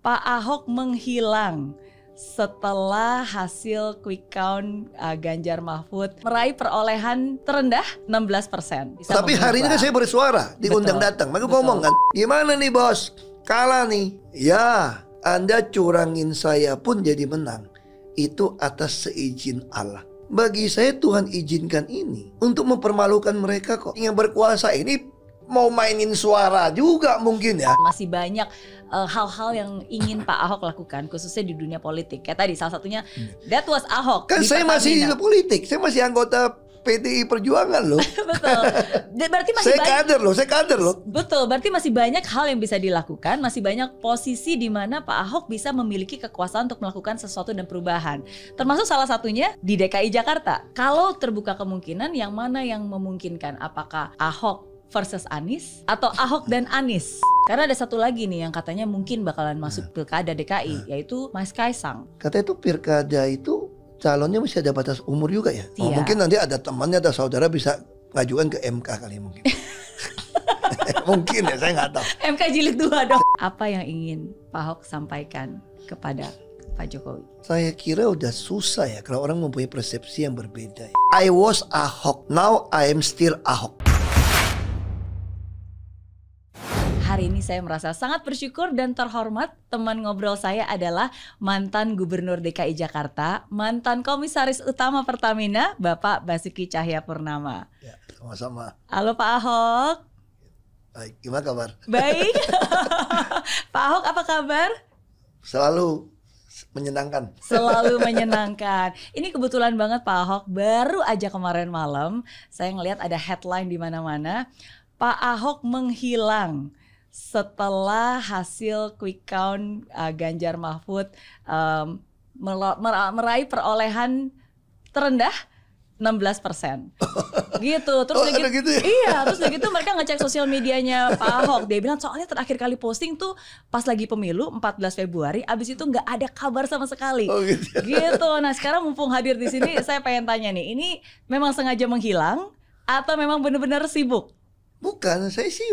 Pak Ahok menghilang setelah hasil quick count uh, Ganjar Mahfud meraih perolehan terendah 16 persen. Tapi hari ini kan saya bersuara, diundang Betul. datang. Maka Betul. ngomong kan, gimana nih bos? Kalah nih. Ya, Anda curangin saya pun jadi menang. Itu atas seizin Allah. Bagi saya Tuhan izinkan ini untuk mempermalukan mereka kok. Yang berkuasa ini mau mainin suara juga mungkin ya. Masih banyak uh, hal-hal yang ingin Pak Ahok lakukan, khususnya di dunia politik. Kayak tadi salah satunya, that was Ahok. Kan saya masih Pertamina. di politik, saya masih anggota PDI Perjuangan loh. Betul. Berarti masih saya banyak. kader loh, saya kader loh. Betul, berarti masih banyak hal yang bisa dilakukan, masih banyak posisi di mana Pak Ahok bisa memiliki kekuasaan untuk melakukan sesuatu dan perubahan. Termasuk salah satunya di DKI Jakarta. Kalau terbuka kemungkinan yang mana yang memungkinkan apakah Ahok versus Anies atau Ahok dan Anies. Karena ada satu lagi nih yang katanya mungkin bakalan masuk pilkada DKI yaitu Mas Kaisang. Katanya itu pilkada itu calonnya masih ada batas umur juga ya. Oh, Iya. mungkin nanti ada temannya atau saudara bisa ngajukan ke MK kali mungkin. mungkin ya, saya nggak tahu. MK jilid 2 dong. Apa yang ingin Pak Ahok sampaikan kepada Pak Jokowi? Saya kira udah susah ya kalau orang mempunyai persepsi yang berbeda. ya. I was Ahok, now I am still Ahok. Hari ini saya merasa sangat bersyukur dan terhormat teman ngobrol saya adalah mantan Gubernur DKI Jakarta, mantan Komisaris Utama Pertamina, Bapak Basuki Cahaya Purnama. Ya, sama-sama. Halo Pak Ahok. Baik, gimana kabar? Baik. Pak Ahok apa kabar? Selalu menyenangkan. Selalu menyenangkan. Ini kebetulan banget Pak Ahok baru aja kemarin malam saya ngelihat ada headline di mana-mana Pak Ahok menghilang setelah hasil quick count uh, Ganjar Mahfud um, meraih perolehan terendah 16 persen. Gitu terus Oh, ada gitu ya? iya terus udah gitu mereka ngecek sosial medianya Pak Ahok. Dia bilang soalnya terakhir kali posting tuh pas lagi pemilu 14 Februari abis itu nggak ada kabar sama sekali. Oh gitu. gitu. Nah sekarang mumpung hadir di sini saya pengen tanya nih ini memang sengaja menghilang atau memang benar-benar sibuk? Bukan, saya sih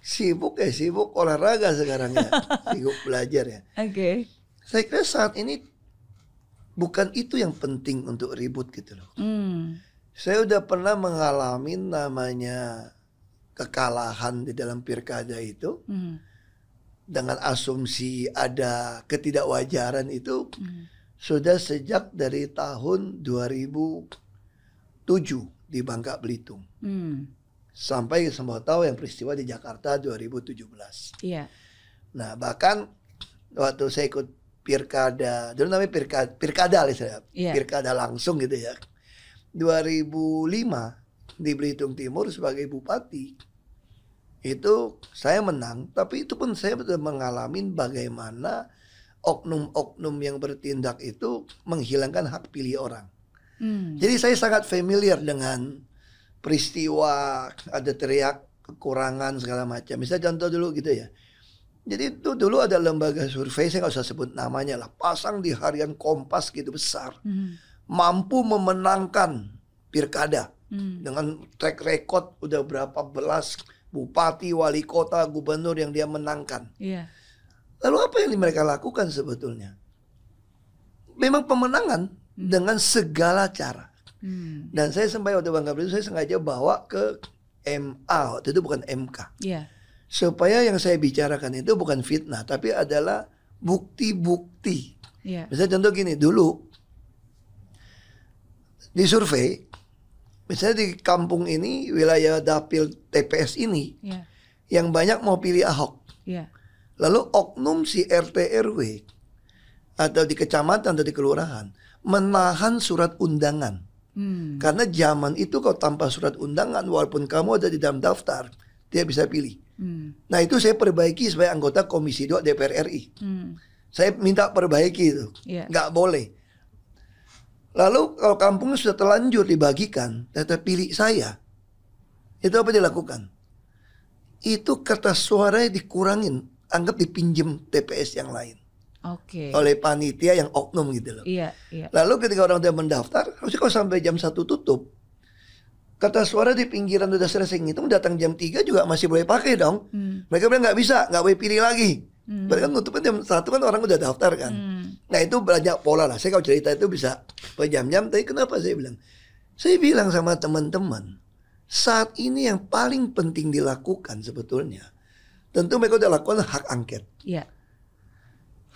sibuk ya, sibuk olahraga sekarang ya. sibuk belajar ya. oke Saya kira saat ini bukan itu yang penting untuk ribut gitu loh. hmm. Saya udah pernah mengalami namanya kekalahan di dalam pilkada itu Hmm. dengan asumsi ada ketidakwajaran itu Hmm. sudah sejak dari tahun 2007 di Bangka Belitung Hmm. Sampai semua tahu yang peristiwa di Jakarta 2017. iya Nah bahkan waktu saya ikut pilkada, dulu namanya pilkada, pilkada lah saya, Iya. pilkada langsung gitu ya. 2005 di Belitung Timur sebagai bupati itu saya menang, tapi itu pun saya betul mengalami bagaimana oknum-oknum yang bertindak itu menghilangkan hak pilih orang. Hmm. Jadi saya sangat familiar dengan peristiwa ada teriak kekurangan segala macam. Misalnya contoh dulu gitu ya. Jadi itu dulu ada lembaga survei saya nggak usah sebut namanya lah pasang di harian Kompas gitu besar Hmm. mampu memenangkan pilkada Hmm. dengan track record udah berapa belas bupati wali kota gubernur yang dia menangkan. iya Lalu apa yang mereka lakukan sebetulnya? Memang pemenangan dengan segala cara. Hmm. Dan saya sampai waktu Bangka Belitung saya sengaja bawa ke MA waktu itu bukan MK iya supaya yang saya bicarakan itu bukan fitnah tapi adalah bukti-bukti. iya Misalnya contoh gini dulu di survei misalnya di kampung ini wilayah dapil TPS ini iya yang banyak mau pilih Ahok. iya Lalu oknum si RT RW atau di kecamatan atau di kelurahan menahan surat undangan. Hmm. Karena zaman itu kalau tanpa surat undangan walaupun kamu ada di dalam daftar, dia bisa pilih. Hmm. Nah itu saya perbaiki sebagai anggota Komisi 2 DPR RI. Hmm. Saya minta perbaiki itu. Iya. Nggak boleh. Lalu kalau kampungnya sudah terlanjur dibagikan, tetap pilih saya. Itu apa dilakukan? Itu kertas suaranya dikurangin, anggap dipinjem TPS yang lain oke oleh panitia yang oknum gitu loh. iya iya Lalu ketika orang udah mendaftar, harusnya kalau sampai jam 1 tutup, kata suara di pinggiran udah selesai ngitung, datang jam 3 juga masih boleh pakai dong. Hmm. Mereka bilang nggak bisa, nggak boleh pilih lagi. Hmm. Berarti kan nutupnya jam satu kan orang udah daftar kan. Hmm. Nah itu banyak pola lah. Saya kalau cerita itu bisa berjam-jam. Tapi kenapa saya bilang? Saya bilang sama teman-teman, saat ini yang paling penting dilakukan sebetulnya, tentu mereka udah lakukan hak angket. Iya.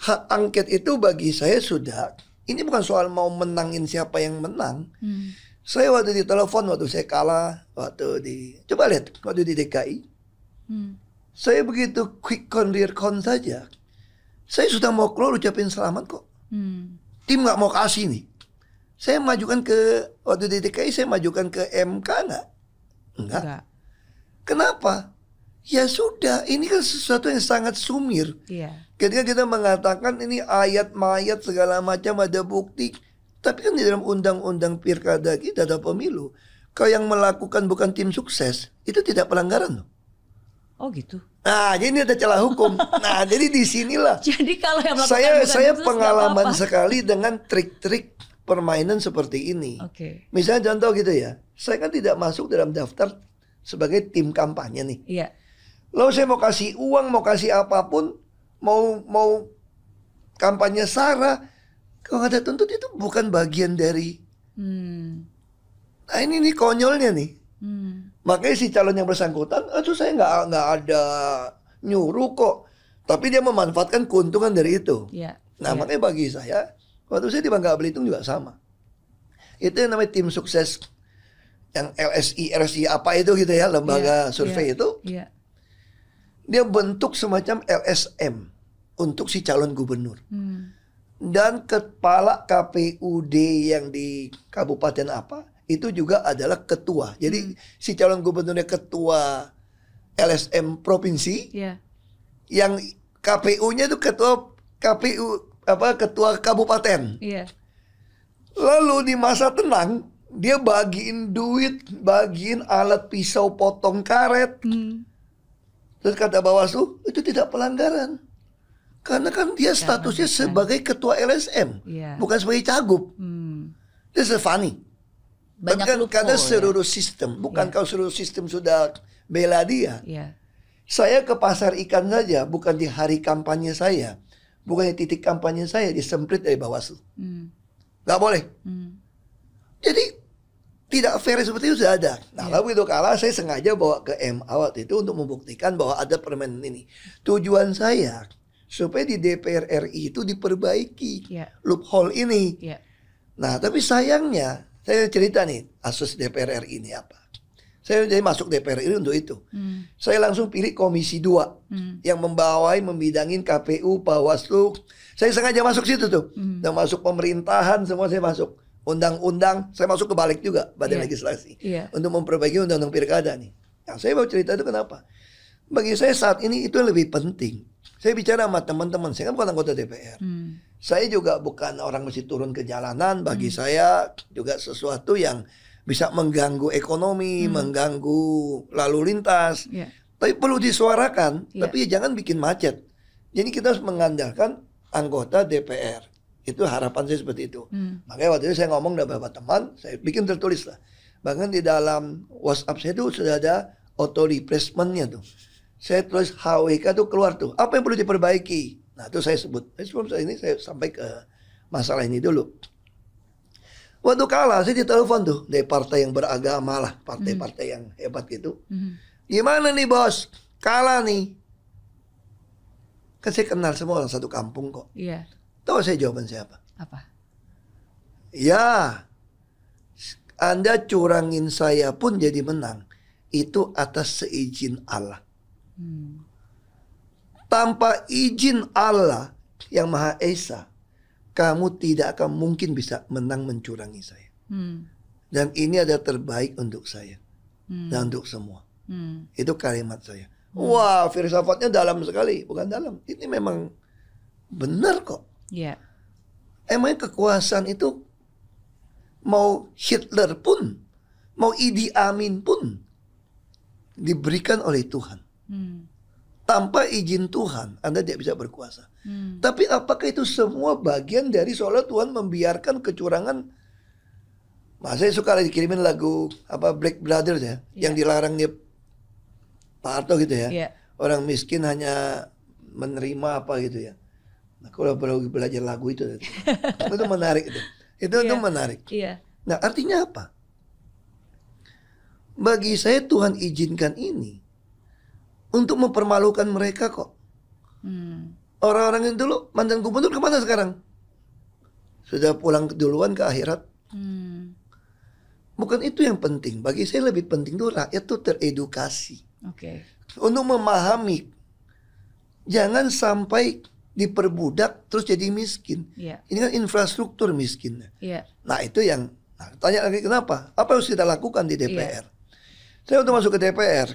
Hak angket itu bagi saya sudah, ini bukan soal mau menangin siapa yang menang. Hmm. Saya waktu di telepon, waktu saya kalah, waktu di, coba lihat, waktu di DKI, Hmm. saya begitu quick con rear con saja. Saya sudah mau keluar ucapin selamat kok. Hmm. tim nggak mau kasih nih. Saya majukan ke waktu di DKI saya majukan ke MK nggak? Enggak. Enggak. Kenapa? Ya sudah, ini kan sesuatu yang sangat sumir. Iya. Ketika kita mengatakan ini ayat mayat segala macam ada bukti, tapi kan di dalam undang-undang pilkada kita ada pemilu. Kalau yang melakukan bukan tim sukses, itu tidak pelanggaran loh. Oh gitu. Nah, jadi ini ada celah hukum. Nah, jadi di sinilah Jadi kalau yang melakukan saya bukan saya khusus, pengalaman apa-apa. sekali dengan trik-trik permainan seperti ini. Oke. Misalnya contoh gitu ya, saya kan tidak masuk dalam daftar sebagai tim kampanye nih. Iya. Lalu saya mau kasih uang, mau kasih apa pun, mau mau kampanye sara, kalau ada tuntut itu bukan bagian dari. Hmm. Nah ini nih konyolnya nih. Hmm. Makanya si calon yang bersangkutan, itu saya nggak nggak ada nyuruh kok, tapi dia memanfaatkan keuntungan dari itu. Iya. Nah Iya. makanya bagi saya waktu saya di Bangka Belitung juga sama. Itu yang namanya tim sukses yang LSI, RSI apa itu gitu ya lembaga Iya, survei iya, itu Iya. Dia bentuk semacam LSM untuk si calon gubernur Hmm. dan kepala KPUD yang di kabupaten apa itu juga adalah ketua. Jadi si calon gubernurnya ketua LSM provinsi Iya. yang KPU-nya itu ketua KPU apa ketua kabupaten. Iya. Lalu di masa tenang dia bagiin duit, bagiin alat pisau potong karet. Hmm. Terus kata Bawaslu itu tidak pelanggaran. Karena kan dia statusnya sebagai ketua LSM, Iya. bukan sebagai cagup. Hmm. This is funny. Banyak Tapi kan loophole, karena ya. seluruh sistem, bukan Iya. kalau seluruh sistem sudah bela dia. Iya. Saya ke pasar ikan saja, bukan di hari kampanye saya, bukan di titik kampanye saya disemprit dari Bawaslu. Hmm. Nggak boleh. Hmm. Jadi tidak fair seperti itu sudah ada. Nah, Iya. lalu itu kalah saya sengaja bawa ke MA waktu itu untuk membuktikan bahwa ada permen ini. Tujuan saya supaya di DPR RI itu diperbaiki Iya. loophole ini. Iya. Nah, tapi sayangnya saya cerita nih asus DPR RI ini apa. Saya jadi masuk DPR RI untuk itu. Hmm. Saya langsung pilih komisi 2 Hmm. yang membawai membidangin KPU, Bawaslu. Saya sengaja masuk situ tuh. Hmm. Dan masuk pemerintahan semua saya masuk. Undang-undang, saya masuk ke balik juga badan Iya. legislasi Iya. untuk memperbaiki undang-undang pilkada nih. Nah, saya mau cerita itu kenapa? Bagi saya saat ini itu lebih penting. Saya bicara sama teman-teman, saya kan bukan anggota DPR. Hmm. Saya juga bukan orang mesti turun ke jalanan. Bagi saya juga sesuatu yang bisa mengganggu ekonomi, Hmm. mengganggu lalu lintas. Iya. Tapi perlu disuarakan, Iya. tapi jangan bikin macet. Jadi kita harus mengandalkan anggota DPR. Itu harapan saya seperti itu. Hmm. Makanya waktu itu saya ngomong dengan beberapa teman, saya bikin tertulis lah. Bahkan di dalam WhatsApp saya itu sudah ada auto replacementnya tuh. Saya tulis HWK tuh keluar tuh. Apa yang perlu diperbaiki? Nah itu saya sebut. Tapi sebelum saya ini saya sampai ke masalah ini dulu. Waktu kalah saya ditelepon tuh dari partai yang beragama lah, partai-partai yang hebat gitu. Hmm. Gimana nih bos? Kalah nih. Kan saya kenal semua orang satu kampung kok. Iya. Tahu saya jawaban siapa? Apa? Ya, Anda curangin saya pun jadi menang. Itu atas seizin Allah. Hmm. Tanpa izin Allah yang Maha Esa, kamu tidak akan mungkin bisa menang mencurangi saya. Hmm. Dan ini ada terbaik untuk saya Hmm. dan untuk semua. Hmm. Itu kalimat saya. Wah, filsafatnya dalam sekali. Bukan dalam. Ini memang benar kok. Iya. Emangnya kekuasaan itu mau Hitler pun, mau Idi Amin pun diberikan oleh Tuhan. Hmm. Tanpa izin Tuhan, Anda tidak bisa berkuasa. Hmm. Tapi apakah itu semua bagian dari seolah Tuhan membiarkan kecurangan? Mas saya suka dikirimin lagu apa Black Brothers ya, yang dilarang dia Pak Harto gitu ya. Iya. Orang miskin hanya menerima apa gitu ya. Kalau baru belajar lagu itu, itu menarik itu. Itu itu Iya. menarik. Iya. Nah, artinya apa? Bagi saya Tuhan izinkan ini untuk mempermalukan mereka kok. Hmm. Orang-orang yang dulu mantan gubernur ke mana sekarang? Sudah pulang duluan ke akhirat. Hmm. Bukan itu yang penting. Bagi saya lebih penting tuh rakyat tuh teredukasi Oke. untuk memahami. Jangan sampai diperbudak terus jadi miskin. Iya. Ini kan infrastruktur miskinnya. Iya. Nah itu yang nah, tanya lagi kenapa? Apa yang harus kita lakukan di DPR? Saya waktu masuk ke DPR,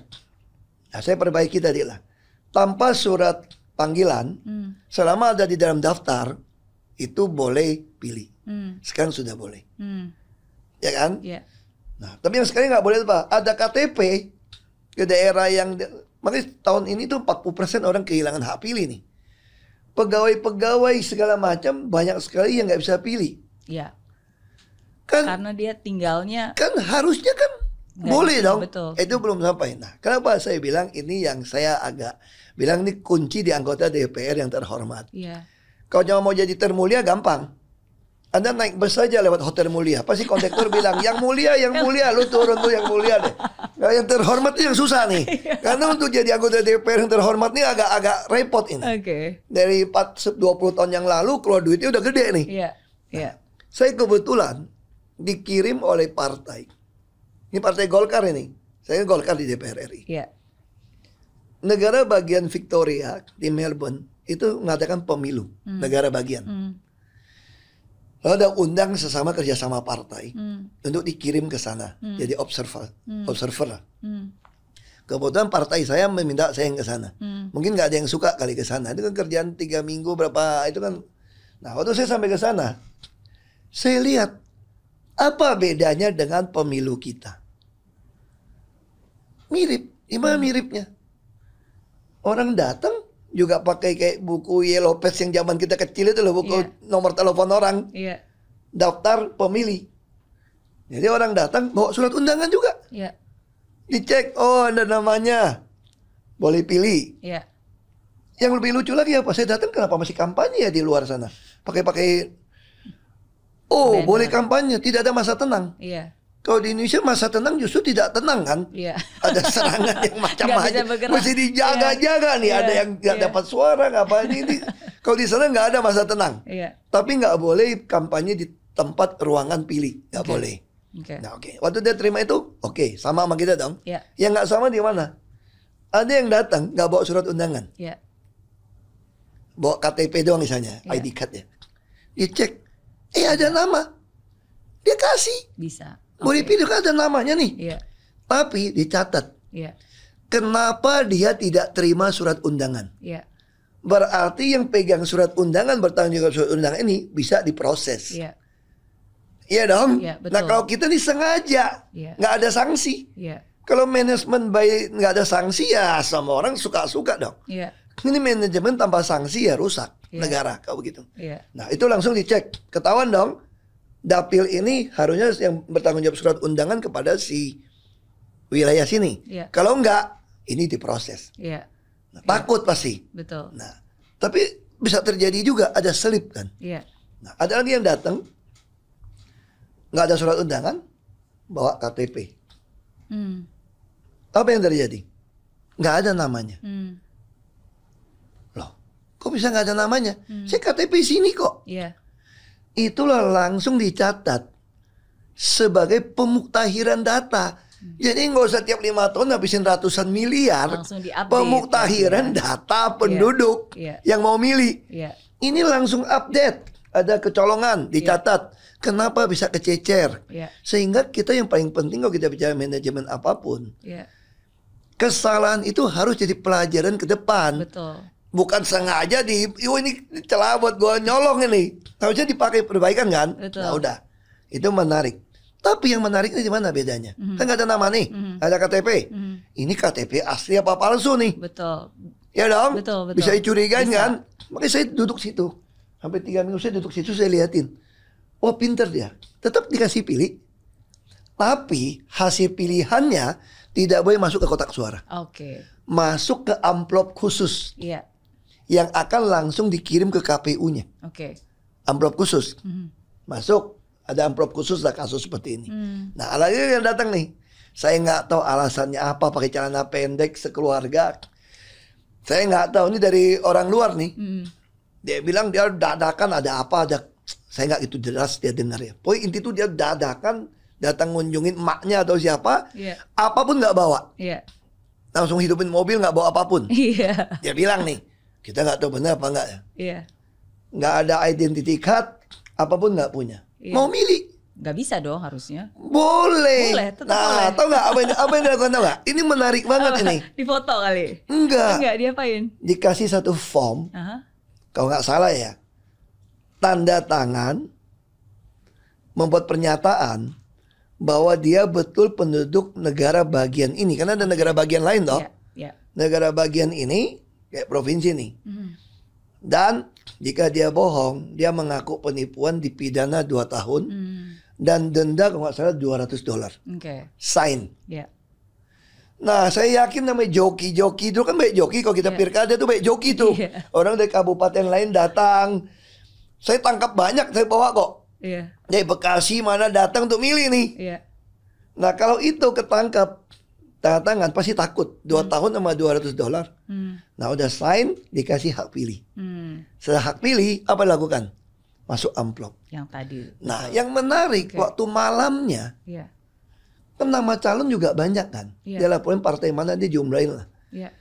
nah saya perbaiki tadi lah. Tanpa surat panggilan, Hmm. selama ada di dalam daftar itu boleh pilih. Hmm. Sekarang sudah boleh, Hmm. ya kan? Iya. Nah, tapi yang sekarang nggak boleh apa? Ada KTP ke daerah yang makanya tahun ini tuh 40% orang kehilangan hak pilih nih. Pegawai-pegawai segala macam banyak sekali yang nggak bisa pilih. Iya. Kan Karena dia tinggalnya kan harusnya kan boleh dong. betul. Itu belum sampai. Nah, kenapa saya bilang ini yang saya agak bilang ini kunci di anggota DPR yang terhormat. Iya. Kalau cuma mau jadi termulia gampang. Anda naik bus saja lewat hotel mulia. Pasti kondektur bilang, yang mulia, yang mulia. Lu turun tuh yang mulia deh. Nah, yang terhormat itu yang susah nih. Karena untuk jadi anggota DPR yang terhormat ini agak-agak repot ini. Oke. Dari 4, 20 tahun yang lalu keluar duitnya udah gede nih. Iya. Iya. Saya kebetulan dikirim oleh partai. Ini partai Golkar ini. Saya Golkar di DPR RI. Iya. Negara bagian Victoria di Melbourne itu mengadakan pemilu. Negara bagian. Hmm. Lalu ada undang sesama kerjasama partai Hmm. untuk dikirim ke sana. Jadi observer. Observer lah. Hmm. Kebetulan partai saya meminta saya yang ke sana. Hmm. Mungkin nggak ada yang suka kali ke sana. Itu kan kerjaan tiga minggu berapa itu kan. Nah waktu saya sampai ke sana, saya lihat apa bedanya dengan pemilu kita. Mirip, gimana miripnya? Orang datang juga pakai kayak buku Yellow Page yang zaman kita kecil itu loh buku Iya. nomor telepon orang, Iya. daftar pemilih. Jadi orang datang bawa surat undangan juga, Iya. dicek, oh ada namanya, boleh pilih. Iya. Yang lebih lucu lagi apa? Saya datang kenapa masih kampanye ya di luar sana? Pakai-pakai Oh, Banner. boleh kampanye, tidak ada masa tenang. Iya. Kalau di Indonesia masa tenang justru tidak tenang kan? Iya. Ada serangan yang macam-macam. Mesti dijaga-jaga nih. Iya, Ada yang nggak iya. dapat suara, nggak apa ini. ini. Kalau di sana nggak ada masa tenang. Iya. Tapi nggak boleh kampanye di tempat ruangan pilih, nggak Oke. boleh. Oke. Nah oke, waktu dia terima itu, oke, sama sama kita dong. Iya. Yang nggak sama di mana? Ada yang datang nggak bawa surat undangan, Iya. bawa KTP doang misalnya, Iya. ID card ya. Dia cek, eh ada nama, dia kasih, Bisa. Boleh Oke. pilih kan ada namanya nih. Iya. Tapi dicatat, Iya. kenapa dia tidak terima surat undangan? Iya. Berarti yang pegang surat undangan bertanggung jawab surat undangan ini bisa diproses. Iya. Iya dong. Iya, betul. nah kalau kita nih sengaja Iya. nggak ada sanksi. Iya. Kalau manajemen baik nggak ada sanksi ya sama orang suka-suka dong. Iya. Ini manajemen tanpa sanksi ya rusak negara kalau begitu. Iya. Nah itu langsung dicek, ketahuan dong. Dapil ini harusnya yang bertanggung jawab surat undangan kepada si wilayah sini. Iya. Kalau enggak, ini diproses. Iya. Nah, takut pasti. Betul. Nah, tapi bisa terjadi juga ada selip kan. Iya. Nah, ada lagi yang datang nggak ada surat undangan, bawa KTP. Hmm. Apa yang terjadi? Nggak ada namanya. Hmm. Loh, kok bisa nggak ada namanya? Hmm. Saya KTP sini kok. Iya. Itulah langsung dicatat sebagai pemuktahiran data. Jadi nggak usah tiap lima tahun habisin ratusan miliar. Pemuktahiran ya. data penduduk Iya. yang mau milih. Iya. Ini langsung update. Ada kecolongan, dicatat. Kenapa bisa kececer? Iya. Sehingga kita yang paling penting kalau kita bicara manajemen apa pun, Iya. kesalahan itu harus jadi pelajaran ke depan. Betul. Bukan sengaja di, "Yo, ini celah buat gua nyolong ini. Harusnya dipakai perbaikan kan? Betul. Nah udah, itu menarik. Tapi yang menarik ini di mana bedanya? Kan nggak ada nama nih, Mhm. ada KTP. Mhm. Ini KTP asli apa palsu nih? Betul. Ya dong, Betul, betul. bisa dicurigain Bisa. kan? Makanya saya duduk situ. Sampai tiga minggu saya duduk situ saya liatin. Oh pinter dia. Tetap dikasih pilih. Tapi hasil pilihannya tidak boleh masuk ke kotak suara. Oke. Masuk ke amplop khusus. Iya. Yang akan langsung dikirim ke KPU-nya. Oke. Amplop khusus. Mhm. Masuk, ada amplop khusus lah kasus seperti ini. Hmm. Nah, lagi yang datang nih. Saya nggak tahu alasannya apa pakai celana pendek sekeluarga. Saya nggak tahu ini dari orang luar nih. Hmm. Dia bilang dia dadakan ada apa ada. Saya nggak itu jelas dia dengar ya. Poin inti itu dia dadakan datang ngunjungin emaknya atau siapa. Iya. Apa pun nggak bawa. Iya. Langsung hidupin mobil nggak bawa apa pun. Iya. Dia bilang nih, kita nggak tahu benar apa enggak ya. Iya. Nggak ada identity card, apa pun nggak punya. Iya. Mau milih, Nggak bisa dong harusnya. boleh. Boleh, tetap nah, boleh. tahu nggak apa yang apa yang dilakukan tahu nggak? Ini menarik banget Apa? ini. Di foto kali. Enggak, Enggak diapain? dikasih satu form, Aha. kalau nggak salah ya, tanda tangan, membuat pernyataan bahwa dia betul penduduk negara bagian ini. Karena ada negara bagian lain toh. Iya. Iya. Negara bagian ini kayak provinsi nih. Mhm. Dan jika dia bohong, dia mengaku penipuan dipidana 2 tahun Hmm. dan denda kalau nggak salah 200 dolar. Oke. Sign. Iya. Nah, saya yakin namanya joki-joki itu kan baik joki kalau kita Iya. pilkada tuh baik joki tuh. Iya. Orang dari kabupaten lain datang. Saya tangkap banyak, saya bawa kok. Iya. Dari Bekasi mana datang untuk milih nih. Iya. Nah, kalau itu ketangkap tanda tangan pasti takut. 2 tahun sama 200 dolar. Hmm. Nah, udah sign dikasih hak pilih. Hmm. Setelah hak pilih, apa dilakukan? Masuk amplop. Yang tadi. Nah, yang menarik Oke. waktu malamnya Iya. kan nama calon juga banyak kan. Iya. Dia laporin partai mana dia jumlahin lah. Iya.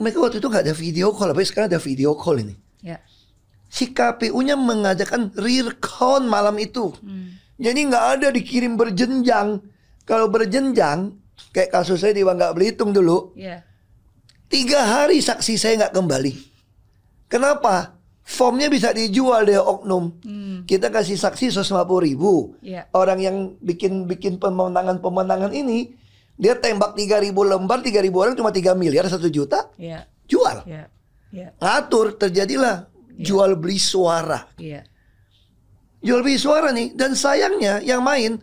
Mereka waktu itu nggak ada video call, tapi sekarang ada video call ini. Iya. Si KPU-nya mengadakan rear count malam itu. Hmm. Jadi nggak ada dikirim berjenjang. Kalau berjenjang, kayak kasus saya di Bangka Belitung dulu, Iya. tiga hari saksi saya nggak kembali. Kenapa? Formnya bisa dijual deh oknum. Hmm. Kita kasih saksi 150 ribu. Iya. Orang yang bikin bikin pemenangan-pemenangan ini, dia tembak 3000 lembar, 3000 orang cuma 3 miliar 1 juta, Iya. jual. Iya. Iya. Ngatur terjadilah jual beli suara. Iya. Jual beli suara nih dan sayangnya yang main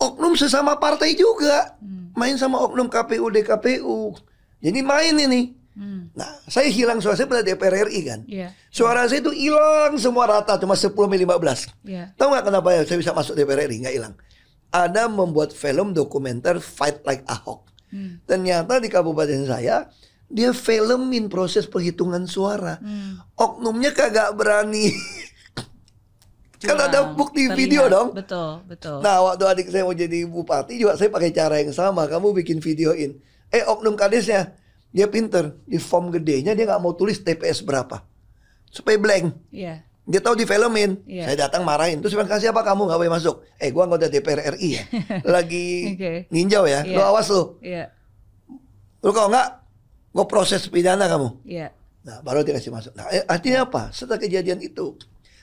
oknum sesama partai juga. Hmm. Main sama oknum KPU DKPU. Jadi main ini. Hmm. Nah, saya hilang suara saya pada DPR RI kan. Iya. Suara saya itu hilang semua rata cuma 10 sampai 15. Iya. Tahu nggak kenapa ya saya bisa masuk DPR RI nggak hilang? Ada membuat film dokumenter Fight Like Ahok. Hmm. Ternyata di kabupaten saya dia filmin proses perhitungan suara. Hmm. Oknumnya kagak berani. kan ada bukti Terlihat. video dong. Betul, betul. Nah waktu adik saya mau jadi bupati juga saya pakai cara yang sama. Kamu bikin videoin. Eh oknum kadesnya dia pinter di form gedenya dia nggak mau tulis TPS berapa supaya blank. Iya. Dia tahu di filmin. Iya. Saya datang marahin. Terus bilang kasih apa kamu nggak boleh masuk. Eh gua anggota DPR RI ya. Lagi Oke. ninjau ya. Iya. Lo awas lo. Iya. Lo kalau nggak gue proses pidana kamu. Iya. Nah baru dia kasih masuk. Nah eh, artinya apa? Setelah kejadian itu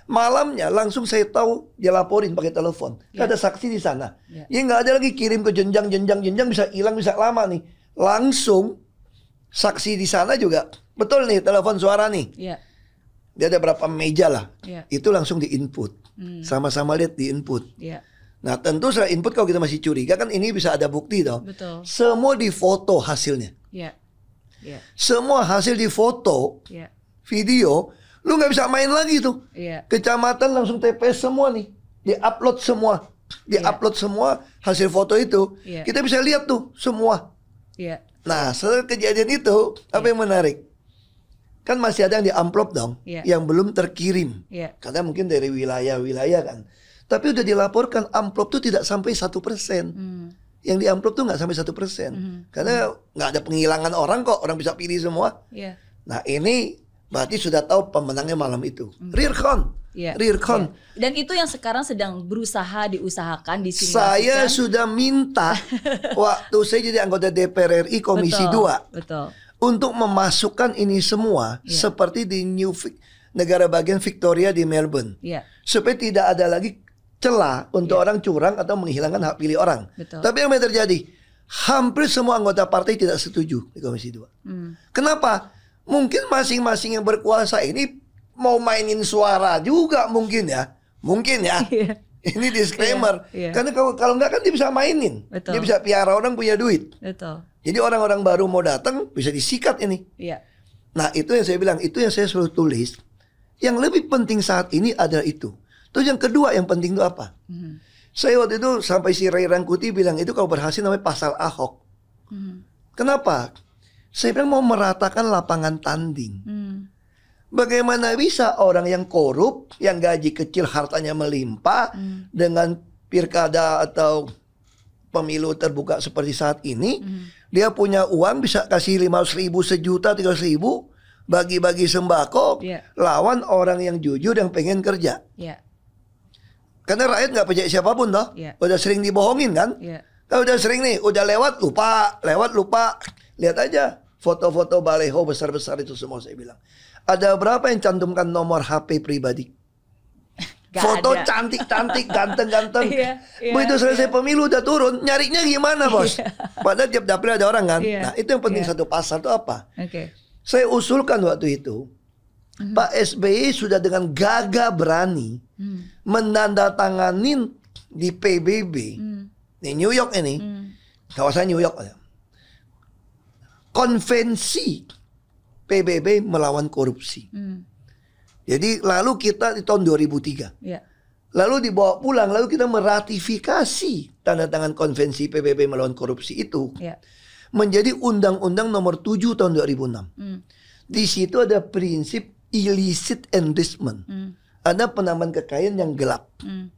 malamnya langsung saya tahu dia laporin pakai telepon. Iya. Ada saksi di sana. Iya. Ya nggak ada lagi kirim ke jenjang jenjang jenjang bisa hilang bisa lama nih. Langsung saksi di sana juga betul nih telepon suara nih. Iya. Dia ada berapa meja lah. Iya. Itu langsung di input. Hmm. Sama-sama lihat di input. Iya. Nah tentu setelah input kalau kita masih curiga kan ini bisa ada bukti toh. Betul. Semua difoto hasilnya. Iya. Iya. Semua hasil difoto, Iya. video, lu nggak bisa main lagi tuh. Iya. Kecamatan langsung TPS semua nih. Di-upload semua. Di-upload semua hasil foto itu. Iya. Kita bisa lihat tuh semua. Iya. Nah, setelah kejadian itu, apa yang menarik? Kan masih ada yang di amplop dong, Iya. yang belum terkirim. Iya. Karena mungkin dari wilayah-wilayah kan. Tapi udah dilaporkan amplop tuh tidak sampai satu persen. Hmm. Yang di amplop tuh nggak sampai satu persen. Mhm. Karena nggak ada penghilangan orang kok, orang bisa pilih semua. Iya. Nah ini berarti sudah tahu pemenangnya malam itu. Count. Iya. Rear count. Iya. Dan itu yang sekarang sedang berusaha diusahakan di Saya sudah minta waktu saya jadi anggota DPR RI Komisi 2 Betul. untuk memasukkan ini semua Iya. seperti di New negara bagian Victoria di Melbourne Iya. supaya tidak ada lagi celah untuk Iya. orang curang atau menghilangkan hak pilih orang. Betul. Tapi yang terjadi hampir semua anggota partai tidak setuju di Komisi 2. Hmm. Kenapa? Mungkin masing-masing yang berkuasa ini mau mainin suara juga mungkin ya. Mungkin ya. Iya. Ini disclaimer. Iya, iya. Karena kalau kalau nggak kan dia bisa mainin. Betul. Dia bisa piara orang punya duit. Betul. Jadi orang-orang baru mau datang bisa disikat ini. Iya. Nah itu yang saya bilang, itu yang saya selalu tulis. Yang lebih penting saat ini adalah itu. Terus yang kedua yang penting itu apa? Hmm. Saya waktu itu sampai si Ray Rangkuti bilang itu kalau berhasil namanya pasal Ahok. Hmm. Kenapa? Saya bilang mau meratakan lapangan tanding. Hmm. Bagaimana bisa orang yang korup, yang gaji kecil hartanya melimpah Hmm. dengan pilkada atau pemilu terbuka seperti saat ini, Hmm. dia punya uang bisa kasih 500 ribu, sejuta, 300 ribu, bagi-bagi sembako, Iya. lawan orang yang jujur yang pengen kerja. Ya. Karena rakyat nggak percaya siapa pun toh, Iya. udah sering dibohongin kan? Ya. Kalau udah sering nih, udah lewat lupa, lewat lupa. Lihat aja foto-foto baleho besar-besar itu semua saya bilang. Ada berapa yang cantumkan nomor HP pribadi? Gak Foto ada. cantik-cantik, ganteng-ganteng. Iya, iya, Begitu selesai iya. pemilu udah turun, nyarinya gimana bos? Padahal tiap dapil ada orang kan. Iya, Nah itu yang penting iya. satu pasal itu apa? Oke. Saya usulkan waktu itu, Mhm. Pak SBY sudah dengan gagah berani Hmm. menandatanganin di PBB Hmm. di New York ini, Hmm. kawasan New York, konvensi PBB melawan korupsi. Hmm. Jadi lalu kita di tahun 2003, Ya. lalu dibawa pulang, lalu kita meratifikasi tanda tangan konvensi PBB melawan korupsi itu Ya. menjadi Undang-Undang Nomor 7 tahun 2006. Hmm. Di situ ada prinsip illicit enrichment. Hmm. Ada penambahan kekayaan yang gelap. Hmm.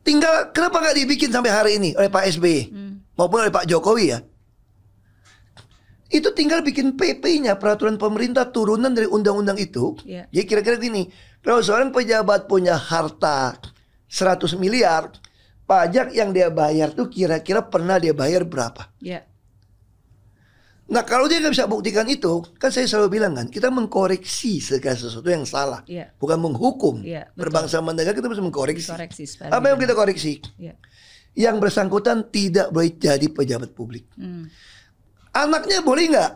Tinggal kenapa nggak dibikin sampai hari ini oleh Pak SBY Hmm. maupun oleh Pak Jokowi ya? Itu tinggal bikin PP-nya peraturan pemerintah turunan dari undang-undang itu. Iya. Jadi kira-kira gini, kalau seorang pejabat punya harta 100 miliar, pajak yang dia bayar tuh kira-kira pernah dia bayar berapa? Ya. Nah kalau dia nggak bisa buktikan itu, kan saya selalu bilang kan, kita mengkoreksi segala sesuatu yang salah, Iya. bukan menghukum. Iya, betul. Berbangsa menegak kita harus mengkoreksi. Koreksi Apa yang kita koreksi? Ya. Yang bersangkutan tidak boleh jadi pejabat publik. Hmm. Anaknya boleh nggak?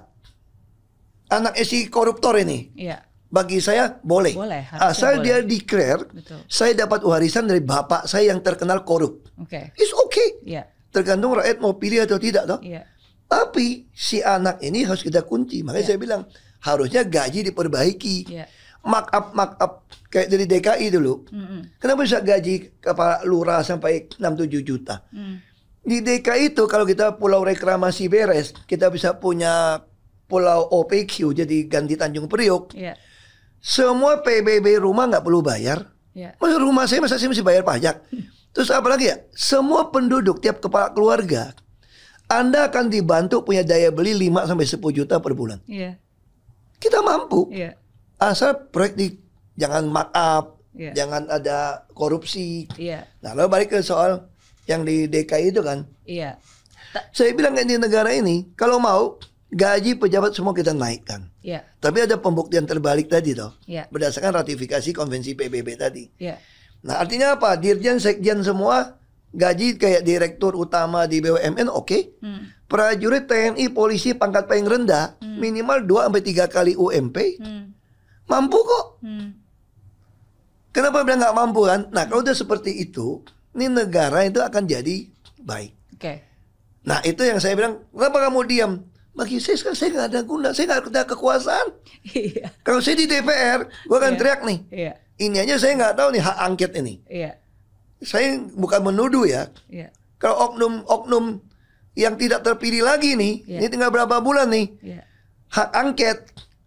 Anak si koruptor ini, Ya. bagi saya boleh. Boleh, Asal boleh. dia declare, Betul. saya dapat warisan dari bapak saya yang terkenal korup. Oke. It's okay. Ya. Tergantung rakyat mau pilih atau tidak, toh. Ya. Tapi si anak ini harus kita kunci. Makanya Iya. saya bilang harusnya gaji diperbaiki. Ya. Mark up, mark up kayak dari DKI dulu. Hmm. Kenapa bisa gaji kepala lurah sampai 6-7 juta? Hmm. Di DKI itu kalau kita pulau reklamasi beres, kita bisa punya pulau OPQ jadi ganti Tanjung Priok. Ya. Semua PBB rumah nggak perlu bayar. Ya. Masa rumah saya masa saya mesti bayar pajak? Terus apa lagi ya? Semua penduduk tiap kepala keluarga Anda akan dibantu punya daya beli 5 sampai 10 juta per bulan. Ya. Kita mampu. Ya. Asal proyek di jangan mark up, Iya. jangan ada korupsi. Iya. Nah, lalu balik ke soal yang di DKI itu kan. Iya. Ta- Saya bilang kan di negara ini, kalau mau gaji pejabat semua kita naikkan. Ya. Tapi ada pembuktian terbalik tadi toh. Ya. Berdasarkan ratifikasi konvensi PBB tadi. Ya. Nah, artinya apa? Dirjen, sekjen semua gaji kayak direktur utama di BUMN oke. Hmm. Prajurit TNI, polisi pangkat paling rendah minimal 2 sampai 3 kali UMP. Hmm. Mampu kok. Hmm. Kenapa bilang nggak mampu kan? Nah, kalau udah seperti itu, ini negara itu akan jadi baik. Oke. Nah, itu yang saya bilang, kenapa kamu diam? Bagi saya sekarang saya nggak ada guna, saya nggak ada kekuasaan. Iya. Kalau saya di DPR, gua akan Iya. teriak nih. Iya. Ini aja saya nggak tahu nih hak angket ini. Iya. Saya bukan menuduh ya. Iya. Kalau oknum-oknum yang tidak terpilih lagi nih, Iya. ini tinggal berapa bulan nih, Iya. hak angket,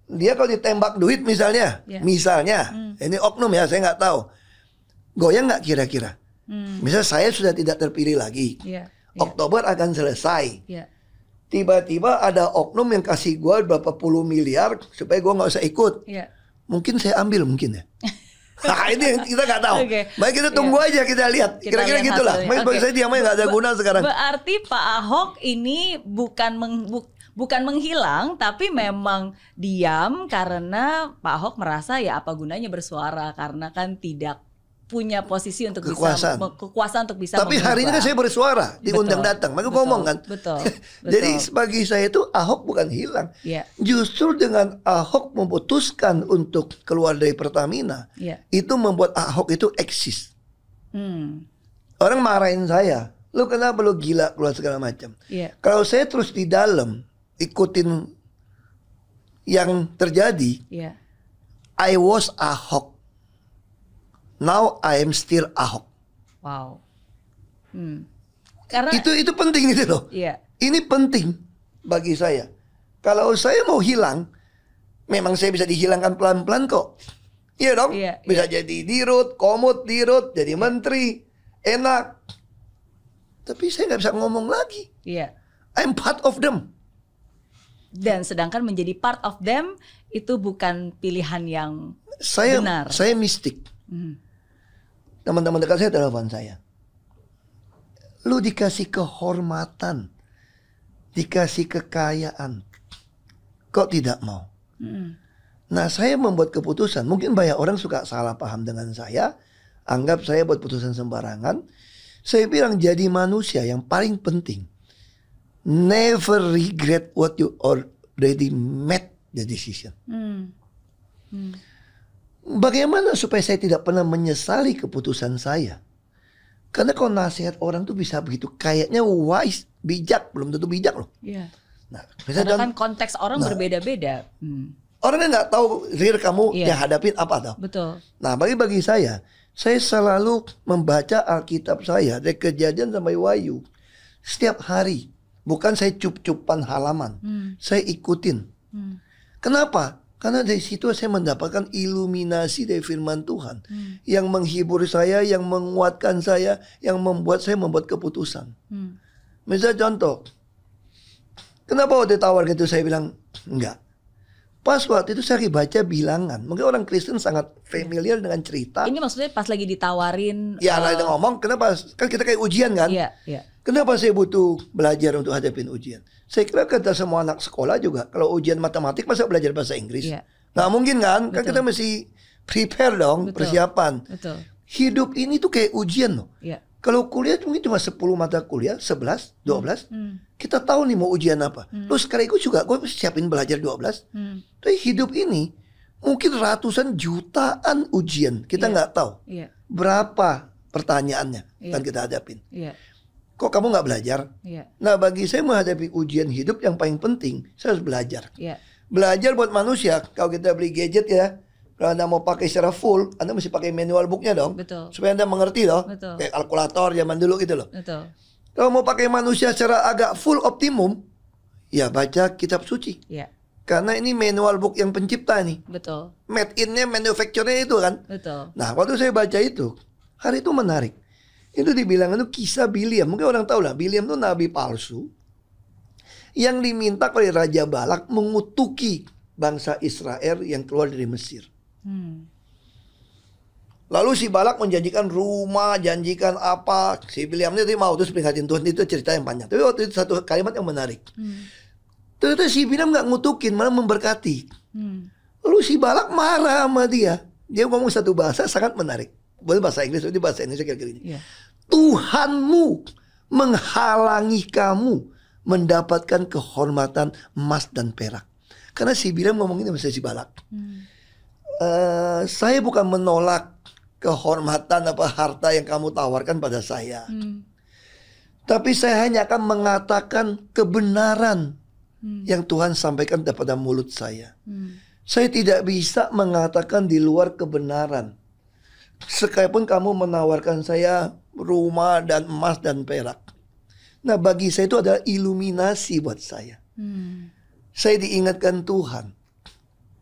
dia kalau ditembak duit misalnya, Iya. misalnya, Hmm. ini oknum ya, saya nggak tahu, goyang nggak kira-kira? Hmm. Misal saya sudah tidak terpilih lagi, Iya. Iya. Oktober akan selesai. Iya. Tiba-tiba ada oknum yang kasih gua berapa puluh miliar supaya gua nggak usah ikut. Iya. Mungkin saya ambil mungkin ya. Nah ini kita nggak tahu. Oke. Baik kita tunggu aja kita lihat. Kira-kira gitulah. bagi Oke. saya diamnya nggak ada guna sekarang. Berarti Pak Ahok ini bukan meng- bu- bukan menghilang tapi memang diam karena Pak Ahok merasa ya apa gunanya bersuara karena kan tidak punya posisi untuk Kekuasaan. bisa kekuasaan untuk bisa Tapi hari ini kan saya bersuara, diundang Betul. datang. Maka Betul. ngomong kan. Betul. Jadi betul. bagi saya itu Ahok bukan hilang. Iya. Justru dengan Ahok memutuskan untuk keluar dari Pertamina, Iya. itu membuat Ahok itu eksis. Hmm. Orang marahin saya, lu kenapa lu gila keluar segala macam. Iya. Kalau saya terus di dalam ikutin yang terjadi, Iya. I was Ahok. Now I am still Ahok. Wow. Hmm. Karena Itu itu penting itu loh. iya. Ini penting bagi saya. Kalau saya mau hilang, memang saya bisa dihilangkan pelan-pelan kok. Iya dong? Iya, bisa jadi dirut, komut dirut, jadi menteri. Enak. Tapi saya nggak bisa ngomong lagi. Iya. I'm part of them. Dan sedangkan menjadi part of them itu bukan pilihan yang Saya Benar. saya mistik. Hmm. Teman-teman dekat saya telepon saya. Lu dikasih kehormatan, dikasih kekayaan. Kok tidak mau? Hmm. Nah saya membuat keputusan. Mungkin banyak orang suka salah paham dengan saya. Anggap saya buat putusan sembarangan. Saya bilang jadi manusia yang paling penting. Never regret what you already made the decision. Hmm. Hmm. Bagaimana supaya saya tidak pernah menyesali keputusan saya? Karena kalau nasihat orang tuh bisa begitu. Kayaknya wise, bijak. Belum tentu bijak loh. Iya. Nah, Karena kan konteks orang Nah. berbeda-beda. Hmm. orang kan nggak tahu real kamu Iya. yang hadapin apa tau. Betul. Nah, bagi bagi saya, saya selalu membaca Alkitab saya dari kejadian sampai Wahyu setiap hari. Bukan saya cup-cupan halaman, Hmm. saya ikutin. Hmm. Kenapa? Karena dari situ saya mendapatkan iluminasi dari firman Tuhan Hmm. yang menghibur saya, yang menguatkan saya, yang membuat saya membuat keputusan. Hmm. Misal contoh, kenapa waktu ditawar gitu saya bilang enggak. Pas waktu itu saya baca bilangan. Mungkin orang Kristen sangat familiar dengan cerita. Ini maksudnya pas lagi ditawarin. Ya, lain ngomong, kenapa? Kan kita kayak ujian kan? Iya, iya. Kenapa saya butuh belajar untuk hadapin ujian? Saya kira kata semua anak sekolah juga, kalau ujian matematik masa belajar bahasa Inggris? Iya. Nggak mungkin kan? Kan Betul. kita mesti prepare dong, Betul. persiapan. Betul. Hidup ini tuh kayak ujian loh. Iya. Kalau kuliah mungkin cuma 10 mata kuliah, 11, 12. Hmm. Kita tahu nih mau ujian apa. Terus sekaligus juga gue siapin belajar 12. Hmm. Tapi hidup ini mungkin ratusan jutaan ujian. Kita Iya. nggak tahu Iya. berapa pertanyaannya Iya. yang kita hadapin. Iya. Kok kamu nggak belajar? Iya. Nah bagi saya menghadapi ujian hidup yang paling penting, saya harus belajar. Iya. Belajar buat manusia, kalau kita beli gadget ya, kalau Anda mau pakai secara full, Anda mesti pakai manual booknya dong. Betul. Supaya Anda mengerti loh. Betul. Kayak kalkulator zaman dulu gitu loh. Betul. Kalau mau pakai manusia secara agak full optimum, ya baca kitab suci. Iya. Karena ini manual book yang pencipta nih. Betul. Made in-nya manufacture-nya itu kan. Betul. Nah, waktu saya baca itu, hari itu menarik. Itu dibilang itu kisah Biliam. Mungkin orang tahu lah, Biliam itu nabi palsu yang diminta oleh Raja Balak mengutuki bangsa Israel yang keluar dari Mesir. Hmm. Lalu si Balak menjanjikan rumah, janjikan apa. Si Biliam ini mau terus peringatin Tuhan itu cerita yang panjang. Tapi waktu itu satu kalimat yang menarik. Hmm. Ternyata si Biliam nggak ngutukin, malah memberkati. Hmm. Lalu si Balak marah sama dia. Dia ngomong satu bahasa sangat menarik. Boleh bahasa Inggris, itu bahasa Indonesia kira-kira ini. Iya. Tuhanmu menghalangi kamu mendapatkan kehormatan emas dan perak. Karena si Bilam ngomong ini sama si Balak. Hmm. "Eh, saya bukan menolak kehormatan apa harta yang kamu tawarkan pada saya. Hmm. Tapi saya hanya akan mengatakan kebenaran Hmm. yang Tuhan sampaikan kepada mulut saya. Hmm. Saya tidak bisa mengatakan di luar kebenaran. Sekalipun kamu menawarkan saya rumah dan emas dan perak. Nah bagi saya itu adalah iluminasi buat saya. Hmm. Saya diingatkan Tuhan.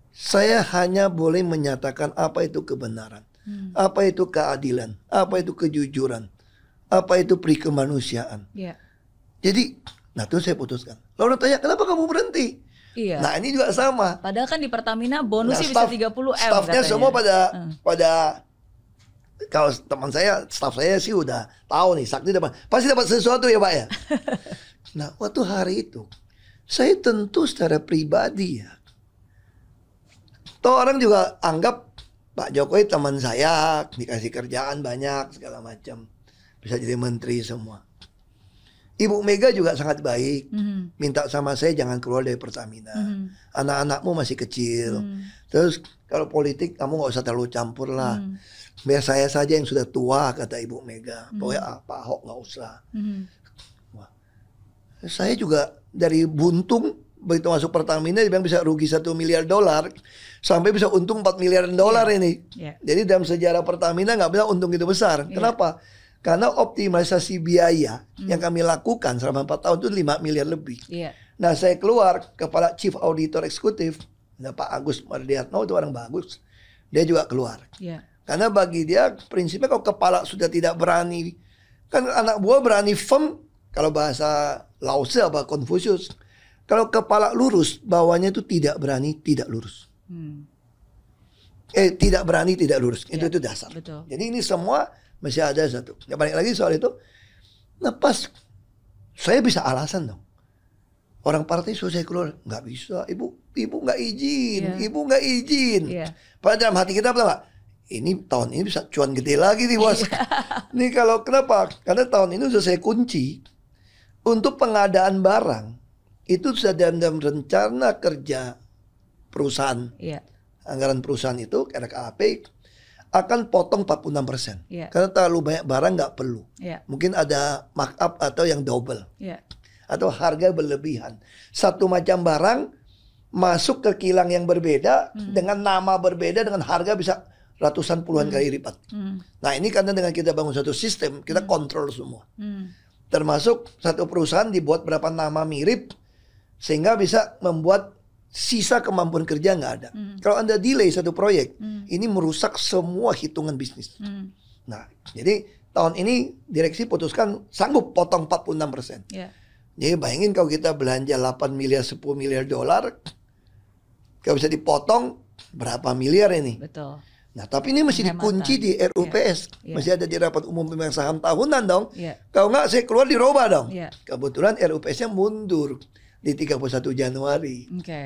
Saya hanya boleh menyatakan apa itu kebenaran. Hmm. Apa itu keadilan. Apa itu kejujuran. Apa itu peri kemanusiaan. Iya. Jadi, nah itu saya putuskan. Lalu orang tanya, kenapa kamu berhenti? Iya. Nah ini juga sama. Padahal kan di Pertamina bonusnya Nah, bisa staff- 30 M Staffnya katanya. semua pada Hmm. pada kalau teman saya, staff saya sih udah tahu nih Sakti dapat pasti dapat sesuatu ya Pak ya. nah waktu hari itu saya tentu secara pribadi ya. Toh orang juga anggap Pak Jokowi teman saya dikasih kerjaan banyak segala macam bisa jadi menteri semua. Ibu Mega juga sangat baik. Mhm. Minta sama saya jangan keluar dari Pertamina. Mhm. Anak-anakmu masih kecil. Hmm. Terus kalau politik kamu nggak usah terlalu campur lah. Hmm. Biar saya saja yang sudah tua kata Ibu Mega. Pokoknya ah, Pak Ahok nggak usah. Mhm. Saya juga dari buntung begitu masuk Pertamina dia bilang bisa rugi satu miliar dolar sampai bisa untung 4 miliar dolar ini. Iya. Jadi dalam sejarah Pertamina nggak bisa untung itu besar. Iya. Kenapa? Karena optimalisasi biaya Hmm. yang kami lakukan selama 4 tahun itu 5 miliar lebih. Iya. Nah saya keluar kepala chief auditor eksekutif, nah Pak Agus Mardiatno itu orang bagus, dia juga keluar. Iya. Karena bagi dia prinsipnya kalau kepala sudah tidak berani, kan anak buah berani firm kalau bahasa Lao Tse apa Confucius. Kalau kepala lurus, bawahnya itu tidak berani, tidak lurus. Hmm. Eh tidak berani, tidak lurus. Itu Ya, itu dasar. betul. Jadi ini semua masih ada satu. Ya balik lagi soal itu. Nah pas saya bisa alasan dong. Orang partai suruh saya keluar nggak bisa, ibu ibu nggak izin, Iya. ibu nggak izin. Iya. Padahal dalam hati kita apa nggak? Ini tahun ini bisa cuan gede lagi nih bos. Iya. Nih kalau kenapa? Karena tahun ini sudah saya kunci untuk pengadaan barang itu sudah dalam, dalam rencana kerja perusahaan Iya. anggaran perusahaan itu RKAP akan potong 46 persen. Iya. Karena terlalu banyak barang nggak perlu. Iya. Mungkin ada markup atau yang double Iya. atau harga berlebihan. Satu macam barang masuk ke kilang yang berbeda dengan nama berbeda dengan harga bisa ratusan puluhan kali lipat. Hmm. Nah ini karena dengan kita bangun satu sistem kita kontrol semua. Hmm. Termasuk satu perusahaan dibuat berapa nama mirip sehingga bisa membuat sisa kemampuan kerja nggak ada. Kalau anda delay satu proyek, ini merusak semua hitungan bisnis. Hmm. Nah, jadi tahun ini direksi putuskan sanggup potong 46 persen. Iya. Jadi bayangin kalau kita belanja 8 miliar 10 miliar dolar, kalau bisa dipotong berapa miliar ini? Betul. Nah, tapi ini masih dikunci di RUPS. Iya. Masih ada di rapat umum pemegang saham tahunan dong. Iya. Kalau nggak saya keluar dirubah dong. Iya. Kebetulan RUPS-nya mundur di 31 Januari. Oke.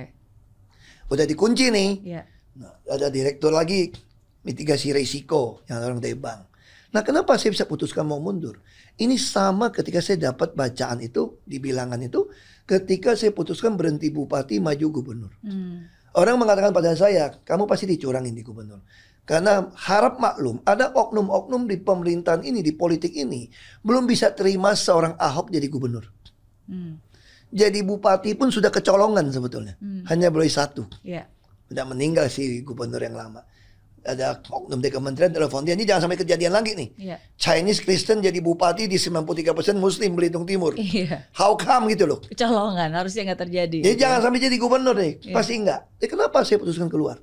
Udah dikunci nih. Iya. Nah, ada direktur lagi mitigasi risiko yang orang dari bank. Nah, kenapa saya bisa putuskan mau mundur? Ini sama ketika saya dapat bacaan itu di bilangan itu ketika saya putuskan berhenti bupati maju gubernur. Hmm. Orang mengatakan pada saya, kamu pasti dicurangin di gubernur. Karena harap maklum, ada oknum-oknum di pemerintahan ini, di politik ini, belum bisa terima seorang Ahok jadi gubernur. Hmm. Jadi bupati pun sudah kecolongan sebetulnya. Hmm. Hanya boleh satu. Iya. Udah meninggal si gubernur yang lama. Ada oknum di kementerian telepon dia, ini jangan sampai kejadian lagi nih. Iya. Chinese Kristen jadi bupati di 93% Muslim Belitung Timur. Iya. How come gitu loh. Kecolongan harusnya nggak terjadi. Jadi gitu. jangan sampai jadi gubernur nih. Iya. Pasti enggak. Jadi kenapa saya putuskan keluar?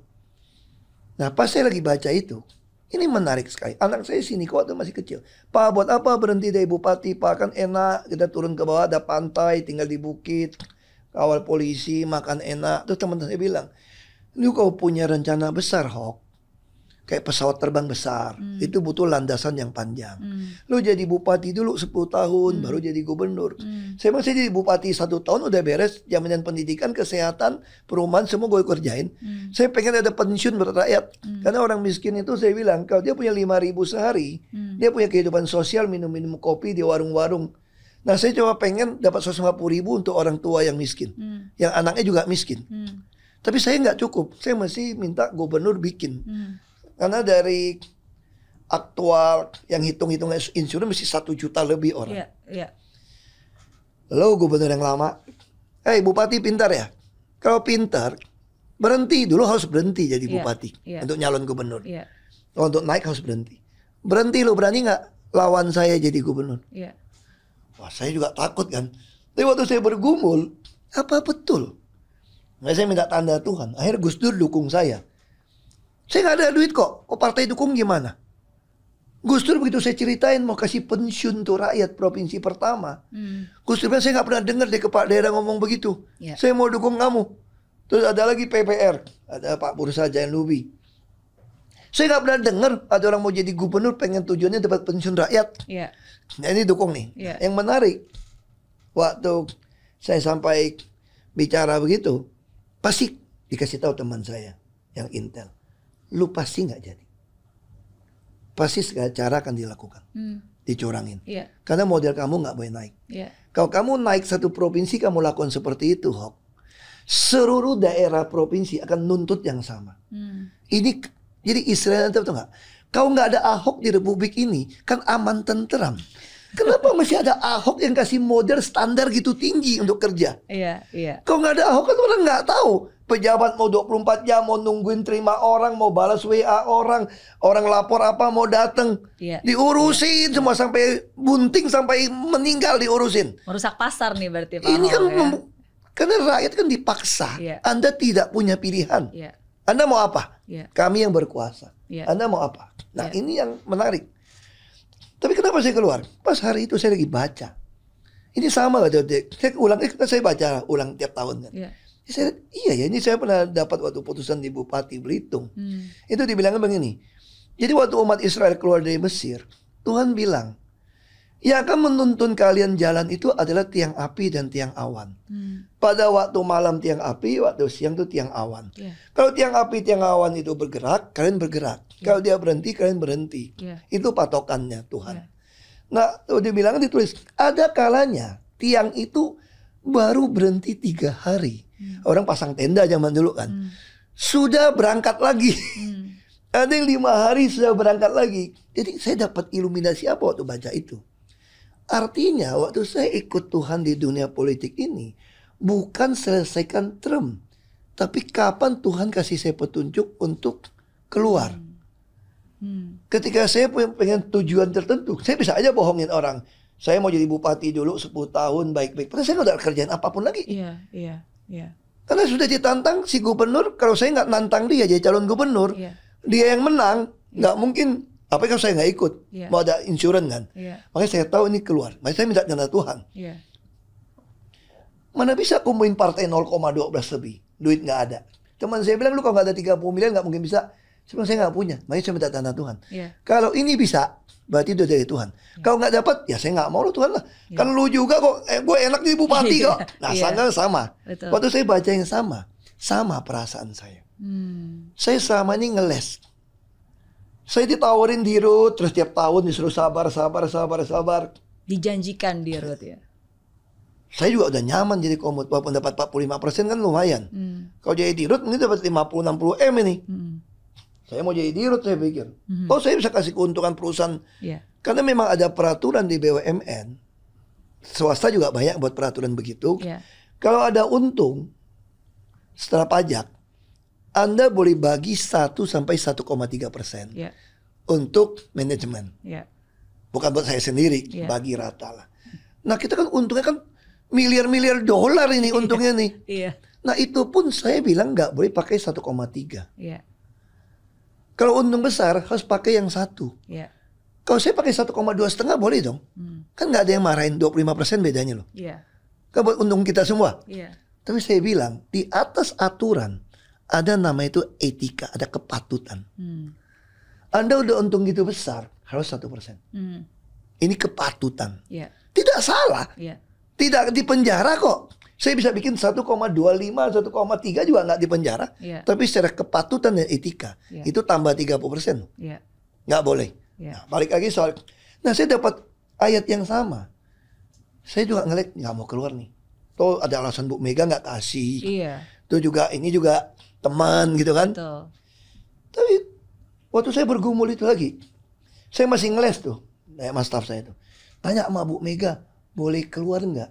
Nah pas saya lagi baca itu. Ini menarik sekali. Anak saya sini kok masih kecil. Pak buat apa berhenti dari bupati? Pak kan enak. Kita turun ke bawah ada pantai. Tinggal di bukit. Kawal polisi. Makan enak. Terus teman saya bilang. Lu kau punya rencana besar Hok. Kayak pesawat terbang besar. Itu butuh landasan yang panjang. Hmm. Lu jadi bupati dulu 10 tahun. Baru jadi gubernur. Hmm. Saya masih jadi bupati satu tahun udah beres jaminan pendidikan, kesehatan, perumahan semua gue kerjain. Hmm. Saya pengen ada pensiun buat rakyat. Karena orang miskin itu saya bilang kalau dia punya 5 ribu sehari, Hmm. dia punya kehidupan sosial minum-minum kopi di warung-warung. Nah saya cuma pengen dapat 150 ribu untuk orang tua yang miskin. Hmm. Yang anaknya juga miskin. Hmm. Tapi saya nggak cukup. Saya masih minta gubernur bikin. Hmm. Karena dari aktual yang hitung-hitung insurans mesti satu juta lebih orang. Iya. Iya. Lo gubernur yang lama, eh bupati pintar ya? Kalau pintar, berhenti dulu harus berhenti jadi Iya, bupati iya. untuk nyalon gubernur. Iya. Kalau untuk naik harus berhenti. Berhenti lo berani nggak lawan saya jadi gubernur? Iya. Wah saya juga takut kan. Tapi waktu saya bergumul, apa betul? Nah, saya minta tanda Tuhan. Akhirnya Gus Dur dukung saya. Saya nggak ada duit kok. Kok partai dukung gimana? Gus Dur begitu saya ceritain mau kasih pensiun tuh rakyat provinsi pertama. Hmm. Gus Dur bilang saya nggak pernah dengar deh kepala daerah ngomong begitu. Iya. Saya mau dukung kamu. Terus ada lagi PPR, ada Pak Bursa Jayan Lubi. Saya nggak pernah dengar ada orang mau jadi gubernur pengen tujuannya dapat pensiun rakyat. Iya. Nah ini dukung nih. Iya. Yang menarik, waktu saya sampai bicara begitu, pasti dikasih tahu teman saya yang intel, lu pasti nggak jadi. Pasti segala cara akan dilakukan, Hmm. dicurangin. Iya. Karena model kamu nggak boleh naik. Iya. Kalau kamu naik satu provinsi kamu lakukan seperti itu, Hok. Seluruh daerah provinsi akan nuntut yang sama. Hmm. Ini jadi Israel itu nggak? Kau nggak ada Ahok di Republik ini kan aman tenteram. Kenapa masih ada Ahok yang kasih model standar gitu tinggi untuk kerja? Iya, iya. Kalau nggak ada Ahok kan orang nggak tahu. Pejabat mau 24 jam, mau nungguin terima orang, mau balas WA orang, orang lapor apa mau datang. Iya. Diurusin semua sampai bunting sampai meninggal diurusin. Merusak pasar nih berarti Pak Ini kan ya. karena rakyat kan dipaksa. Iya. Anda tidak punya pilihan. Iya, Anda mau apa? iya, Kami yang berkuasa. iya. Anda mau apa? Nah, Iya. ini yang menarik. Tapi kenapa saya keluar? Pas hari itu saya lagi baca. Ini sama lah. Saya ulang, eh, saya baca ulang tiap tahun kan. Iya. Saya, iya ya, ini saya pernah dapat waktu putusan di Bupati Belitung. Hmm. Itu dibilangnya begini. Jadi waktu umat Israel keluar dari Mesir, Tuhan bilang, yang akan menuntun kalian jalan itu adalah tiang api dan tiang awan. Hmm. Pada waktu malam tiang api, waktu siang itu tiang awan. Iya, Kalau tiang api, tiang awan itu bergerak, kalian bergerak. Kalau dia berhenti, kalian berhenti. iya. Itu patokannya Tuhan. Iya. Nah, tuh dibilang ditulis, ada kalanya tiang itu baru berhenti tiga hari. Hmm. Orang pasang tenda zaman dulu kan. Hmm. Sudah berangkat lagi. Hmm. Ada yang lima hari sudah berangkat lagi. Jadi saya dapat iluminasi apa waktu baca itu? Artinya waktu saya ikut Tuhan di dunia politik ini bukan selesaikan term, tapi kapan Tuhan kasih saya petunjuk untuk keluar. Hmm. Ketika saya punya pengen tujuan tertentu, saya bisa aja bohongin orang. Saya mau jadi bupati dulu 10 tahun baik-baik. Padahal saya nggak ada kerjaan apa pun lagi. Iya, iya, iya. Karena sudah ditantang si gubernur, kalau saya nggak nantang dia jadi calon gubernur, Iya. dia yang menang, nggak mungkin. Apa kalau saya nggak ikut? Iya. Mau ada insurans kan? Iya, Makanya saya tahu ini keluar. Makanya saya minta tanda Tuhan. iya. Mana bisa kumpulin partai 0,12 lebih? Duit nggak ada. Teman saya bilang, lu kalau nggak ada 30 miliar nggak mungkin bisa. Bilang, saya nggak punya. Makanya saya minta tanda Tuhan. Iya. Kalau ini bisa, berarti itu dari Tuhan. Kalau nggak dapat, ya saya nggak mau lu Tuhan lah. Kan lu juga kok, eh, gue enak jadi bupati Iya, kok. Nah, iya. sama sama. Betul. Waktu saya baca yang sama, sama perasaan saya. Hmm. Saya selama ini ngeles. Saya ditawarin di road, terus tiap tahun disuruh sabar, sabar, sabar, sabar. Dijanjikan di ya. Saya juga udah nyaman jadi komut, walaupun dapat 45% kan lumayan. Hmm. Kalau jadi di road mungkin dapat 50-60 M ini. Hmm. Saya mau jadi di road saya pikir. Mhm. Oh saya bisa kasih keuntungan perusahaan. Iya. Karena memang ada peraturan di BUMN. Swasta juga banyak buat peraturan begitu. Iya. Kalau ada untung setelah pajak, Anda boleh bagi 1 sampai 1,3 persen Iya. untuk manajemen. Iya. Bukan buat saya sendiri, Iya. bagi rata lah. Nah kita kan untungnya kan miliar-miliar dolar ini untungnya nih. Iya. Nah itu pun saya bilang nggak boleh pakai 1,3. Iya. Kalau untung besar harus pakai yang satu. Iya. Kalau saya pakai 1,2 setengah boleh dong. Hmm. Kan nggak ada yang marahin 25% bedanya loh. Iya. Kan buat untung kita semua. Iya. Tapi saya bilang di atas aturan ada nama itu etika, ada kepatutan. Hmm. Anda udah untung gitu besar harus satu persen. Hmm. Ini kepatutan. Iya. Tidak salah. Iya. Tidak di penjara kok. Saya bisa bikin 1,25, 1,3 juga nggak di penjara. Iya. Tapi secara kepatutan dan etika Iya. itu tambah 30 persen. Iya. Nggak boleh. Iya. Nah, balik lagi soal. Nah saya dapat ayat yang sama. Saya juga ngeliat nggak mau keluar nih. Tuh ada alasan Bu Mega nggak kasih. Iya. Itu juga ini juga teman gitu kan. Betul. Tapi waktu saya bergumul itu lagi, saya masih ngeles tuh, kayak mas staff saya tuh. Tanya sama Bu Mega, boleh keluar nggak?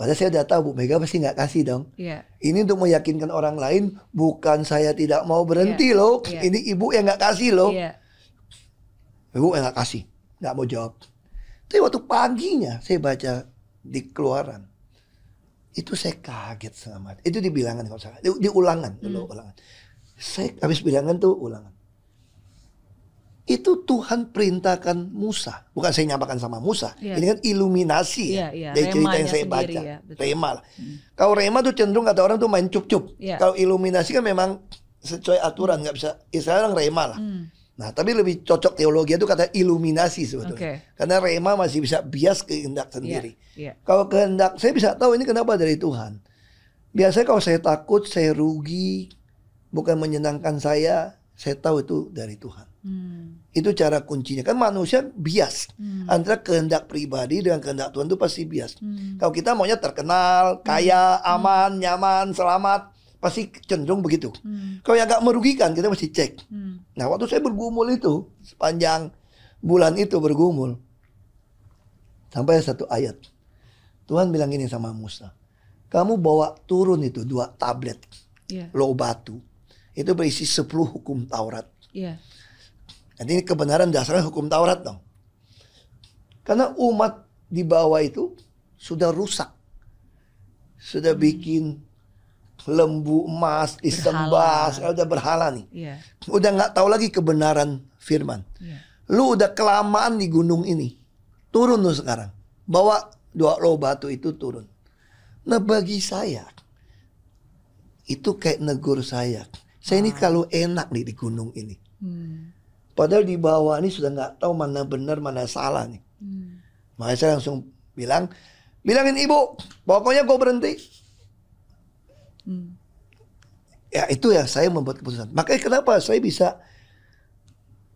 Padahal saya udah tahu Bu Mega pasti nggak kasih dong. Iya. Ini untuk meyakinkan orang lain, bukan saya tidak mau berhenti loh. Iya. Ini ibu yang nggak kasih loh. Iya. Ibu yang nggak kasih, nggak mau jawab. Tapi waktu paginya saya baca di keluaran, itu saya kaget setengah mati. Itu di bilangan kalau salah, di, di ulangan dulu ulangan. Saya habis bilangan tuh ulangan. Itu Tuhan perintahkan Musa, bukan saya nyamakan sama Musa. Iya. Ini kan iluminasi Iya, ya iya. dari cerita yang saya sendiri baca. ya, betul. Rema lah. Kalau Rema tuh cenderung kata orang tuh main cup-cup. Iya. Kalau iluminasi kan memang sesuai aturan nggak bisa. Istilah orang Rema lah. Hmm. Nah, tapi lebih cocok teologi itu kata iluminasi sebetulnya. Oke. Karena rema masih bisa bias kehendak sendiri. Iya. Kalau kehendak, saya bisa tahu ini kenapa dari Tuhan. Biasanya kalau saya takut, saya rugi, bukan menyenangkan saya, saya tahu itu dari Tuhan. Hmm. Itu cara kuncinya. Kan manusia bias. Hmm. Antara kehendak pribadi dengan kehendak Tuhan itu pasti bias. Hmm. Kalau kita maunya terkenal, kaya, aman, nyaman, selamat, pasti cenderung begitu. Hmm. Kalau yang agak merugikan, kita mesti cek. Hmm. Nah waktu saya bergumul itu sepanjang bulan itu bergumul, Sampai satu ayat. Tuhan bilang ini sama Musa. Kamu bawa turun itu dua tablet loh batu. Itu berisi 10 hukum Taurat. Iya. Nanti ini kebenaran dasarnya hukum Taurat dong. Karena umat di bawah itu sudah rusak. Sudah bikin lembu emas disembah, Berhala. udah berhala nih. Iya. Udah nggak tahu lagi kebenaran firman. Iya. Lu udah kelamaan di gunung ini. Turun lu sekarang. Bawa dua loh batu itu turun. Nah bagi saya itu kayak negur saya. Saya ini kalau enak nih di gunung ini. Hmm. Padahal di bawah ini sudah nggak tahu mana benar mana salah nih. Hmm. Makanya saya langsung bilang, bilangin ibu, pokoknya kau berhenti. Hmm. Ya itu ya saya membuat keputusan. Makanya kenapa saya bisa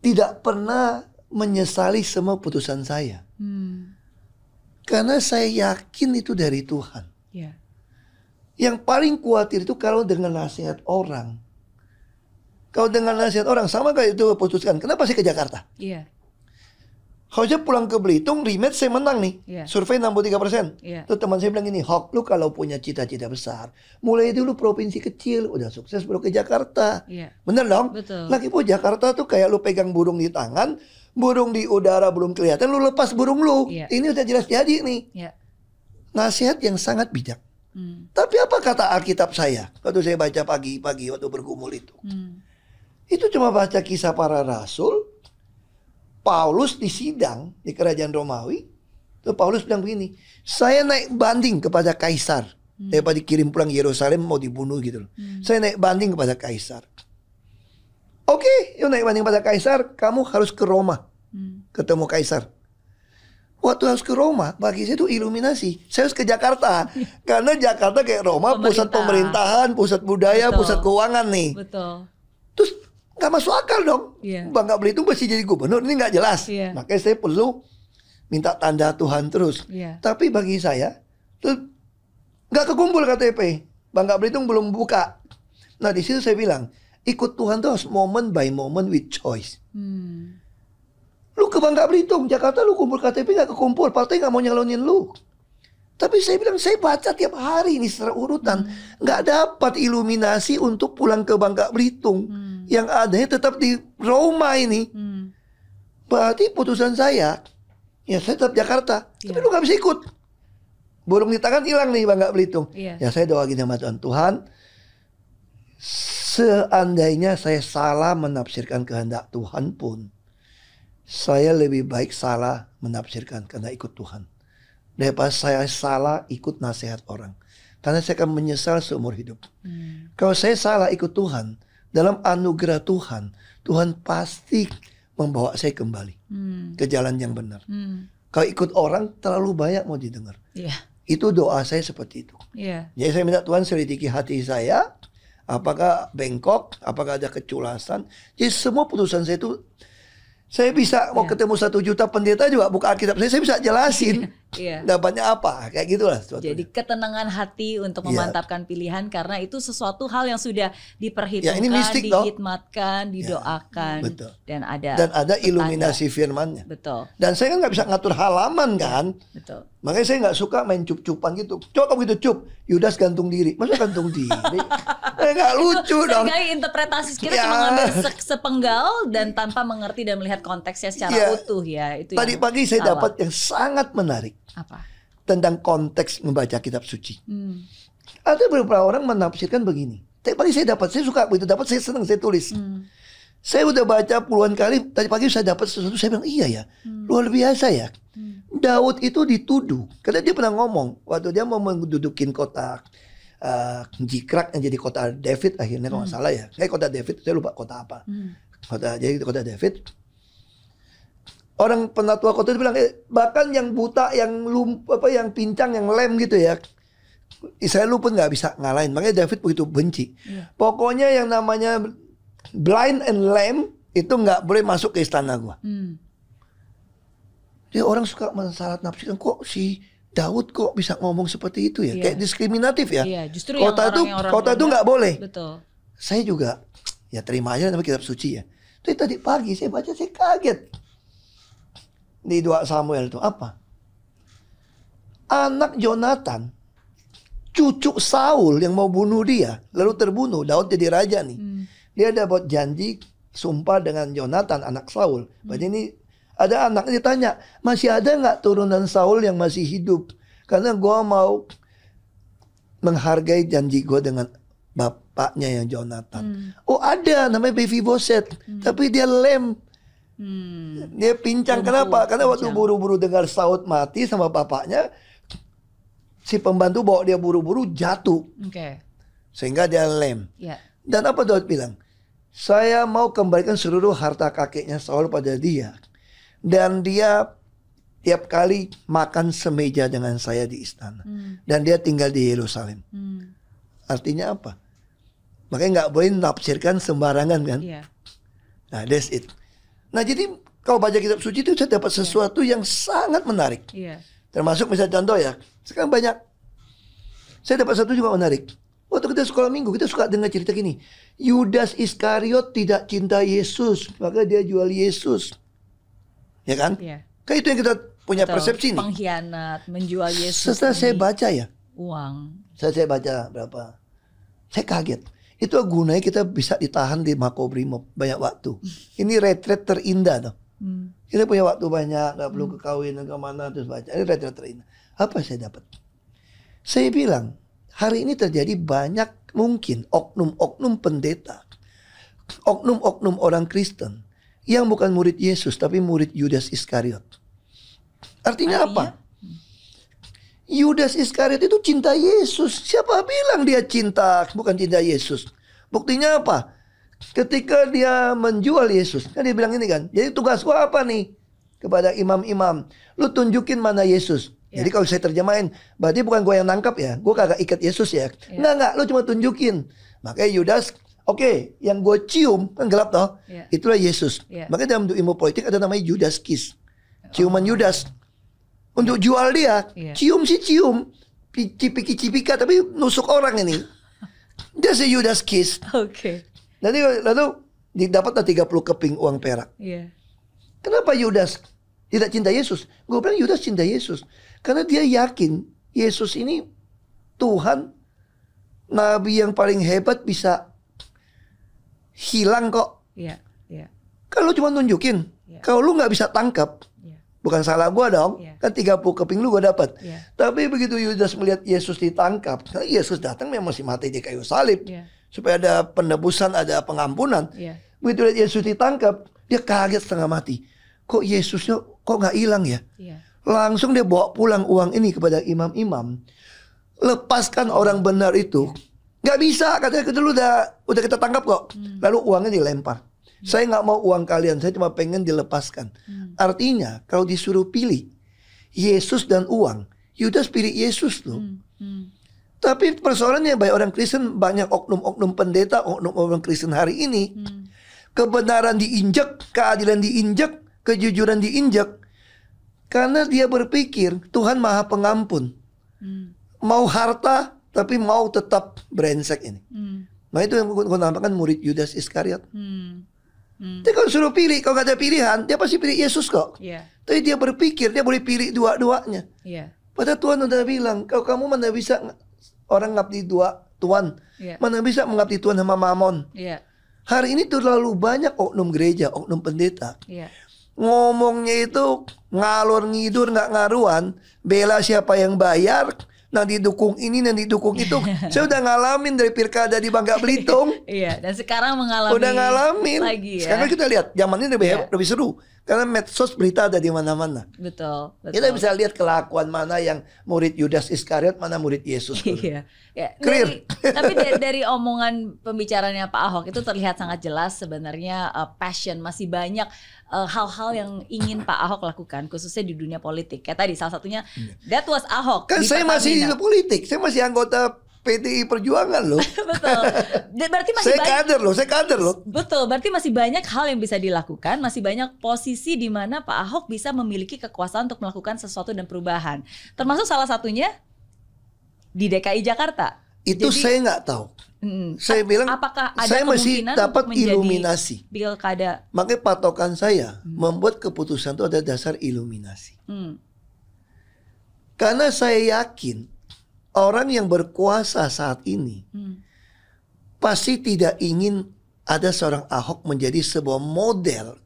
tidak pernah menyesali semua putusan saya. Hmm. Karena saya yakin itu dari Tuhan. Iya. Yang paling khawatir itu kalau dengan nasihat orang. Kalau dengan nasihat orang sama kayak itu putuskan. Kenapa sih ke Jakarta? Iya. Harusnya pulang ke Belitung, rematch saya menang nih. Iya. Survei 63%. Iya. Tuh teman saya bilang gini, Hok, lu kalau punya cita-cita besar, mulai dulu provinsi kecil, udah sukses baru ke Jakarta. Iya. Bener dong? Betul. Lagi po Jakarta tuh kayak lu pegang burung di tangan, burung di udara belum kelihatan, lu lepas burung lu. Iya. Ini udah jelas jadi nih. Iya. Nasihat yang sangat bijak. Hmm. Tapi apa kata Alkitab saya? Waktu saya baca pagi-pagi waktu bergumul itu. Hmm. Itu cuma baca kisah para rasul. Paulus di sidang di kerajaan Romawi. Tuh Paulus bilang begini. Saya naik banding kepada Kaisar. Daripada dikirim pulang Yerusalem mau dibunuh gitu loh. Saya naik banding kepada Kaisar. Oke, yuk naik banding kepada Kaisar. Kamu harus ke Roma. Hmm. Ketemu Kaisar. Waktu harus ke Roma, bagi saya itu iluminasi. Saya harus ke Jakarta. Karena Jakarta kayak Roma, pusat Pemerintah. pemerintahan, pusat budaya, Betul. pusat keuangan nih. Betul. Nggak masuk akal dong. Iya. Bangga Belitung pasti jadi gubernur ini nggak jelas. Iya. Makanya saya perlu minta tanda Tuhan terus. Iya. Tapi bagi saya tuh nggak kekumpul KTP. Bangga Belitung belum buka. Nah di situ saya bilang ikut Tuhan tuh harus moment by moment with choice. Hmm. Lu ke Bangka Belitung, Jakarta lu kumpul KTP nggak kekumpul, partai nggak mau nyalonin lu. Tapi saya bilang saya baca tiap hari ini secara urutan nggak dapat iluminasi untuk pulang ke Bangka Belitung. Hmm. Yang adanya tetap di Roma ini. Hmm. Berarti putusan saya, ya saya tetap Jakarta. Tapi Iya. lu nggak bisa ikut. Burung di tangan hilang nih Bangka Belitung. Iya. Ya saya doa gini sama Tuhan, Tuhan, seandainya saya salah menafsirkan kehendak Tuhan pun, saya lebih baik salah menafsirkan karena ikut Tuhan. Daripada saya salah ikut nasihat orang. Karena saya akan menyesal seumur hidup. Hmm. Kalau saya salah ikut Tuhan, dalam anugerah Tuhan, Tuhan pasti membawa saya kembali Hmm. ke jalan yang benar. Hmm. Kalau ikut orang, terlalu banyak mau didengar. Iya. Itu doa saya seperti itu. Iya. Jadi saya minta Tuhan selidiki hati saya. Apakah bengkok, apakah ada keculasan. Jadi semua putusan saya itu saya bisa mau Iya. ketemu satu juta pendeta juga buka Alkitab saya, saya bisa jelasin Iya. dapatnya apa, kayak gitulah. Jadi ketenangan hati untuk Iya. memantapkan pilihan karena itu sesuatu hal yang sudah Ya, diperhitungkan, ini mistik toh. dihikmatkan, didoakan, betul. dan ada dan ada petanda. iluminasi firmannya. Betul, Dan saya kan nggak bisa ngatur halaman kan. betul. Makanya saya nggak suka main cup-cupan gitu. Coba kamu gitu cup, Yudas gantung diri. Masa gantung diri? eh, nggak lucu dong. Sebagai interpretasi kita Ya. cuma ngambil se- sepenggal dan tanpa mengerti dan melihat konteksnya secara Ya. utuh ya. Itu Tadi pagi saya salah. dapat yang sangat menarik apa? tentang konteks membaca kitab suci. Hmm. Ada beberapa orang menafsirkan begini. Tadi pagi saya dapat, saya suka begitu dapat, saya senang, saya tulis. Hmm. Saya udah baca puluhan kali, tadi pagi saya dapat sesuatu, saya bilang iya ya, luar biasa ya. Hmm. Daud itu dituduh, karena dia pernah ngomong, waktu dia mau mendudukin kota uh, Jikrak yang jadi kota David akhirnya kalau nggak salah ya, kayak kota David, saya lupa kota apa. Hmm. Kota jadi kota David. Orang penatua kota itu bilang, eh, bahkan yang buta, yang lum, apa, yang pincang, yang lem gitu ya, Israel lu pun nggak bisa ngalahin. Makanya David begitu benci. Iya. Pokoknya yang namanya blind and lame itu nggak boleh masuk ke istana gua. Hmm. Dia orang suka mensalah nafsirkan kok si Daud kok bisa ngomong seperti itu ya, Iya. kayak diskriminatif ya. Iya, justru kota itu orang kota itu nggak boleh. Betul. Saya juga ya terima aja namanya kitab suci ya. Tapi tadi pagi saya baca saya kaget di dua Samuel itu apa? anak Jonathan, cucu Saul yang mau bunuh dia, lalu terbunuh, Daud jadi raja nih. Hmm. Dia dapat janji sumpah dengan Jonathan anak Saul. Berarti ini ada anaknya ditanya, masih ada nggak turunan Saul yang masih hidup? Karena gua mau menghargai janji gua dengan bapaknya yang Jonathan. Hmm. Oh ada namanya Boset, tapi dia lem. Hmm. Dia pincang kenapa? Karena waktu buru-buru dengar Saud mati sama bapaknya, si pembantu bawa dia buru-buru jatuh Oke. sehingga dia lem. Ya. Dan apa Daud bilang? Saya mau kembalikan seluruh harta kakeknya Saul pada dia. Dan dia tiap kali makan semeja dengan saya di istana. Hmm. Dan dia tinggal di Yerusalem. Hmm. Artinya apa? Makanya nggak boleh nafsirkan sembarangan kan? Iya. Nah, that's it. Nah, jadi kalau baca kitab suci itu saya dapat sesuatu yang sangat menarik. Iya. Termasuk misalnya contoh ya, sekarang banyak. Saya dapat satu juga menarik. Waktu kita sekolah minggu, kita suka dengar cerita gini. Yudas Iskariot tidak cinta Yesus, maka dia jual Yesus. Ya kan? Iya. Kan itu yang kita punya Atau persepsi nih. Pengkhianat, menjual Yesus. Setelah saya baca ya, uang. saya, saya baca berapa. Saya kaget. Itu gunanya kita bisa ditahan di Makobrimob banyak waktu. Ini retret terindah tuh. Hmm. Kita punya waktu banyak, nggak perlu ke kawin ke mana terus baca. Ini retret terindah. Apa saya dapat? Saya bilang hari ini terjadi banyak mungkin oknum-oknum pendeta, oknum-oknum orang Kristen yang bukan murid Yesus tapi murid Yudas Iskariot. Artinya, apa? Yudas Iskariot itu cinta Yesus. Siapa bilang dia cinta bukan cinta Yesus? Buktinya apa? Ketika dia menjual Yesus, kan dia bilang ini kan. Jadi tugas gua apa nih? Kepada imam-imam, lu tunjukin mana Yesus. Ya. Jadi kalau saya terjemahin, berarti bukan gua yang nangkap ya. Gua kagak ikat Yesus ya. Ya. Enggak enggak, lu cuma tunjukin. Makanya Yudas, oke, yang gue cium kan gelap toh. Ya. Itulah Yesus. Ya. Makanya dalam ilmu politik ada namanya Judas Kiss. Ciuman Yudas. Untuk jual dia, Iya. cium sih cium. Cipiki-cipika tapi nusuk orang ini. Dia si Judas Kiss. Oke. Nanti lalu didapatlah 30 keping uang perak. Iya. Kenapa Yudas tidak cinta Yesus? Gue bilang Yudas cinta Yesus. Karena dia yakin Yesus ini Tuhan. Nabi yang paling hebat bisa hilang kok. Iya. Iya. Kalau cuma nunjukin. Iya. Kalau lu nggak bisa tangkap. Bukan salah gua dong. Iya. Kan 30 keping lu gua dapat. Iya. Tapi begitu Yudas melihat Yesus ditangkap. Karena Yesus datang memang masih mati di kayu salib. Iya. Supaya ada penebusan, ada pengampunan. Iya. Begitu lihat Yesus ditangkap. Dia kaget setengah mati. Kok Yesusnya kok nggak hilang ya? Iya. Langsung dia bawa pulang uang ini kepada imam-imam. Lepaskan orang benar itu. Nggak bisa, katanya kita udah udah kita tangkap kok. Lalu uangnya dilempar. Saya nggak mau uang kalian, saya cuma pengen dilepaskan. Artinya kalau disuruh pilih Yesus dan uang, Yudas pilih Yesus loh. Hmm. Hmm. Tapi persoalannya banyak orang Kristen, banyak oknum-oknum pendeta, oknum orang Kristen hari ini, Hmm. kebenaran diinjak, keadilan diinjak, kejujuran diinjak. Karena dia berpikir Tuhan maha pengampun. Hmm. Mau harta, tapi mau tetap brengsek ini. Hmm. Nah itu yang gue nampakkan murid Yudas Iskariot. Hmm. Hmm. Tapi kalau suruh pilih, kalau gak ada pilihan, dia pasti pilih Yesus kok. Iya. Tapi dia berpikir, dia boleh pilih dua-duanya. Iya. Padahal Tuhan udah bilang, kalau kamu mana bisa ng- orang ngabdi dua Tuhan, Iya. mana bisa mengabdi Tuhan sama Mamon. Iya. Hari ini terlalu banyak oknum gereja, oknum pendeta. Iya. Ngomongnya itu ngalor ngidur nggak ngaruan, bela siapa yang bayar, nanti dukung ini, nanti dukung itu. Saya udah ngalamin dari pilkada di Bangka Belitung. Iya. Dan sekarang mengalami udah ngalamin. lagi ya. Sekarang kita lihat, zaman ini lebih, Iya. lebih seru. Karena medsos berita ada di mana-mana. Betul. betul. Kita bisa lihat kelakuan mana yang murid Yudas Iskariot, mana murid Yesus. Iya. Ya, dari- tapi dari, dari omongan pembicaranya Pak Ahok itu terlihat sangat jelas sebenarnya uh, passion masih banyak uh, hal-hal yang ingin Pak Ahok lakukan khususnya di dunia politik. Kayak tadi salah satunya that was Ahok. Kan saya masih di politik, saya masih anggota PDI Perjuangan loh. Betul. Berarti masih saya banyak kader loh, saya kader loh. Betul, berarti masih banyak hal yang bisa dilakukan, masih banyak posisi di mana Pak Ahok bisa memiliki kekuasaan untuk melakukan sesuatu dan perubahan. Termasuk salah satunya di DKI Jakarta. Itu Jadi- saya nggak tahu. Mm. Saya bilang apakah ada saya masih kemungkinan dapat iluminasi. Pilkada. Makanya patokan saya membuat keputusan itu ada dasar iluminasi. Hmm. Karena saya yakin orang yang berkuasa saat ini Hmm. pasti tidak ingin ada seorang Ahok menjadi sebuah model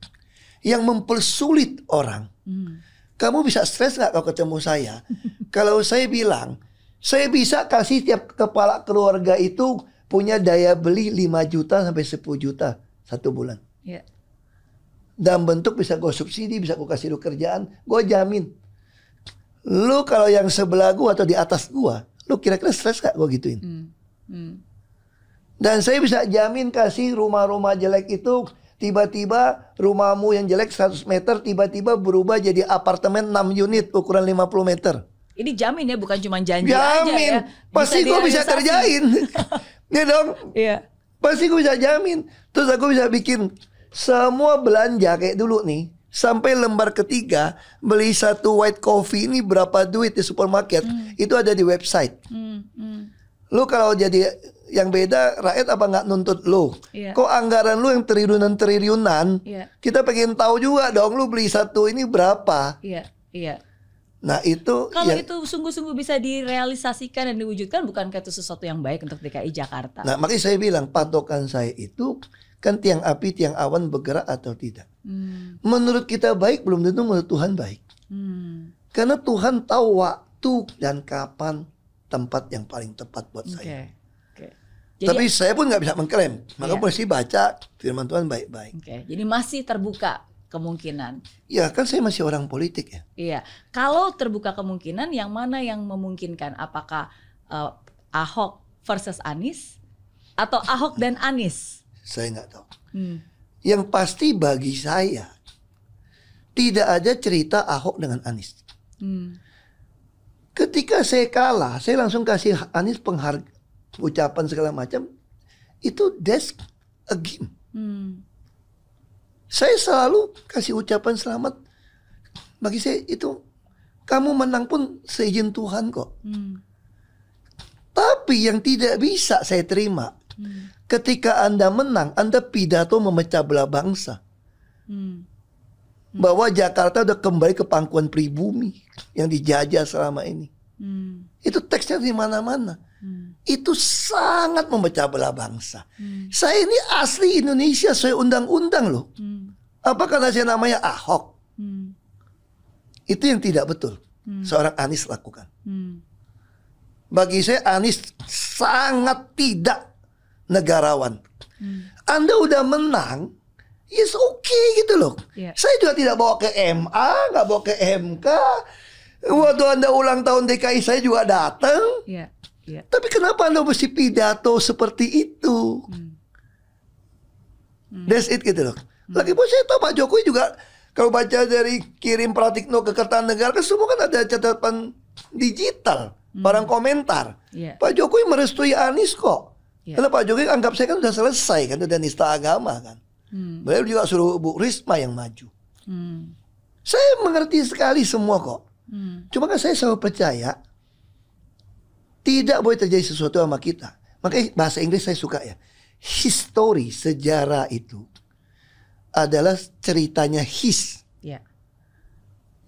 yang mempersulit orang. Hmm. Kamu bisa stres nggak kalau ketemu saya? kalau saya bilang, saya bisa kasih tiap kepala keluarga itu punya daya beli 5 juta sampai 10 juta satu bulan. Ya. Dalam bentuk bisa gue subsidi, bisa gue kasih lu kerjaan, gue jamin. Lu kalau yang sebelah gua atau di atas gua, lu kira-kira stres gak gue gituin? Hmm. Hmm. Dan saya bisa jamin kasih rumah-rumah jelek itu tiba-tiba rumahmu yang jelek 100 meter tiba-tiba berubah jadi apartemen 6 unit ukuran 50 meter. Ini jamin ya, bukan cuma janji aja Jamin. ya. Pasti gue bisa kerjain. ya dong. Iya. Pasti gue bisa jamin. Terus aku bisa bikin semua belanja kayak dulu nih. Sampai lembar ketiga beli satu white coffee ini berapa duit di supermarket itu ada di website. Hmm. Hmm. Lu kalau jadi yang beda rakyat apa nggak nuntut lu? Iya. Kok anggaran lu yang triliunan triliunan? Iya. Kita pengen tahu juga dong lu beli satu ini berapa? Iya. Iya. Nah itu Kalau yang- itu sungguh-sungguh bisa direalisasikan dan diwujudkan bukankah itu sesuatu yang baik untuk DKI Jakarta? Nah makanya saya bilang patokan saya itu kan tiang api tiang awan bergerak atau tidak. Hmm. Menurut kita baik belum tentu menurut Tuhan baik. Hmm. Karena Tuhan tahu waktu dan kapan tempat yang paling tepat buat Oke. saya. Jadi Tapi saya pun nggak bisa mengklaim. Maka Iya. mesti baca firman Tuhan baik-baik. Oke, jadi masih terbuka kemungkinan. Ya kan saya masih orang politik ya. Iya. Kalau terbuka kemungkinan yang mana yang memungkinkan? Apakah eh, Ahok versus Anies atau Ahok dan Anies? Saya nggak tahu. Hmm. Yang pasti bagi saya tidak ada cerita Ahok dengan Anies. Hmm. Ketika saya kalah, saya langsung kasih Anies penghargaan ucapan segala macam. Itu that's a game. Hmm. Saya selalu kasih ucapan selamat. Bagi saya itu kamu menang pun seizin Tuhan kok. Hmm. Tapi yang tidak bisa saya terima Hmm. Ketika Anda menang, Anda pidato memecah belah bangsa. Hmm. Bahwa Jakarta udah kembali ke pangkuan pribumi yang dijajah selama ini. Hmm. Itu teksnya di mana-mana. Hmm. Itu sangat memecah belah bangsa. Hmm. Saya ini asli Indonesia, saya undang-undang loh. Hmm. Apa karena saya namanya Ahok? Hmm. Itu yang tidak betul. Hmm. Seorang Anies lakukan. Hmm. Bagi saya Anies sangat tidak negarawan. Hmm. Anda udah menang, yes oke gitu loh. Iya. Saya juga tidak bawa ke MA, nggak bawa ke MK. Waktu Anda ulang tahun DKI saya juga datang. Iya. Iya. Tapi kenapa Anda mesti pidato seperti itu? Hmm. That's it gitu loh. Lagi pun saya tahu Pak Jokowi juga kalau baca dari kirim Pratikno ke Kertanegara kan semua kan ada catatan digital, barang komentar. Iya. Pak Jokowi merestui Anies kok. Iya. Karena Pak Jokowi anggap saya kan sudah selesai kan udah nista agama kan. Hmm. Beliau juga suruh Bu Risma yang maju. Hmm. Saya mengerti sekali semua kok. Hmm. Cuma kan saya selalu percaya tidak boleh terjadi sesuatu sama kita. Makanya bahasa Inggris saya suka ya. History, sejarah itu adalah ceritanya his. Iya.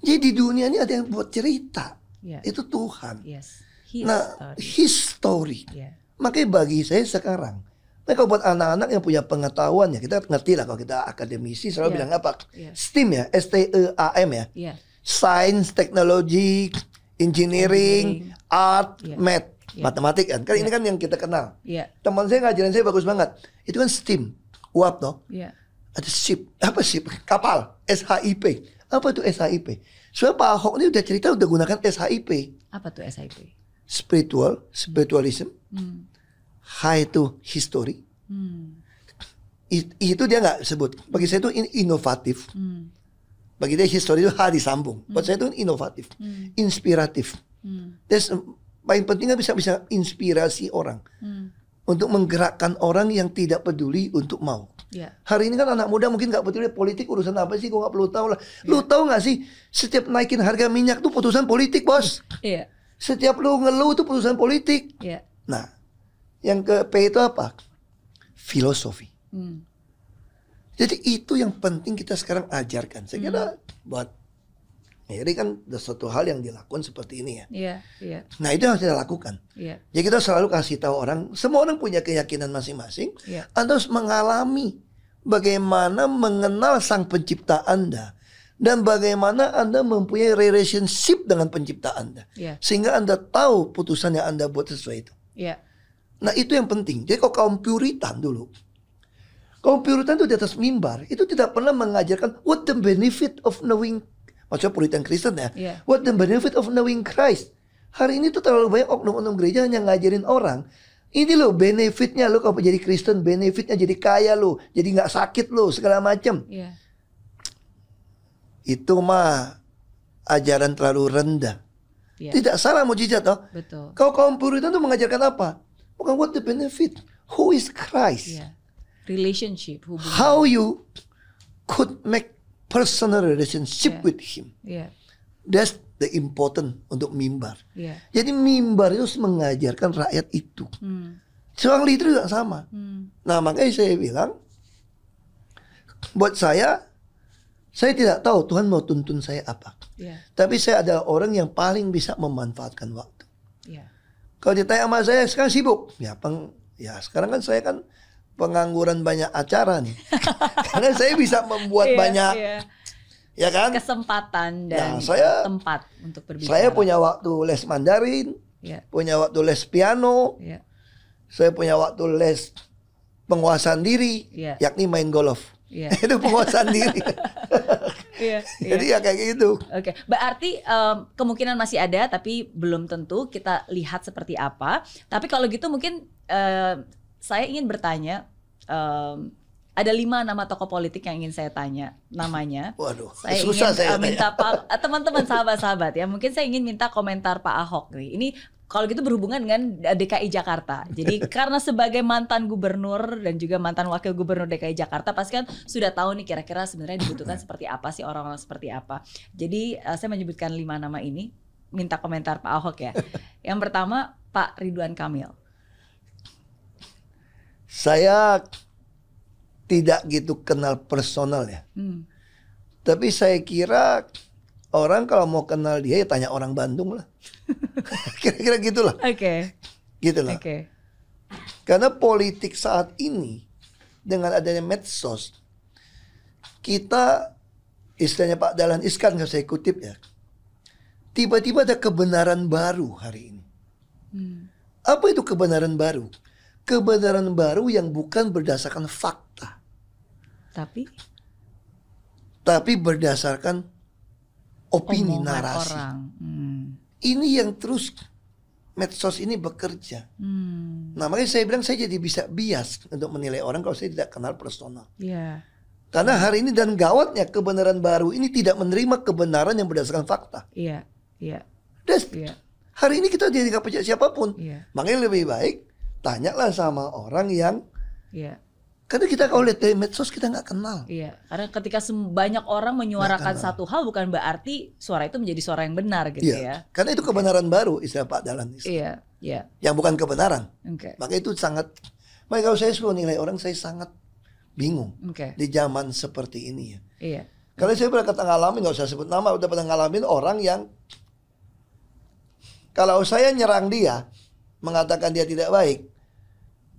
Jadi di dunia ini ada yang buat cerita. Iya. Itu Tuhan. Yes. His nah, story. his story. Iya. Makanya bagi saya sekarang. Nah kalau buat anak-anak yang punya pengetahuan ya kita ngerti lah kalau kita akademisi selalu Iya. bilang apa? Iya. STEAM ya, S T E A M ya. Iya. Science, Technology, Engineering, Engineering. Art, Iya. Math, Iya. matematik kan. Kan ini Iya. kan yang kita kenal. Iya. Teman saya ngajarin saya bagus banget. Itu kan STEAM. Uap toh. Iya. Ada ship. Apa ship? Kapal. SHIP. Apa itu SHIP? Soalnya Pak Ahok ini udah cerita udah gunakan SHIP. Apa tuh SIP? Spiritual, spiritualism. Hmm. High itu history. Hmm. I- itu dia nggak sebut. Bagi saya itu in- inovatif. Hmm. Bagi dia history itu hari disambung. Buat saya itu inovatif, Hmm. inspiratif. Hmm. That's um, paling pentingnya bisa bisa inspirasi orang Hmm. untuk menggerakkan orang yang tidak peduli untuk mau. Iya. Hari ini kan anak muda mungkin nggak peduli politik urusan apa sih, gue nggak perlu tahu lah. Lu tahu nggak sih setiap naikin harga minyak tuh putusan politik bos. Iya. Setiap lu ngeluh tuh putusan politik. Iya. Nah, yang ke P itu apa? Filosofi. Hmm. Jadi itu yang penting kita sekarang ajarkan. Saya kira buat Jadi kan ada satu hal yang dilakukan seperti ini ya. Iya, iya, Nah itu yang harus kita lakukan. iya, Jadi kita selalu kasih tahu orang, semua orang punya keyakinan masing-masing. iya. Anda harus mengalami bagaimana mengenal sang pencipta Anda. Dan bagaimana Anda mempunyai relationship dengan pencipta Anda. Iya, Sehingga Anda tahu putusan yang Anda buat sesuai itu. iya, Nah itu yang penting. Jadi kalau kaum puritan dulu. Kaum puritan itu di atas mimbar. Itu tidak pernah mengajarkan what the benefit of knowing. Maksudnya puritan Kristen ya. Iya. What the benefit of knowing Christ. Hari ini tuh terlalu banyak oknum-oknum gereja hanya ngajarin orang. Ini loh benefitnya lo kalau jadi Kristen. Benefitnya jadi kaya lo. Jadi nggak sakit lo segala macam. iya, Itu mah ajaran terlalu rendah. iya. Tidak salah mujizat toh. Betul. Kalau kaum puritan itu mengajarkan apa? Bukan what the benefit. Who is Christ? Iya. Relationship, hubungan. How you could make personal relationship Yeah. with him. Iya, That's the important untuk mimbar. iya. Jadi mimbar itu harus mengajarkan rakyat itu. Hmm, Seorang leader juga sama. hmm, Nah makanya saya bilang, buat saya, saya tidak tahu Tuhan mau tuntun saya apa. iya, Tapi saya adalah orang yang paling bisa memanfaatkan waktu. iya. Kalau ditanya sama saya sekarang sibuk, ya peng, ya sekarang kan saya kan pengangguran banyak acara nih. Karena saya bisa membuat Iya, banyak, iya. ya kan? kesempatan dan Nah, saya- tempat untuk berbicara. Saya punya waktu les Mandarin, Iya, punya waktu les piano, iya, saya punya waktu les penguasaan diri, Iya. yakni main golf. Iya. Itu penguasaan diri. Iya, iya. Jadi ya kayak gitu. Oke, berarti em, kemungkinan masih ada, tapi belum tentu kita lihat seperti apa. Tapi kalau gitu mungkin em, saya ingin bertanya, em, ada lima nama tokoh politik yang ingin saya tanya namanya. Waduh, Saya susah ingin saya eh, minta Pak eh, teman-teman sahabat-sahabat ya, mungkin saya ingin minta komentar Pak Ahok nih. Ini kalau gitu berhubungan dengan DKI Jakarta. Jadi karena sebagai mantan gubernur dan juga mantan wakil gubernur DKI Jakarta pasti kan sudah tahu nih kira-kira sebenarnya dibutuhkan seperti apa sih orang-orang seperti apa. Jadi eh, saya menyebutkan lima nama ini, minta komentar Pak Ahok ya. Yang pertama Pak Ridwan Kamil. Saya tidak gitu kenal personal ya. Hmm. Tapi saya kira orang kalau mau kenal dia ya tanya orang Bandung lah. Kira-kira gitulah, Oke, gitulah. oke. Karena politik saat ini dengan adanya medsos kita istilahnya Pak Dahlan Iskan kalau saya kutip ya. Tiba-tiba ada kebenaran baru hari ini. Hmm. Apa itu kebenaran baru? Kebenaran baru yang bukan berdasarkan fakta, Tapi tapi berdasarkan opini omongan narasi. orang. Ini yang terus medsos ini bekerja. Hmm. Nah makanya saya bilang saya jadi bisa bias untuk menilai orang kalau saya tidak kenal personal. Ya. Karena hari ini dan gawatnya kebenaran baru ini tidak menerima kebenaran yang berdasarkan fakta. Iya, iya, Dan iya, hari ini kita jadi nggak percaya siapa pun. iya, Makanya lebih baik tanyalah sama orang yang iya, karena kita kalau lihat dari medsos kita nggak kenal. iya. Karena ketika banyak orang menyuarakan satu hal bukan berarti suara itu menjadi suara yang benar gitu Iya. ya. Karena itu kebenaran baru istilah Pak Dahlan. Iya, iya. Yang bukan kebenaran. Oke, Maka itu sangat. Makanya kalau saya suruh nilai orang saya sangat bingung oke. di zaman seperti ini ya. Iya, Kalau saya pernah kata ngalamin, nggak usah sebut nama, udah pernah ngalamin orang yang kalau saya nyerang dia, mengatakan dia tidak baik,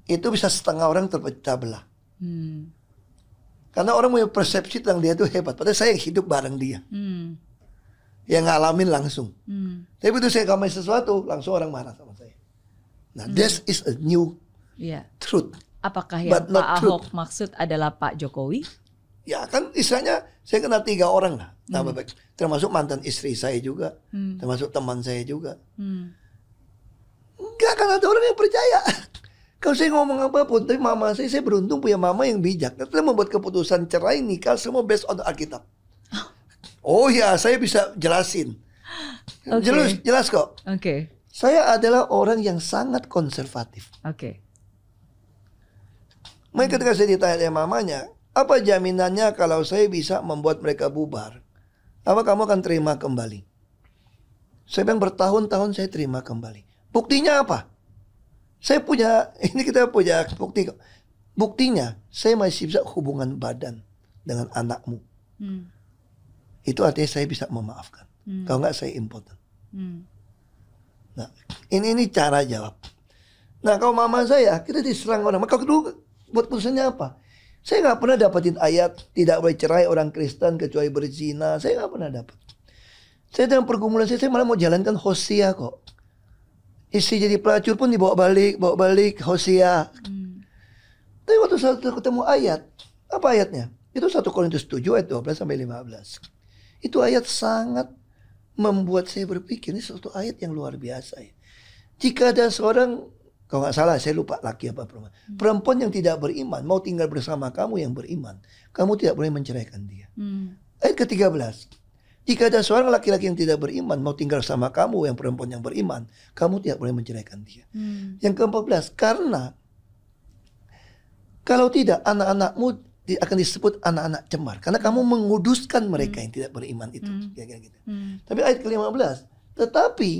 itu bisa setengah orang terpecah belah. Hmm, Karena orang punya persepsi tentang dia itu hebat, padahal saya yang hidup bareng dia, hmm, yang ngalamin langsung. hmm. Tapi begitu saya komen sesuatu, langsung orang marah sama saya. Nah, this is a new Iya. truth. Apakah yang But Pak Ahok maksud adalah Pak Jokowi? Ya kan istilahnya saya kenal tiga orang lah, nama baik. Termasuk mantan istri saya juga, Hmm, termasuk teman saya juga. hmm, Enggak akan ada orang yang percaya. Kalau saya ngomong apa pun, tapi mama saya, saya beruntung punya mama yang bijak. Dia membuat keputusan cerai nikah semua based on Alkitab. Oh ya, saya bisa jelasin. Oke. Jelas, jelas kok. Oke, Saya adalah orang yang sangat konservatif. oke. Mereka ketika saya ditanya oleh mamanya, apa jaminannya kalau saya bisa membuat mereka bubar? Apa kamu akan terima kembali? Saya bilang bertahun-tahun saya terima kembali. Buktinya apa? Saya punya, ini kita punya bukti. kok. Buktinya, saya masih bisa hubungan badan dengan anakmu. Hmm, Itu artinya saya bisa memaafkan. Hmm. Kalau nggak saya impoten. Hmm. Nah, ini ini cara jawab. Nah, kalau mama saya kita diserang orang, maka dulu buat putusannya apa? Saya nggak pernah dapetin ayat tidak boleh cerai orang Kristen kecuali berzina. Saya nggak pernah dapat. Saya dalam pergumulan saya, saya malah mau jalankan Hosea kok. Isi jadi pelacur pun dibawa balik, bawa balik Hosea. Hmm. Tapi waktu saya ketemu ayat, apa ayatnya? Itu 1 Korintus 7 ayat 12 sampai 15. Itu ayat sangat membuat saya berpikir ini suatu ayat yang luar biasa ya. Jika ada seorang kalau nggak salah saya lupa laki apa perempuan. Perempuan yang tidak beriman mau tinggal bersama kamu yang beriman, kamu tidak boleh menceraikan dia. Hmm. Ayat ke-13. Jika ada seorang laki-laki yang tidak beriman mau tinggal sama kamu yang perempuan yang beriman, kamu tidak boleh menceraikan dia. Hmm. Yang ke-14, karena kalau tidak anak-anakmu akan disebut anak-anak cemar karena kamu menguduskan mereka yang tidak beriman itu. Hmm. Kira-kira gitu. Hmm. Tapi ayat ke-15, tetapi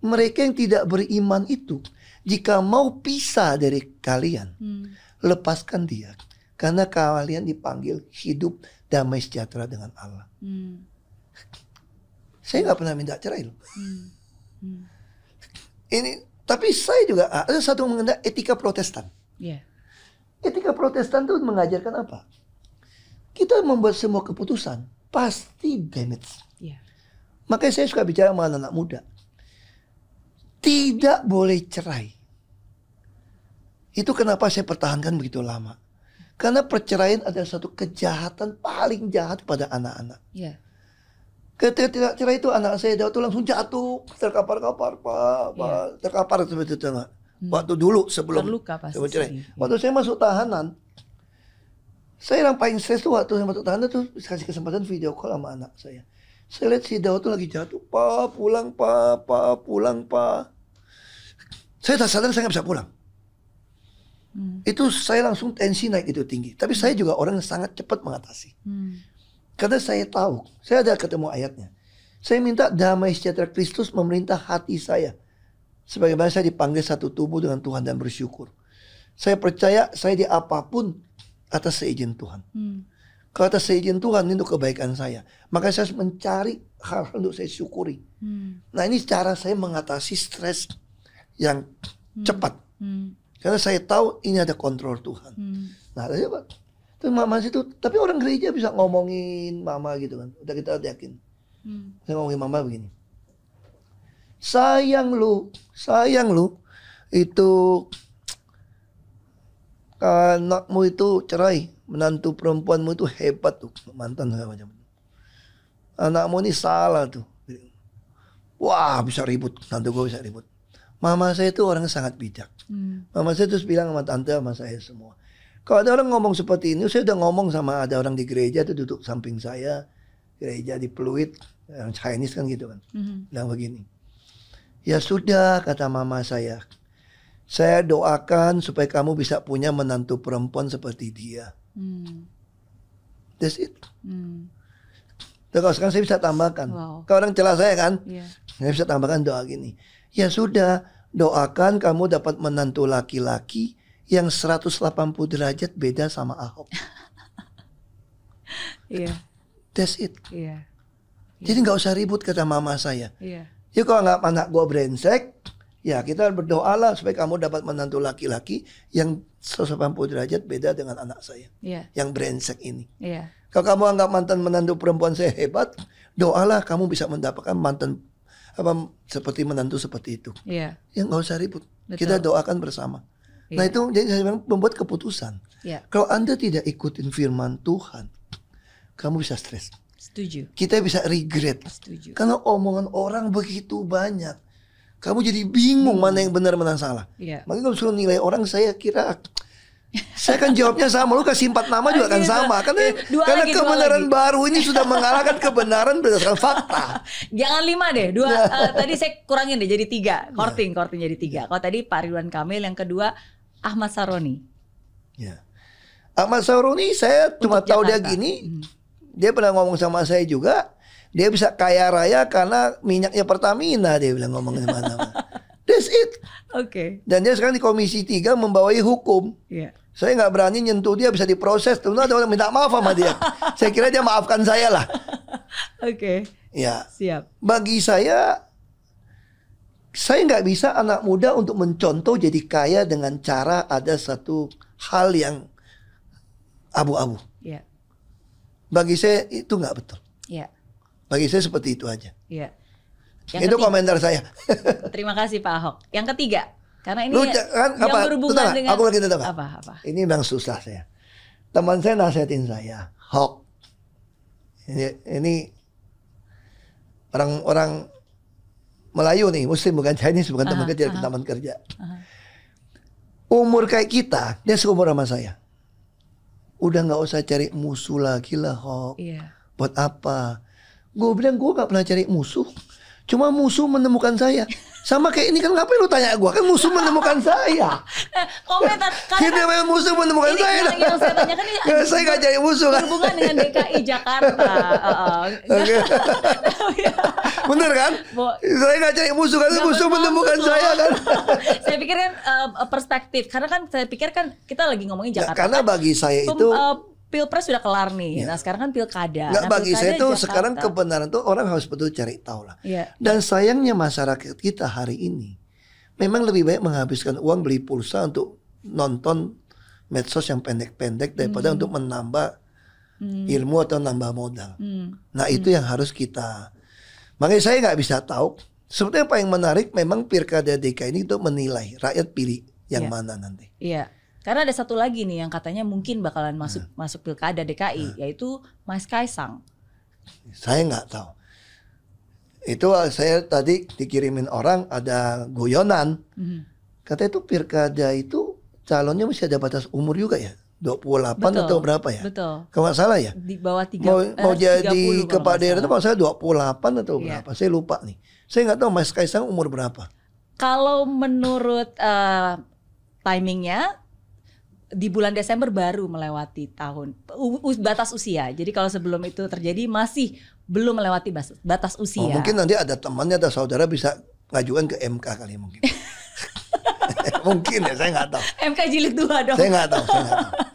mereka yang tidak beriman itu jika mau pisah dari kalian, Hmm. lepaskan dia karena kalian dipanggil hidup damai sejahtera dengan Allah. Hmm. Saya nggak pernah minta cerai loh. Hmm. Hmm. Ini tapi saya juga ada satu mengenai etika Protestan. Yeah. Etika Protestan itu mengajarkan apa? Kita membuat semua keputusan pasti damage. Yeah. Makanya saya suka bicara sama anak-anak muda. Tidak boleh cerai. Itu kenapa saya pertahankan begitu lama. Karena perceraian adalah satu kejahatan paling jahat pada anak-anak. Yeah. Ketika tidak cerai itu anak saya itu langsung jatuh terkapar-kapar pak, pak terkapar seperti itu. Nak. Waktu dulu sebelum Terluka pasti sebelum cerai. sih. Waktu saya masuk tahanan, saya yang paling stres tuh waktu saya masuk tahanan tuh kasih kesempatan video call sama anak saya. Saya lihat si Daud tuh lagi jatuh, pak pulang pak, pak pulang pak. Saya tak sadar saya nggak bisa pulang. Hmm. Itu saya langsung tensi naik itu tinggi. Tapi saya juga orang yang sangat cepat mengatasi. Hmm. Karena saya tahu, saya ada ketemu ayatnya. Saya minta damai sejahtera Kristus memerintah hati saya. Sebagaimana saya dipanggil satu tubuh dengan Tuhan dan bersyukur. Saya percaya saya di apa pun atas seizin Tuhan. Hmm. Kalau atas seizin Tuhan itu kebaikan saya. Maka saya harus mencari hal-hal untuk saya syukuri. Hmm. Nah ini cara saya mengatasi stres yang cepat. Hmm. Karena saya tahu ini ada kontrol Tuhan. Hmm. Nah. Terus mama situ, tapi orang gereja bisa ngomongin mama gitu kan. Udah kita yakin. Hmm. Saya ngomongin mama begini. Sayang lu, sayang lu. Itu anakmu itu cerai. Menantu perempuanmu itu hebat tuh. Mantan segala macam. Anakmu ini salah tuh. Wah bisa ribut. Nanti gue bisa ribut. Mama saya itu orang sangat bijak. Hmm. Mama saya terus bilang sama tante sama saya semua. Kalau ada orang ngomong seperti ini, saya udah ngomong sama ada orang di gereja itu duduk samping saya. Gereja di Pluit, yang Chinese kan gitu kan. Hmm. Bilang begini. Ya sudah, kata mama saya. Saya doakan supaya kamu bisa punya menantu perempuan seperti dia. Hmm. That's it. Hmm. Dan kalau sekarang saya bisa tambahkan. Wow. Kalau orang celah saya kan, Yeah. saya bisa tambahkan doa gini. Ya sudah, doakan kamu dapat menantu laki-laki yang 180 derajat beda sama Ahok. Iya. That's it. Iya. Jadi nggak usah ribut kata mama saya. Iya. Ya kalau nggak anak gue brengsek, ya kita berdoalah supaya kamu dapat menantu laki-laki yang 180 derajat beda dengan anak saya. Iya. Yang brengsek ini. Iya. Kalau kamu anggap mantan menantu perempuan saya hebat, doalah kamu bisa mendapatkan mantan apa seperti menantu seperti itu. Iya. Ya nggak usah ribut. Betul. Kita doakan bersama. Nah Iya. itu jadi saya bilang membuat keputusan. Iya. Kalau anda tidak ikutin firman Tuhan, kamu bisa stres. Setuju. Kita bisa regret. Setuju. Karena omongan orang begitu banyak. Kamu jadi bingung mana yang benar mana yang salah. Iya. Makanya kalau suruh nilai orang saya kira saya kan jawabnya sama lu kasih empat nama juga kan Gitu. sama karena Dua karena lagi, dua kebenaran lagi. baru ini sudah mengalahkan kebenaran berdasarkan fakta. Jangan lima deh, dua. eh, tadi saya kurangin deh jadi tiga. Korting, korting jadi tiga. Kalau tadi Pak Ridwan Kamil, yang kedua Ahmad Saroni. Ya. Ahmad Sauroni saya cuma Untuk tahu dia Jakarta. gini, Hmm. dia pernah ngomong sama saya juga, dia bisa kaya raya karena minyaknya Pertamina dia bilang ngomong di mana. That's it. Oke. Dan dia sekarang di Komisi 3 membawai hukum. Iya. Saya nggak berani nyentuh dia bisa diproses. Tuh ada orang minta maaf sama dia. saya kira dia maafkan saya lah. Oke. Ya, Siap. bagi saya saya nggak bisa anak muda untuk mencontoh jadi kaya dengan cara ada satu hal yang abu-abu. Iya. Bagi saya itu nggak betul. Iya. Bagi saya seperti itu aja. Iya. itu ketiga- komentar saya. Terima kasih Pak Ahok. Yang ketiga, karena ini Lu jangan- yang apa? berhubungan dengan aku lagi apa apa. Ini memang susah saya. Teman saya nasihatin saya, Hok. Ini, ini orang-orang Melayu nih, Muslim bukan Chinese, bukan teman kerja, aha. teman kerja. Umur kayak kita, dia seumur sama saya. Udah nggak usah cari musuh lagi lah, Hok. Iya. Buat apa? Gue bilang gue gak pernah cari musuh. Cuma musuh menemukan saya. Sama kayak ini kan ngapain lu tanya gue? Kan musuh menemukan saya. Komentar Kita memang musuh menemukan ini saya. yang, yang saya tanyakan ini Ya, saya gak cari musuh kan. berhubungan dengan DKI Jakarta. Bener kan? Bo- Saya gak cari musuh kan Nggak musuh menemukan saya kan. saya pikir kan eh, perspektif karena kan saya pikir kan kita lagi ngomongin Ya, Jakarta. karena kan bagi saya pem- itu eh, pilpres sudah kelar nih. Nah, sekarang kan pilkada. nggak Nah, bagi pilkada saya tuh Jakarta. sekarang kebenaran tuh orang harus betul cari tahu lah. Iya. Dan sayangnya masyarakat kita hari ini memang lebih baik menghabiskan uang beli pulsa untuk nonton medsos yang pendek-pendek daripada untuk menambah ilmu atau nambah modal. Hmm. Nah itu yang harus kita. Makanya saya nggak bisa tahu. Sebetulnya apa yang menarik memang pilkada DKI ini untuk menilai rakyat pilih yang Iya. mana nanti. Iya. Karena ada satu lagi nih yang katanya mungkin bakalan masuk Nah. masuk pilkada DKI yaitu Mas Kaisang. Saya nggak tahu. Itu uh, saya tadi dikirimin orang ada guyonan. Mhm. Katanya itu pilkada itu calonnya masih ada batas umur juga ya. 28 Betul. atau berapa ya? Betul. Kalau nggak salah ya. Di bawah tiga Mau, eh, mau 30 jadi kepala daerah itu kalau saya 28 atau Iya. berapa. Saya lupa nih. Saya nggak tahu Mas Kaisang umur berapa. Kalau menurut eh, timingnya di bulan Desember baru melewati tahun batas usia. Jadi kalau sebelum itu terjadi masih belum melewati batas, batas usia. Oh, mungkin nanti ada temannya atau saudara bisa ngajukan ke MK kali mungkin. mungkin ya, saya nggak tahu. MK jilid 2 dong. Saya nggak tahu. Saya nggak tahu.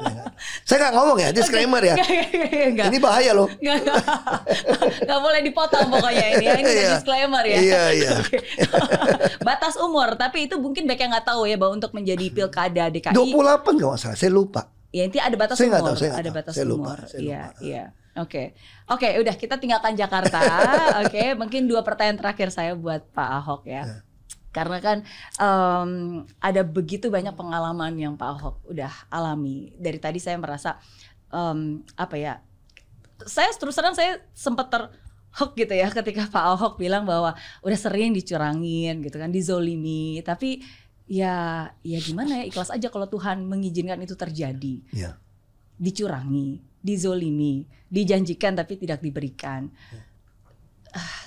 Saya nggak ngomong ya, disclaimer ya. Enggak. Ini bahaya loh. Nggak, nggak. Boleh dipotong pokoknya ini ya. Ini Iya. disclaimer ya. Iya, iya. Batas umur, tapi itu mungkin banyak yang nggak tahu ya bahwa untuk menjadi pilkada DKI 28 kalau nggak salah, saya lupa. ya inti ada batas Saya umur, tahu, saya ada tahu. batas Saya lupa, umur. saya Iya, lupa. iya. Oke. Oke, udah kita tinggalkan Jakarta. Oke, mungkin dua pertanyaan terakhir saya buat Pak Ahok ya. Ya. Karena kan em, ada begitu banyak pengalaman yang Pak Ahok udah alami. Dari tadi saya merasa em, apa ya? Saya terus terang saya sempat terhook gitu ya ketika Pak Ahok bilang bahwa udah sering dicurangin gitu kan, dizolimi. Tapi ya ya gimana ya ikhlas aja kalau Tuhan mengizinkan itu terjadi Ya. dicurangi, dizolimi, dijanjikan tapi tidak diberikan. Ah,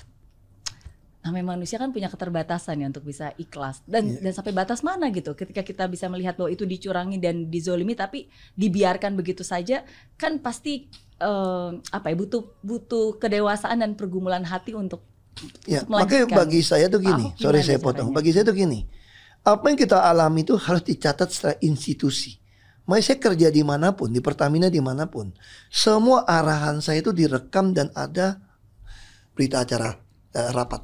namanya manusia kan punya keterbatasan ya untuk bisa ikhlas dan Iya. dan sampai batas mana gitu ketika kita bisa melihat bahwa itu dicurangi dan dizolimi tapi dibiarkan begitu saja kan pasti eh, apa ya butuh butuh kedewasaan dan pergumulan hati untuk Ya, untuk makanya bagi saya tuh gini, Ahok sorry saya potong. caranya? Bagi saya tuh gini, apa yang kita alami itu harus dicatat secara institusi. Makanya saya kerja di mana pun, di Pertamina di mana pun, semua arahan saya itu direkam dan ada berita acara eh, rapat.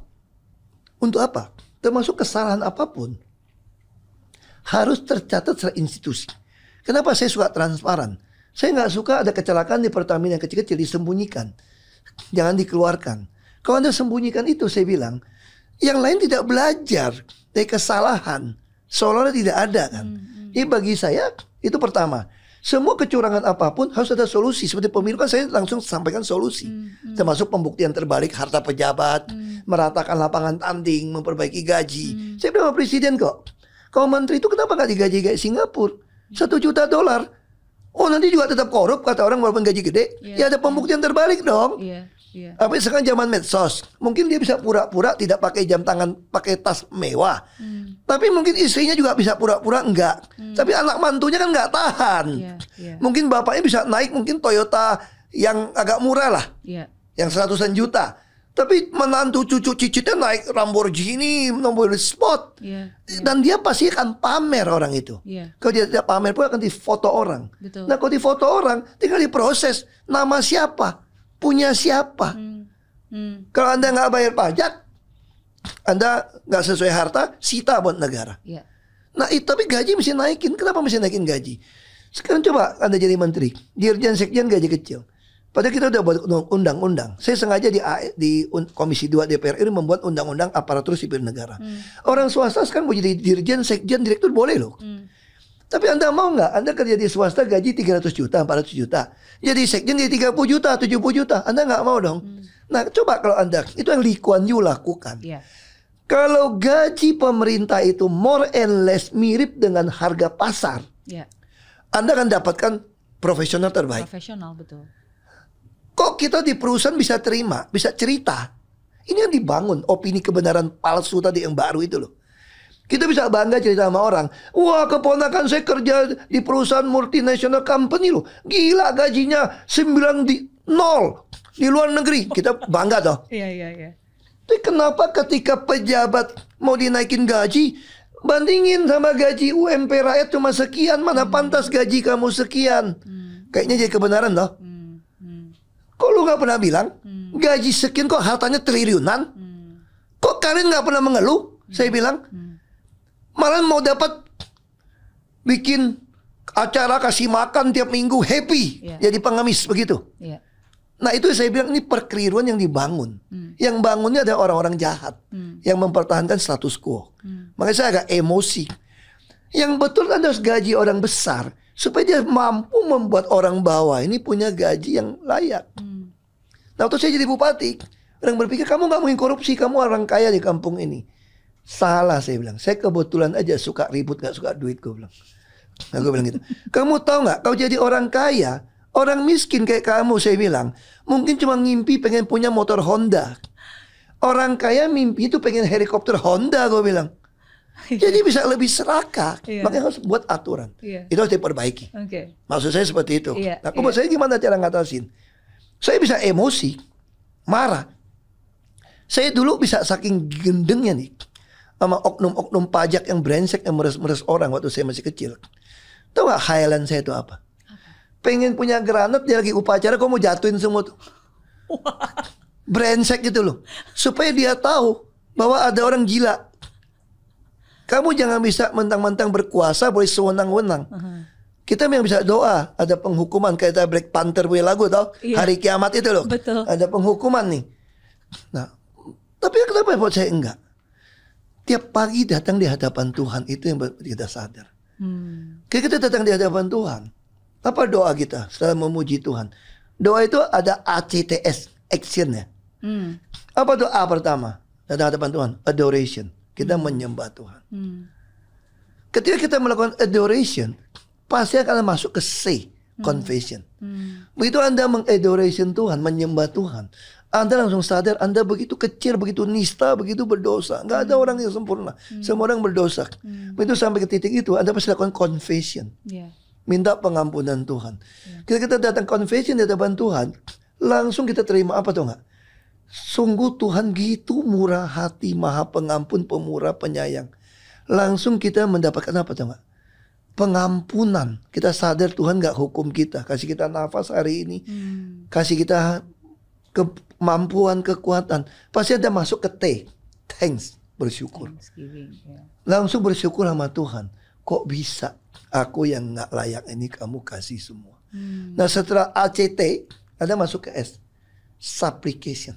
Untuk apa? Termasuk kesalahan apa pun harus tercatat secara institusi. Kenapa saya suka transparan? Saya nggak suka ada kecelakaan di Pertamina yang kecil-kecil disembunyikan. Jangan dikeluarkan. Kalau Anda sembunyikan itu, saya bilang, yang lain tidak belajar dari kesalahan. Seolah-olah tidak ada kan. Ini bagi saya, itu pertama. Semua kecurangan apa pun harus ada solusi. Seperti pemilu kan saya langsung sampaikan solusi. Termasuk pembuktian terbalik harta pejabat, meratakan lapangan tanding, memperbaiki gaji. Saya bilang sama presiden kok. Kalau menteri itu kenapa nggak digaji kayak Singapura? Satu juta dolar. Oh nanti juga tetap korup kata orang walaupun gaji gede. Iya. Ya ada pembuktian terbalik dong. iya iya Tapi sekarang zaman medsos, mungkin dia bisa pura-pura tidak pakai jam tangan, pakai tas mewah. Hmm. Tapi mungkin istrinya juga bisa pura-pura enggak. Tapi anak mantunya kan enggak tahan. iya iya Mungkin bapaknya bisa naik mungkin Toyota yang agak murah lah, iya yang seratusan juta. Tapi menantu cucu cicitnya naik Lamborghini, nomor spot. Iya. iya, Dan dia pasti akan pamer orang itu. Iya. Kalau dia tidak pamer pun akan difoto orang. Betul. Nah kalau difoto orang tinggal diproses. Nama siapa? Punya siapa? Hmm. Hmm. Kalau Anda nggak bayar pajak, Anda nggak sesuai harta, sita buat negara. Iya. Nah itu tapi gaji mesti naikin. Kenapa mesti naikin gaji? Sekarang coba Anda jadi menteri. Dirjen Sekjen gaji kecil. Padahal kita udah buat undang-undang. Saya sengaja di, di Komisi 2 DPR ini membuat undang-undang aparatur sipil negara. Orang swasta sekarang mau jadi dirjen, sekjen, direktur boleh loh. Hmm. Tapi Anda mau nggak? Anda kerja di swasta gaji 300 juta, 400 juta. Jadi sekjen jadi 30 juta, 70 juta. Anda nggak mau dong. Nah coba kalau Anda, itu yang Lee Kuan Yew lakukan. Iya. Kalau gaji pemerintah itu more and less mirip dengan harga pasar, Iya. Anda akan dapatkan profesional terbaik. Profesional betul. Kok kita di perusahaan bisa terima, bisa cerita? Ini yang dibangun opini kebenaran palsu tadi yang baru itu loh. Kita bisa bangga cerita sama orang. Wah keponakan saya kerja di perusahaan multinational company loh. Gila gajinya 9 di nol di luar negeri. Kita bangga toh. Iya iya iya. Tapi kenapa ketika pejabat mau dinaikin gaji, bandingin sama gaji UMP rakyat cuma sekian, mana pantas gaji kamu sekian? Kayaknya jadi kebenaran loh. Hmm. Hmm. Kok lu nggak pernah bilang gaji sekian kok hartanya triliunan? Hmm. Kok kalian nggak pernah mengeluh? Saya bilang malah mau dapat bikin acara kasih makan tiap minggu happy Iya. jadi pengemis begitu. Iya. Nah itu saya bilang ini perkeliruan yang dibangun. Yang bangunnya ada orang-orang jahat yang mempertahankan status quo. Makanya saya agak emosi. Yang betul Anda harus gaji orang besar supaya dia mampu membuat orang bawah ini punya gaji yang layak. Hmm. Nah waktu saya jadi bupati, orang berpikir kamu nggak mungkin korupsi, kamu orang kaya di kampung ini. Salah saya bilang, saya kebetulan aja suka ribut nggak suka duit gue bilang. Nah gue bilang gitu. Kamu tahu nggak, kau jadi orang kaya, orang miskin kayak kamu saya bilang, mungkin cuma ngimpi pengen punya motor Honda. Orang kaya mimpi itu pengen helikopter Honda gue bilang. Jadi bisa lebih serakah. Iya. Makanya harus buat aturan. Iya. Itu harus diperbaiki. Oke. Maksud saya seperti itu. Iya, nah, kalau saya gimana cara ngatasin? Saya bisa emosi, marah. Saya dulu bisa saking gendengnya nih sama oknum-oknum pajak yang brengsek yang meres-meres orang waktu saya masih kecil. Tahu gak hayalan saya itu apa? Pengen punya granat dia lagi upacara kok mau jatuhin semua tuh. Brengsek gitu loh. Supaya dia tahu bahwa ada orang gila. Kamu jangan bisa mentang-mentang berkuasa boleh sewenang-wenang. Kita yang bisa doa, ada penghukuman kayak ada Black Panther punya lagu tau, Iya. hari kiamat itu loh. Betul. Ada penghukuman nih. Nah, tapi kenapa buat saya enggak? Tiap pagi datang di hadapan Tuhan itu yang kita sadar. Hmm. Kita datang di hadapan Tuhan. Apa doa kita setelah memuji Tuhan? Doa itu ada ACTS, action ya. Hmm. Apa doa pertama? Datang hadapan Tuhan, adoration. Kita menyembah Tuhan. Hmm. Ketika kita melakukan adoration, pasti akan masuk ke C, confession. Hmm. Begitu Anda mengadoration Tuhan, menyembah Tuhan, Anda langsung sadar Anda begitu kecil, begitu nista, begitu berdosa. Nggak ada orang yang sempurna. Semua orang berdosa. Begitu sampai ke titik itu, Anda pasti lakukan confession. Iya. Minta pengampunan Tuhan. Ketika kita datang confession di hadapan Tuhan, langsung kita terima apa tuh nggak? Sungguh Tuhan gitu murah hati, maha pengampun, pemurah, penyayang. Langsung kita mendapatkan apa tuh nggak? Pengampunan. Kita sadar Tuhan nggak hukum kita, kasih kita nafas hari ini, Hmm. kasih kita kemampuan, kekuatan. Pasti ada masuk ke T, thanks, bersyukur. Ya. Langsung bersyukur sama Tuhan. Kok bisa aku yang nggak layak ini kamu kasih semua. Hmm. Nah setelah ACT Anda masuk ke S, supplication.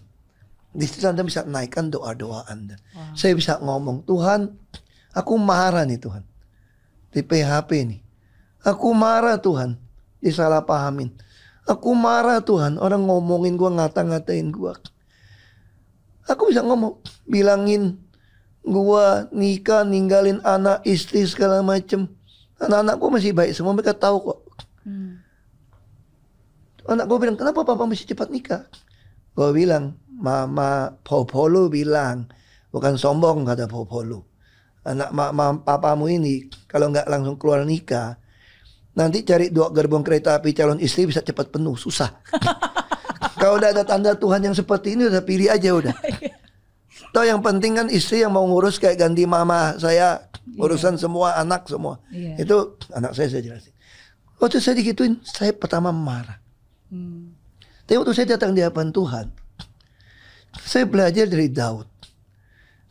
Di situ Anda bisa naikkan doa-doa Anda. Saya bisa ngomong, Tuhan, aku marah nih Tuhan. Di PHP nih. Aku marah Tuhan. Disalahpahamin. Aku marah Tuhan. Orang ngomongin gua ngata-ngatain gua. Aku bisa ngomong, bilangin gua nikah, ninggalin anak, istri segala macem. Anak-anakku masih baik semua mereka tahu kok. Hmm. Anak gue bilang, kenapa papa mesti cepat nikah? Gue bilang, mama Popolo bilang, bukan sombong kata Popolo. Anak mama papamu ini kalau nggak langsung keluar nikah, nanti cari dua gerbong kereta api calon istri bisa cepat penuh, susah. Kalau udah ada tanda Tuhan yang seperti ini udah pilih aja udah. Toh yang penting kan istri yang mau ngurus kayak ganti mama saya urusan semua anak semua. Iya. Itu anak saya saya jelasin. Waktu saya digituin saya pertama marah. Hmm. Tapi waktu saya datang di hadapan Tuhan, saya belajar dari Daud.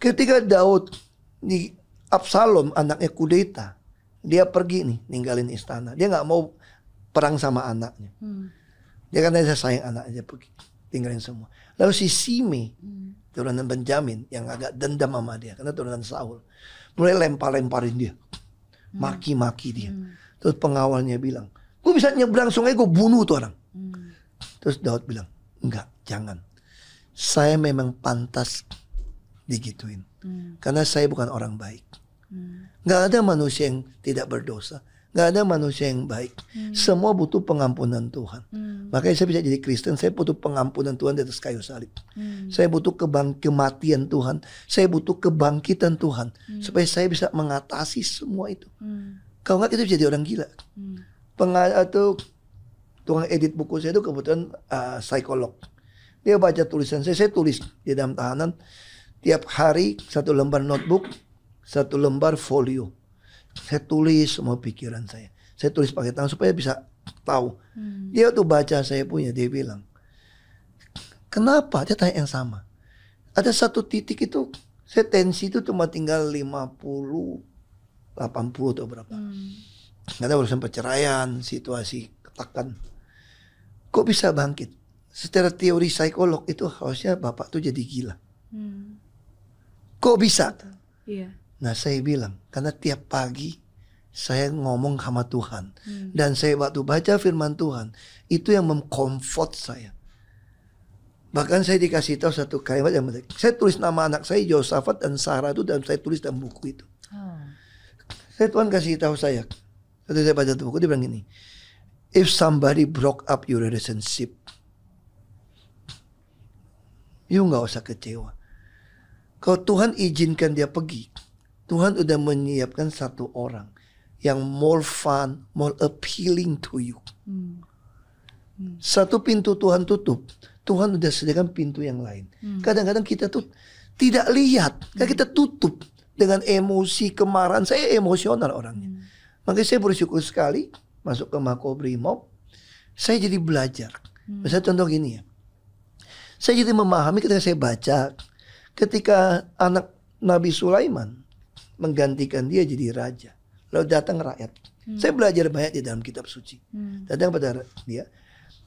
Ketika Daud di Absalom anaknya kudeta, dia pergi nih ninggalin istana. Dia nggak mau perang sama anaknya. Hmm. Dia kan saya sayang anaknya pergi tinggalin semua. Lalu si Sime Hmm. turunan Benjamin yang agak dendam sama dia karena turunan Saul mulai lempar-lemparin dia, maki-maki dia. Hmm. Terus pengawalnya bilang, gue bisa nyebrang sungai gue bunuh tuh orang. Hmm. Terus Daud bilang, enggak, jangan. Saya memang pantas digituin. Hmm. Karena saya bukan orang baik. Hmm. Enggak ada manusia yang tidak berdosa. Enggak ada manusia yang baik. Semua butuh pengampunan Tuhan. Hmm. Makanya saya bisa jadi Kristen. Saya butuh pengampunan Tuhan di atas kayu salib. Hmm. Saya butuh kebang kematian Tuhan. Saya butuh kebangkitan Tuhan. Supaya saya bisa mengatasi semua itu. Hmm. Kalau enggak kita bisa jadi orang gila. Hmm. Pengal atau tukang edit buku saya itu kebetulan uh, psikolog. Dia baca tulisan saya, saya tulis di dalam tahanan tiap hari satu lembar notebook, satu lembar folio. Saya tulis semua pikiran saya. Saya tulis pakai tangan supaya bisa tahu. Hmm. Dia tuh baca saya punya, dia bilang, kenapa? Dia tanya yang sama. Ada satu titik itu, saya tensi itu cuma tinggal 50, 80 atau berapa. Hmm. Ada urusan perceraian, situasi ketakan. Kok bisa bangkit? Secara teori psikolog itu harusnya bapak tuh jadi gila. Hmm. Kok bisa? Iya. Nah saya bilang, karena tiap pagi saya ngomong sama Tuhan. Hmm. Dan saya waktu baca firman Tuhan, itu yang memkomfort saya. Bahkan saya dikasih tahu satu kalimat yang menarik. Saya tulis nama anak saya Yosafat dan Sarah itu dan saya tulis dalam buku itu. Oh. Saya Tuhan kasih tahu saya. Waktu saya baca buku dia bilang gini. If somebody broke up your relationship, you nggak usah kecewa. Kalau Tuhan izinkan dia pergi, Tuhan udah menyiapkan satu orang yang more fun, more appealing to you. Hmm. Satu pintu Tuhan tutup, Tuhan udah sediakan pintu yang lain. Kadang-kadang kita tuh tidak lihat, kan kita tutup dengan emosi kemarahan. Saya emosional orangnya. Makanya saya bersyukur sekali masuk ke Makobrimob. Saya jadi belajar. Misalnya contoh gini ya. Saya jadi memahami ketika saya baca ketika anak Nabi Sulaiman menggantikan dia jadi raja. Lalu datang rakyat. Saya belajar banyak di dalam kitab suci. Hmm. Datang pada dia.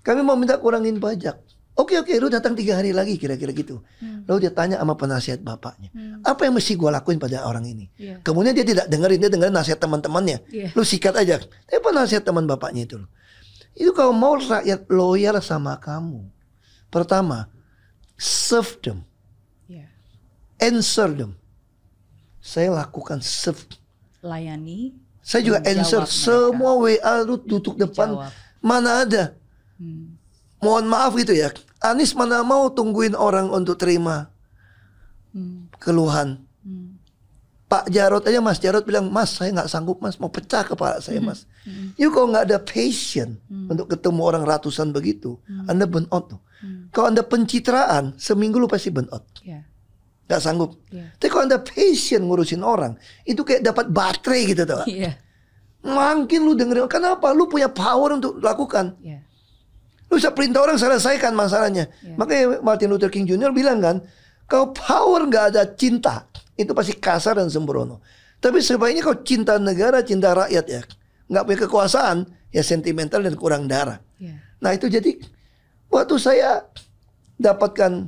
Kami mau minta kurangin pajak. Oke oke, lu datang tiga hari lagi kira-kira gitu. Hmm. Lalu dia tanya sama penasihat bapaknya. Hmm. Apa yang mesti gue lakuin pada orang ini? Iya. Kemudian dia tidak dengerin, dia dengerin nasihat teman-temannya. Iya. Lu sikat aja. Tapi apa nasihat teman bapaknya itu? Itu kalau mau rakyat loyal sama kamu. Pertama, serve them, Iya. answer them. Saya lakukan serve. Layani. Saya juga answer mereka. semua WA lu duduk depan. Mana ada? Hmm. Mohon maaf gitu ya. Anis mana mau tungguin orang untuk terima Hmm. keluhan. Hmm. Pak Jarot aja Mas Jarot bilang Mas saya nggak sanggup Mas mau pecah kepala saya Mas. Hmm. You kalau nggak ada passion untuk ketemu orang ratusan begitu, Anda burn out tuh. Hmm. Kalau Anda pencitraan seminggu lu pasti burn out, Iya. Nggak sanggup. Iya. Tapi kalau Anda passion ngurusin orang, itu kayak dapat baterai gitu tuh. Iya. Makin lu dengerin, kenapa? Lu punya power untuk lakukan. Iya. Lu bisa perintah orang selesaikan masalahnya. Iya. Makanya Martin Luther King Jr. bilang kan, kalau power nggak ada cinta, itu pasti kasar dan sembrono. Tapi sebaiknya kau cinta negara, cinta rakyat ya. Nggak punya kekuasaan, ya sentimental dan kurang darah. Iya. Nah itu jadi waktu saya dapatkan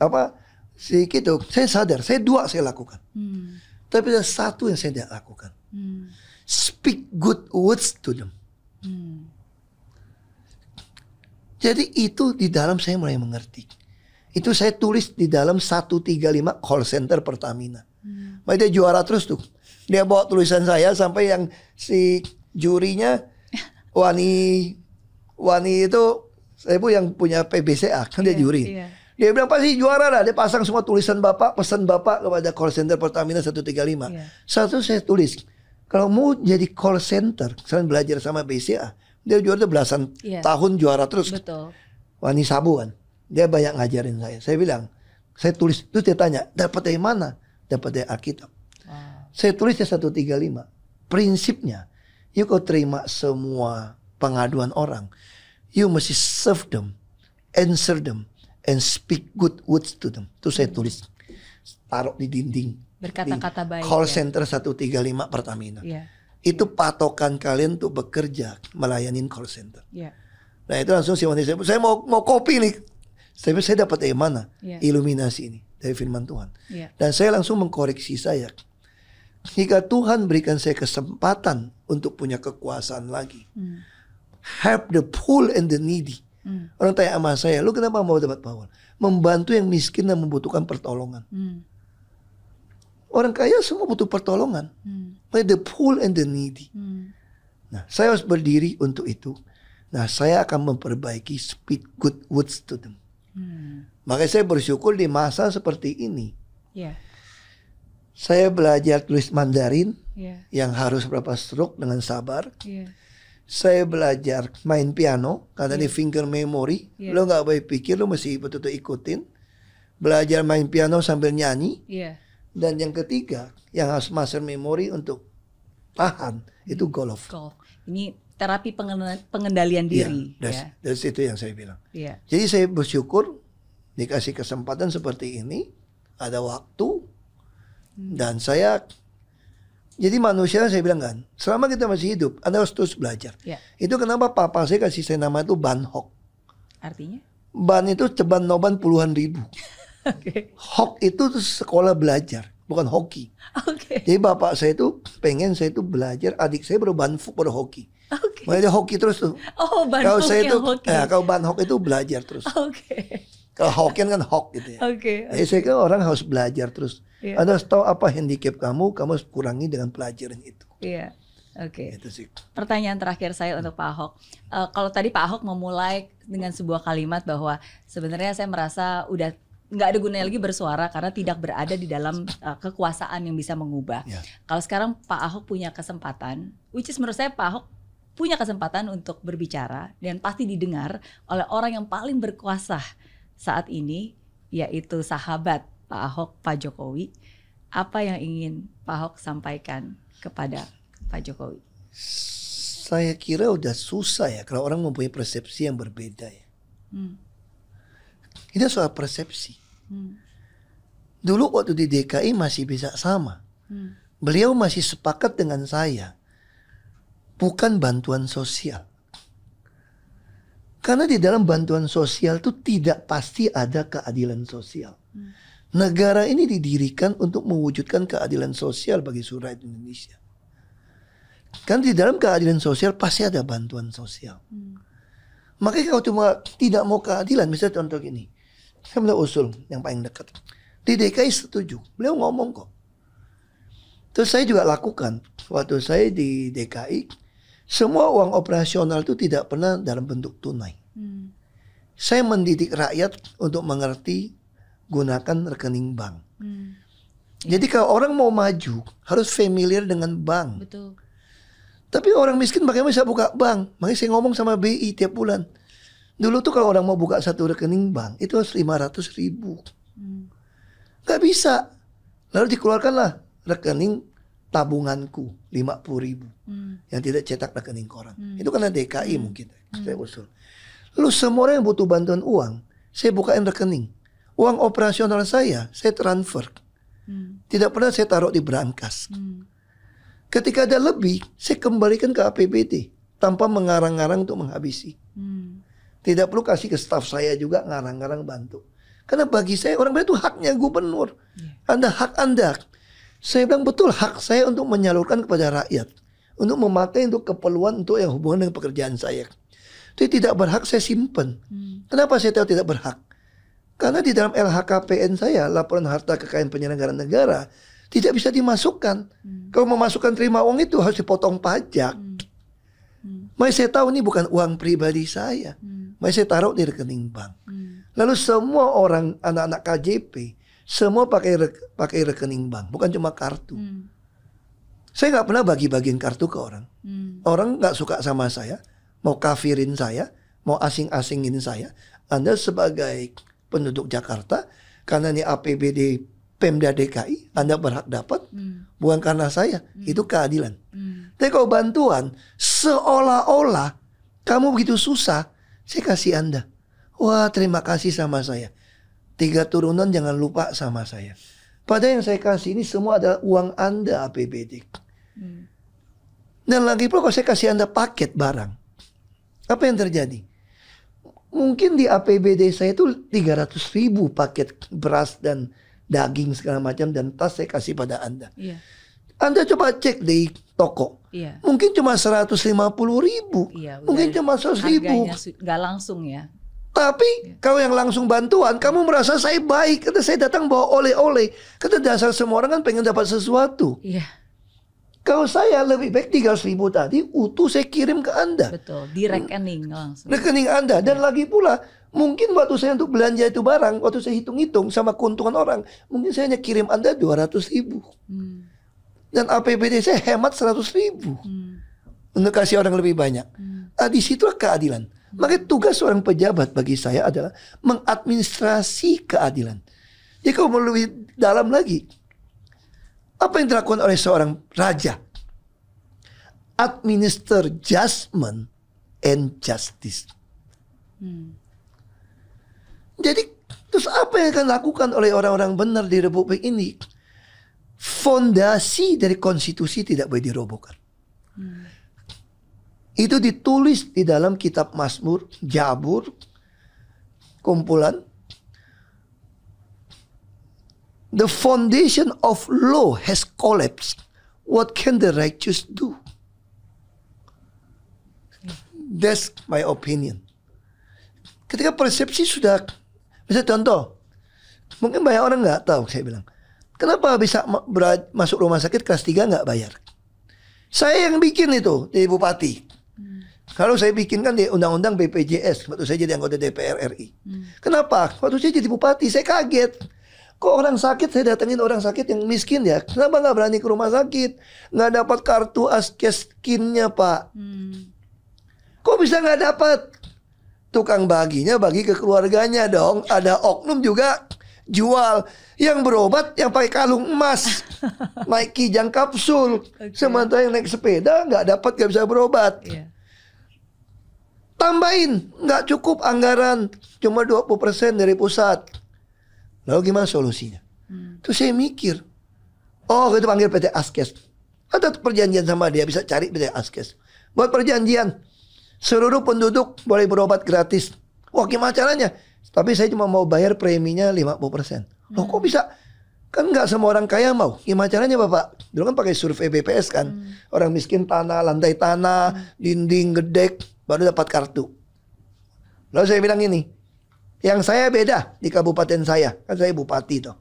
apa si gitu, saya sadar, saya dua saya lakukan. Hmm. Tapi ada satu yang saya tidak lakukan. Hmm. Speak good words to them. Hmm. Jadi itu di dalam saya mulai mengerti. Itu saya tulis di dalam 135 call center Pertamina. Hmm. Makanya dia juara terus tuh. Dia bawa tulisan saya sampai yang si jurinya Wani Wani itu saya bu yang punya PBCA kan dia Iya, juri. iya. Dia bilang pasti juara lah. Dia pasang semua tulisan bapak, pesan bapak kepada call center Pertamina 135. Iya. Satu saya tulis, kalau mau jadi call center, selain belajar sama BCA, dia juara tuh belasan Iya. tahun juara terus. Betul. Wani Sabu kan. Dia banyak ngajarin saya. Saya bilang, saya tulis itu dia tanya, dapat dari mana? Dapat dari Alkitab. Wow. Saya tulisnya 135. Prinsipnya, you kau terima semua pengaduan orang, you mesti serve them, answer them, and speak good words to them. Itu saya tulis. Taruh di dinding. Berkata-kata baik. Call ya. center 135 Pertamina. Iya. Itu patokan kalian untuk bekerja melayani call center. Iya. Nah itu langsung si wanita saya, saya mau mau kopi nih. Saya saya dapat dari mana? Iya. Iluminasi ini dari firman Tuhan. Iya. Dan saya langsung mengkoreksi saya. Jika Tuhan berikan saya kesempatan untuk punya kekuasaan lagi. Hmm. Help the poor and the needy. Hmm. Orang tanya sama saya, lu kenapa mau dapat power? Membantu yang miskin dan membutuhkan pertolongan. Hmm. Orang kaya semua butuh pertolongan. Hmm. But the poor and the needy. Hmm. Nah, saya harus berdiri untuk itu. Nah, saya akan memperbaiki speak good words to them. Hmm. Makanya saya bersyukur di masa seperti ini. Iya. Saya belajar tulis Mandarin Iya. yang harus berapa stroke dengan sabar. Iya. Saya belajar main piano karena di finger memory. Iya. Lo nggak boleh pikir, lo mesti betul-betul ikutin. Belajar main piano sambil nyanyi. Iya. Dan yang ketiga, yang harus master memory untuk tahan, itu golf. Golf. Ini terapi pengen- pengendalian diri. Iya, that's, ya. that's itu yang saya bilang. Iya. Jadi saya bersyukur dikasih kesempatan seperti ini, ada waktu, Hmm. dan saya jadi manusia saya bilang kan, selama kita masih hidup, anda harus terus belajar. Iya. Itu kenapa papa saya kasih saya nama itu Ban Hok. Artinya? Ban itu ceban noban puluhan ribu. Oke. Hok itu sekolah belajar, bukan hoki. Oke. Jadi bapak saya itu pengen saya itu belajar, adik saya baru ban Hok baru hoki. Oke. Makanya dia hoki terus tuh. Oh, ban Kalau saya itu, hoki. ya, kalau ban Hok itu belajar terus. Oke. Kalau Hokian kan Hok gitu ya. Oke. Jadi saya kira orang harus belajar terus. Iya. Anda harus tahu apa handicap kamu, kamu harus kurangi dengan pelajaran itu. Iya. Oke. Itu sih. Pertanyaan terakhir saya untuk Pak Ahok. Eh, kalau tadi Pak Ahok memulai dengan sebuah kalimat bahwa sebenarnya saya merasa udah nggak ada gunanya lagi bersuara karena tidak berada di dalam eh, kekuasaan yang bisa mengubah. Ya. Kalau sekarang Pak Ahok punya kesempatan, which is menurut saya Pak Ahok punya kesempatan untuk berbicara dan pasti didengar oleh orang yang paling berkuasa saat ini, yaitu sahabat Pak Ahok, Pak Jokowi. Apa yang ingin Pak Ahok sampaikan kepada Pak Jokowi? Saya kira udah susah ya kalau orang mempunyai persepsi yang berbeda ya. Hmm. Ini soal persepsi. Hmm. Dulu waktu di DKI masih bisa sama. Hmm. Beliau masih sepakat dengan saya. Bukan bantuan sosial. Karena di dalam bantuan sosial itu tidak pasti ada keadilan sosial. Negara ini didirikan untuk mewujudkan keadilan sosial bagi rakyat Indonesia. Kan di dalam keadilan sosial pasti ada bantuan sosial. Hmm. Makanya kalau cuma tidak mau keadilan, misalnya contoh gini. Saya beliau usul yang paling dekat. Di DKI setuju. Beliau ngomong kok. Terus saya juga lakukan. Waktu saya di DKI, semua uang operasional itu tidak pernah dalam bentuk tunai. Hmm. Saya mendidik rakyat untuk mengerti gunakan rekening bank. Hmm. Jadi kalau orang mau maju, harus familiar dengan bank. Betul. Tapi orang miskin bagaimana bisa buka bank? Makanya saya ngomong sama BI tiap bulan. Dulu tuh kalau orang mau buka satu rekening bank, itu harus 500 ribu. Hmm. Gak bisa. Lalu dikeluarkanlah rekening tabunganku 50 ribu. Hmm. Yang tidak cetak rekening koran. Hmm. Itu karena DKI mungkin. Saya usul. Lalu semua orang yang butuh bantuan uang, saya bukain rekening. Uang operasional saya, saya transfer. Hmm. Tidak pernah saya taruh di brankas. Hmm. Ketika ada lebih, saya kembalikan ke APBD tanpa mengarang-arang untuk menghabisi. Hmm. Tidak perlu kasih ke staf saya juga ngarang-ngarang bantu. Karena bagi saya orang itu haknya gubernur. Anda hak Anda. Saya bilang betul hak saya untuk menyalurkan kepada rakyat. Untuk memakai untuk keperluan untuk yang hubungan dengan pekerjaan saya. Itu tidak berhak saya simpan. Hmm. Kenapa saya tahu tidak berhak? Karena di dalam LHKPN saya, laporan harta kekayaan penyelenggara negara, tidak bisa dimasukkan. Hmm. Kalau memasukkan terima uang itu harus dipotong pajak. Hmm. Hmm. Saya tahu ini bukan uang pribadi saya. Hmm. Saya taruh di rekening bank. Hmm. Lalu semua orang anak-anak KJP semua pakai re- pakai rekening bank, bukan cuma kartu. Hmm. Saya nggak pernah bagi-bagiin kartu ke orang. Hmm. Orang nggak suka sama saya, mau kafirin saya, mau asing-asingin saya, Anda sebagai penduduk Jakarta karena ini APBD Pemda DKI, Anda berhak dapat Hmm. bukan karena saya. Itu keadilan. Hmm. Tapi kalau bantuan seolah-olah kamu begitu susah, saya kasih Anda. Wah, terima kasih sama saya. Tiga turunan jangan lupa sama saya. Padahal yang saya kasih ini semua adalah uang Anda APBD. Hmm. Dan lagi pula kalau saya kasih Anda paket barang. Apa yang terjadi? Mungkin di APBD saya itu 300 ribu paket beras dan daging segala macam dan tas saya kasih pada Anda. Iya. Anda coba cek di toko. Iya. Mungkin cuma 150 ribu. Iya, Mungkin cuma 100 ribu. Nggak langsung ya. Tapi kalau yang langsung bantuan, kamu merasa saya baik. Kata saya datang bawa oleh-oleh. Kata dasar semua orang kan pengen dapat sesuatu. Iya, Kalau saya lebih baik 300 ribu tadi, utuh saya kirim ke Anda. betul. Di rekening langsung. rekening Anda dan lagi pula mungkin waktu saya untuk belanja itu barang waktu saya hitung-hitung sama keuntungan orang mungkin saya hanya kirim Anda 200 ribu Hmm. dan APBD saya hemat 100 ribu Hmm. untuk kasih orang lebih banyak Hmm. nah, di situlah keadilan makanya tugas seorang pejabat bagi saya adalah mengadministrasi keadilan jadi kalau mau lebih dalam lagi apa yang dilakukan oleh seorang raja administer judgment and justice Hmm. Jadi terus apa yang akan dilakukan oleh orang-orang benar di Republik ini? Fondasi dari konstitusi tidak boleh dirobohkan. Itu ditulis di dalam kitab Mazmur, Jabur, kumpulan. The foundation of law has collapsed. What can the righteous do? That's my opinion. Ketika persepsi sudah, bisa contoh, mungkin banyak orang nggak tahu saya bilang, kenapa bisa masuk rumah sakit kelas 3 nggak bayar? Saya yang bikin itu di bupati. Kalau saya bikin kan di undang-undang BPJS waktu saya jadi anggota DPR RI. Kenapa? Waktu saya jadi bupati saya kaget. Kok orang sakit saya datengin orang sakit yang miskin ya? Kenapa nggak berani ke rumah sakit? Nggak dapat kartu askeskinnya pak? Hmm. Kok bisa nggak dapat? Tukang baginya bagi ke keluarganya dong. Ada oknum juga jual yang berobat yang pakai kalung emas, naik kijang kapsul. Oke. Sementara yang naik sepeda nggak dapat nggak bisa berobat. Iya. Tambahin nggak cukup anggaran cuma 20% dari pusat. Lalu gimana solusinya? Hmm. Terus saya mikir, oh itu panggil PT Askes. Ada perjanjian sama dia bisa cari PT Askes. Buat perjanjian, seluruh penduduk boleh berobat gratis. Wah gimana caranya? Tapi saya cuma mau bayar preminya 50%. Loh kok bisa? Kan nggak semua orang kaya mau. Gimana caranya Bapak? Dulu kan pakai survei BPS kan. Orang miskin tanah, lantai tanah, dinding, gedek, baru dapat kartu. Lalu saya bilang ini, yang saya beda di kabupaten saya, kan saya bupati toh.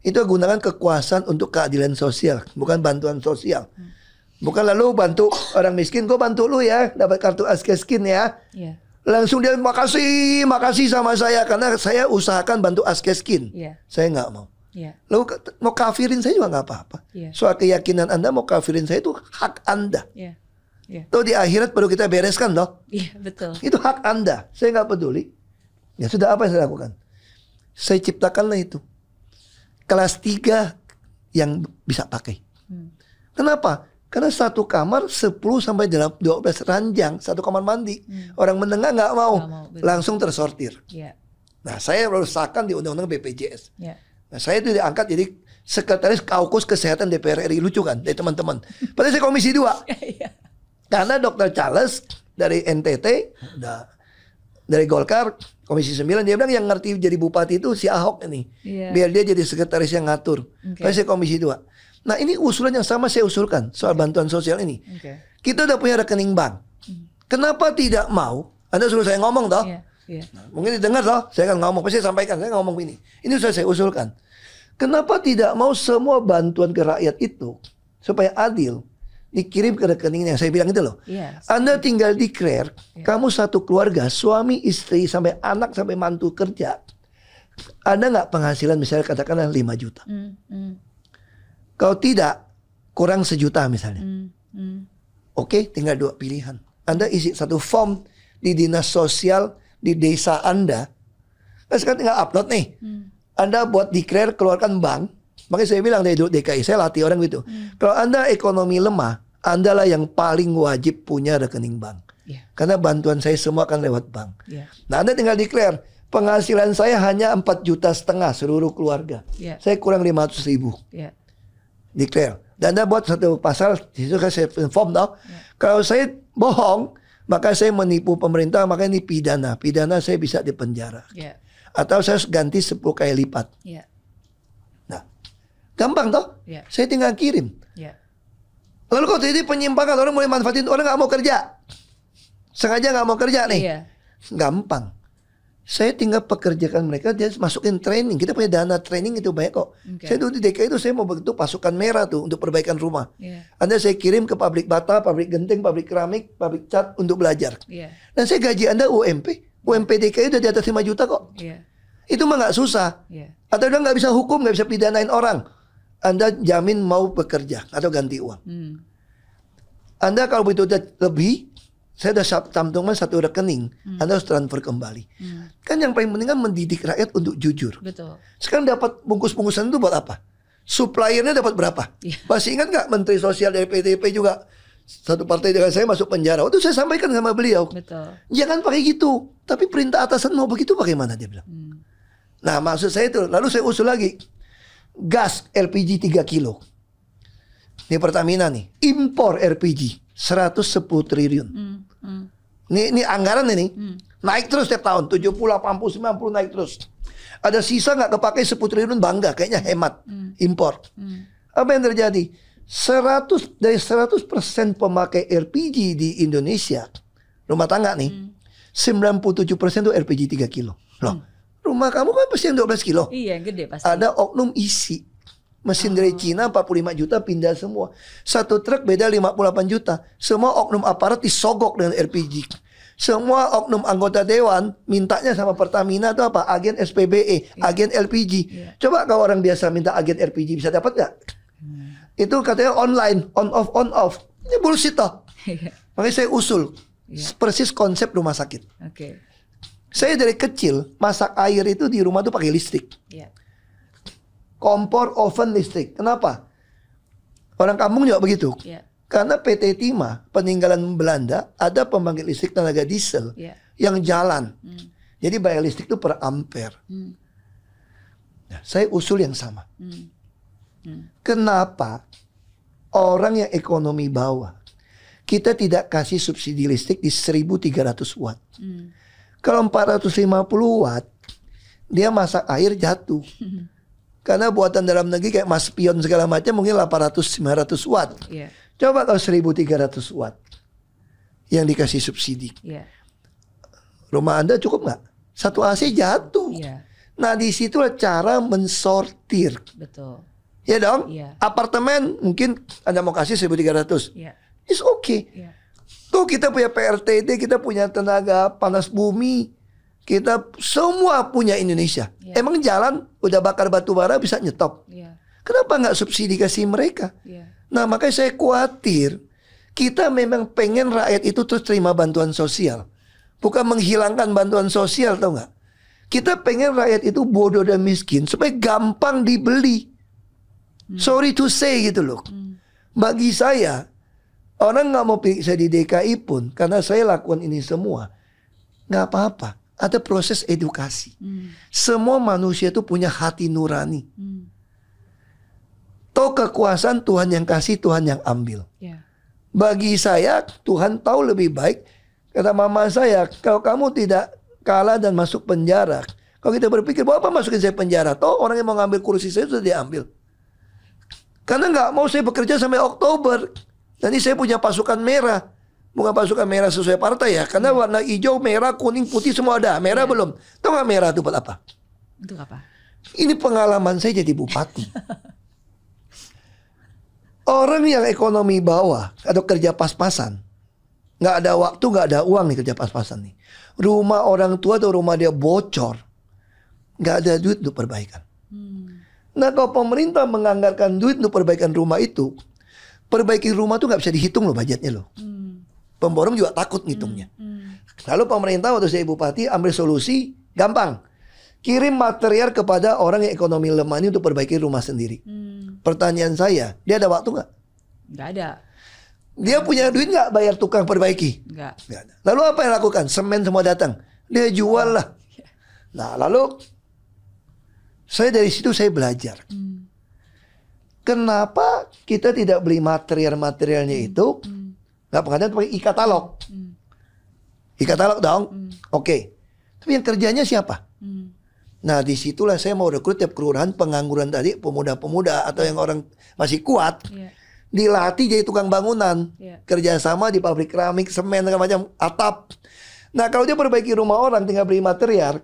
Itu gunakan kekuasaan untuk keadilan sosial, bukan bantuan sosial. Bukan lalu bantu orang miskin, gue bantu lu ya, dapat kartu askeskin ya. Iya. Langsung dia makasih, makasih sama saya karena saya usahakan bantu askeskin. Iya. Saya nggak mau. Iya. Lalu mau kafirin saya juga nggak apa-apa. Iya. Soal keyakinan Anda mau kafirin saya itu hak Anda. Iya. Iya. Tuh di akhirat baru kita bereskan toh. Iya, betul. Itu hak Anda. Saya nggak peduli. Ya sudah apa yang saya lakukan? Saya ciptakanlah itu. Kelas 3 yang bisa pakai. Hmm. Kenapa? Karena satu kamar 10 sampai 12 ranjang, satu kamar mandi. Orang menengah nggak mau, Hmm. Nggak mau, betul. langsung tersortir. Iya. Nah, saya baru sahkan di Undang-Undang BPJS. Iya. Nah, saya itu diangkat jadi sekretaris kaukus kesehatan DPR RI lucu kan dari teman-teman. Padahal saya komisi 2. Karena Dr. Charles dari NTT, da- dari Golkar, Komisi 9, dia bilang yang ngerti jadi bupati itu si Ahok ini. Iya. Biar dia jadi sekretaris yang ngatur. Padahal saya Komisi 2. Nah ini usulan yang sama saya usulkan soal bantuan sosial ini. Oke. Kita udah punya rekening bank. Kenapa tidak mau? Anda suruh saya ngomong toh? Iya. Iya. Mungkin didengar toh? Saya akan ngomong, pasti saya sampaikan. Saya ngomong ini. Ini sudah saya usulkan. Kenapa tidak mau semua bantuan ke rakyat itu supaya adil dikirim ke rekening yang saya bilang itu loh. Iya. Anda tinggal declare, Iya. kamu satu keluarga, suami, istri, sampai anak, sampai mantu kerja. Ada nggak penghasilan misalnya katakanlah 5 juta. Hmm. Hmm. Kalau tidak, kurang sejuta misalnya. Hmm. Hmm. Oke, tinggal dua pilihan. Anda isi satu form di dinas sosial di desa Anda Nah, sekarang tinggal upload nih. Anda buat declare keluarkan bank. Makanya saya bilang dari DKI saya latih orang gitu. Kalau Anda ekonomi lemah, Anda lah yang paling wajib punya rekening bank. Iya. Karena bantuan saya semua akan lewat bank. Iya. Nah, Anda tinggal declare penghasilan saya hanya 4 juta setengah seluruh keluarga. Iya. Saya kurang 500 ribu. Iya. Declare. Dan Anda buat satu pasal, di situ kan saya inform tau. Ya. Kalau saya bohong, maka saya menipu pemerintah, maka ini pidana. Pidana saya bisa dipenjara. Iya. Atau saya ganti 10 kali lipat. Iya. Gampang toh? Iya. Saya tinggal kirim. Iya. Lalu kok jadi penyimpangan orang mulai manfaatin orang nggak mau kerja, sengaja nggak mau kerja nih, Iya. gampang. Saya tinggal pekerjakan mereka, dia masukin training. Kita punya dana training itu banyak kok. Oke. Saya dulu di DKI itu saya mau bentuk pasukan merah tuh untuk perbaikan rumah. Iya. Anda saya kirim ke pabrik bata, pabrik genting, pabrik keramik, pabrik cat untuk belajar. Iya. Dan saya gaji Anda UMP. UMP DKI udah di atas 5 juta kok. Iya. Itu mah nggak susah. Iya. Atau udah nggak bisa hukum, nggak bisa pidanain orang. Anda jamin mau bekerja atau ganti uang. Hmm. Anda kalau begitu udah lebih, saya udah cantumkan satu rekening. Anda harus transfer kembali. Hmm. Kan yang paling penting kan mendidik rakyat untuk jujur. Betul. Sekarang dapat bungkus-bungkusan itu buat apa? Suppliernya dapat berapa? Iya. Masih ingat nggak Menteri Sosial dari PDP juga satu partai dengan saya masuk penjara. Waktu saya sampaikan sama beliau, Betul. jangan pakai gitu. Tapi perintah atasan mau begitu bagaimana dia bilang. Hmm. Nah maksud saya itu, lalu saya usul lagi. Gas LPG 3 kilo. Ini Pertamina nih, impor LPG 110 triliun. Hmm. Hmm. Ini, ini anggaran ini. Hmm. Naik terus setiap tahun, 70, 80, 90 naik terus. Ada sisa nggak kepake 10 triliun bangga, kayaknya hemat. Impor. Hmm. Apa yang terjadi? 100 dari 100% pemakai LPG di Indonesia, rumah tangga nih, 97% itu LPG 3 kilo. Loh, rumah kamu kan pasti yang 12 kilo. Iya, gede pasti. Ada oknum isi. Mesin dari Cina 45 juta pindah semua. Satu truk beda 58 juta. Semua oknum aparat disogok dengan LPG. Semua oknum anggota dewan mintanya sama Pertamina itu apa? Agen SPBE, agen LPG. Iya. Coba kalau orang biasa minta agen LPG bisa dapat nggak? Itu katanya online, on off, on off. Ini bullshit toh. Iya. Makanya saya usul Iya. persis konsep rumah sakit. Oke. Saya dari kecil masak air itu di rumah tuh pakai listrik. Iya. kompor oven listrik. Kenapa? Orang kampung juga begitu. Iya. Karena PT Timah peninggalan Belanda ada pembangkit listrik tenaga diesel Iya. yang jalan. Hmm. Jadi bayar listrik itu per ampere. Hmm. Nah, saya usul yang sama. Hmm. Hmm. Kenapa orang yang ekonomi bawah kita tidak kasih subsidi listrik di 1300 watt? Hmm. Kalau 450 watt dia masak air jatuh. Karena buatan dalam negeri kayak mas pion segala macam mungkin 800 900 watt. Iya. Coba kalau 1300 watt yang dikasih subsidi. Iya. Rumah Anda cukup nggak? Satu AC jatuh. Iya. Nah di situlah cara mensortir. Betul. Ya dong? Iya. Apartemen mungkin Anda mau kasih 1300. Iya. It's okay. Iya. Tuh kita punya PRTD, kita punya tenaga panas bumi. Kita semua punya Indonesia. Iya. Emang jalan udah bakar batu bara bisa nyetop. Iya. Kenapa nggak subsidi kasih mereka? Iya. Nah makanya saya khawatir kita memang pengen rakyat itu terus terima bantuan sosial. Bukan menghilangkan bantuan sosial tau nggak? Kita pengen rakyat itu bodoh dan miskin supaya gampang dibeli. Sorry to say gitu loh. Bagi saya orang nggak mau pilih saya di DKI pun karena saya lakukan ini semua nggak apa-apa. Ada proses edukasi. Hmm. Semua manusia itu punya hati nurani. Hmm. Toh kekuasaan Tuhan yang kasih, Tuhan yang ambil. Iya. Bagi saya Tuhan tahu lebih baik. Kata mama saya, kalau kamu tidak kalah dan masuk penjara, kalau kita berpikir bahwa apa masukin saya penjara, toh orang yang mau ngambil kursi saya sudah diambil. Karena nggak mau saya bekerja sampai Oktober. Nanti saya punya pasukan merah. Bukan pasukan merah sesuai partai ya. Karena warna hijau, merah, kuning, putih semua ada. Merah belum. Tahu nggak merah itu buat apa? Untuk apa? Ini pengalaman saya jadi bupati. Orang yang ekonomi bawah atau kerja pas-pasan, nggak ada waktu, nggak ada uang nih kerja pas-pasan nih. Rumah orang tua atau rumah dia bocor, nggak ada duit untuk perbaikan. Hmm. Nah kalau pemerintah menganggarkan duit untuk perbaikan rumah itu, perbaiki rumah tuh nggak bisa dihitung loh budgetnya loh. Hmm. Pemborong juga takut ngitungnya. Hmm. Lalu pemerintah waktu saya bupati ambil solusi gampang. kirim material kepada orang yang ekonomi lemah ini untuk perbaiki rumah sendiri. Hmm. Pertanyaan saya, dia ada waktu nggak? Nggak ada. Dia punya duit nggak bayar tukang perbaiki? Nggak. Nggak ada. Lalu apa yang lakukan? Semen semua datang. Dia jual lah. Nah lalu saya dari situ saya belajar. Hmm. Kenapa kita tidak beli material-materialnya itu? Hmm. Nggak pengadaan pakai e-katalog. Hmm. E-katalog dong. Hmm. Oke. Tapi yang kerjanya siapa? Hmm. Nah di situlah saya mau rekrut tiap kelurahan pengangguran tadi pemuda-pemuda atau yang orang masih kuat Iya. dilatih jadi tukang bangunan Iya. kerjasama di pabrik keramik semen segala macam atap. Nah kalau dia perbaiki rumah orang tinggal beli material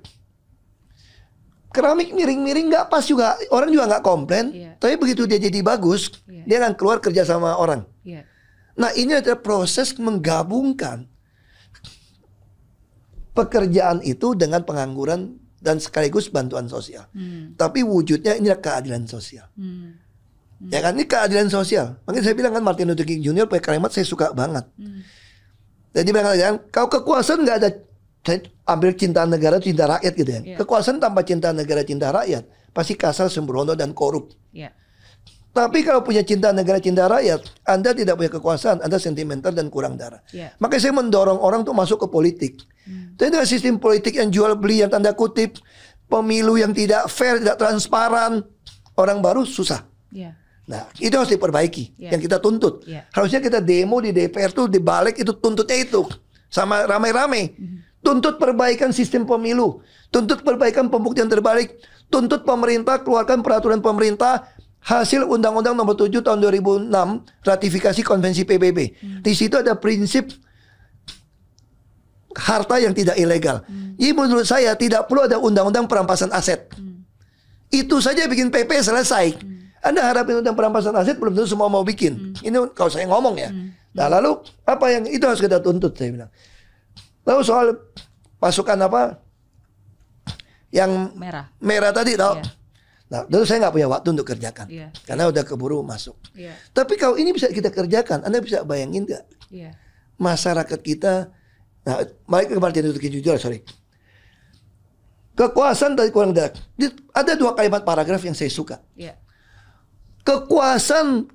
keramik miring-miring nggak pas juga orang juga nggak komplain. Iya. Tapi begitu dia jadi bagus Iya. dia akan keluar kerja sama orang. Iya. Nah ini adalah proses menggabungkan pekerjaan itu dengan pengangguran dan sekaligus bantuan sosial. Hmm. Tapi wujudnya ini adalah keadilan sosial. Hmm. Ya kan ini keadilan sosial. Makanya saya bilang kan Martin Luther King Jr. pakai kalimat saya suka banget. Hmm. Jadi bilang kan kau kekuasaan nggak ada saya ambil cinta negara cinta rakyat gitu ya. Iya. Kekuasaan tanpa cinta negara cinta rakyat pasti kasar sembrono dan korup. Iya. Tapi kalau punya cinta negara cinta rakyat, Anda tidak punya kekuasaan, Anda sentimental dan kurang darah. Iya. Makanya saya mendorong orang untuk masuk ke politik. Hmm. Tapi dengan sistem politik yang jual beli yang tanda kutip, pemilu yang tidak fair, tidak transparan, orang baru susah. Iya. Nah, itu harus diperbaiki. Iya. Yang kita tuntut. Iya. Harusnya kita demo di DPR tuh dibalik itu tuntutnya itu sama rame-rame. Tuntut perbaikan sistem pemilu, tuntut perbaikan pembuktian terbalik, tuntut pemerintah keluarkan peraturan pemerintah hasil Undang-Undang Nomor 7 Tahun 2006 ratifikasi Konvensi PBB. Di situ ada prinsip harta yang tidak ilegal. Jadi menurut saya tidak perlu ada undang-undang perampasan aset. Itu saja bikin PP selesai. Anda harapin undang perampasan aset belum tentu semua mau bikin. Ini kalau saya ngomong ya. Nah lalu apa yang itu harus kita tuntut saya bilang. Lalu soal pasukan apa yang Merah. merah tadi tau. Iya. Nah dulu saya nggak punya waktu untuk kerjakan. Iya. Karena udah keburu masuk. Iya. Tapi kalau ini bisa kita kerjakan, Anda bisa bayangin nggak Iya. masyarakat kita nah balik ke Luther King Jr. sorry kekuasaan dari kurang darah ada dua kalimat paragraf yang saya suka Iya. kekuasaan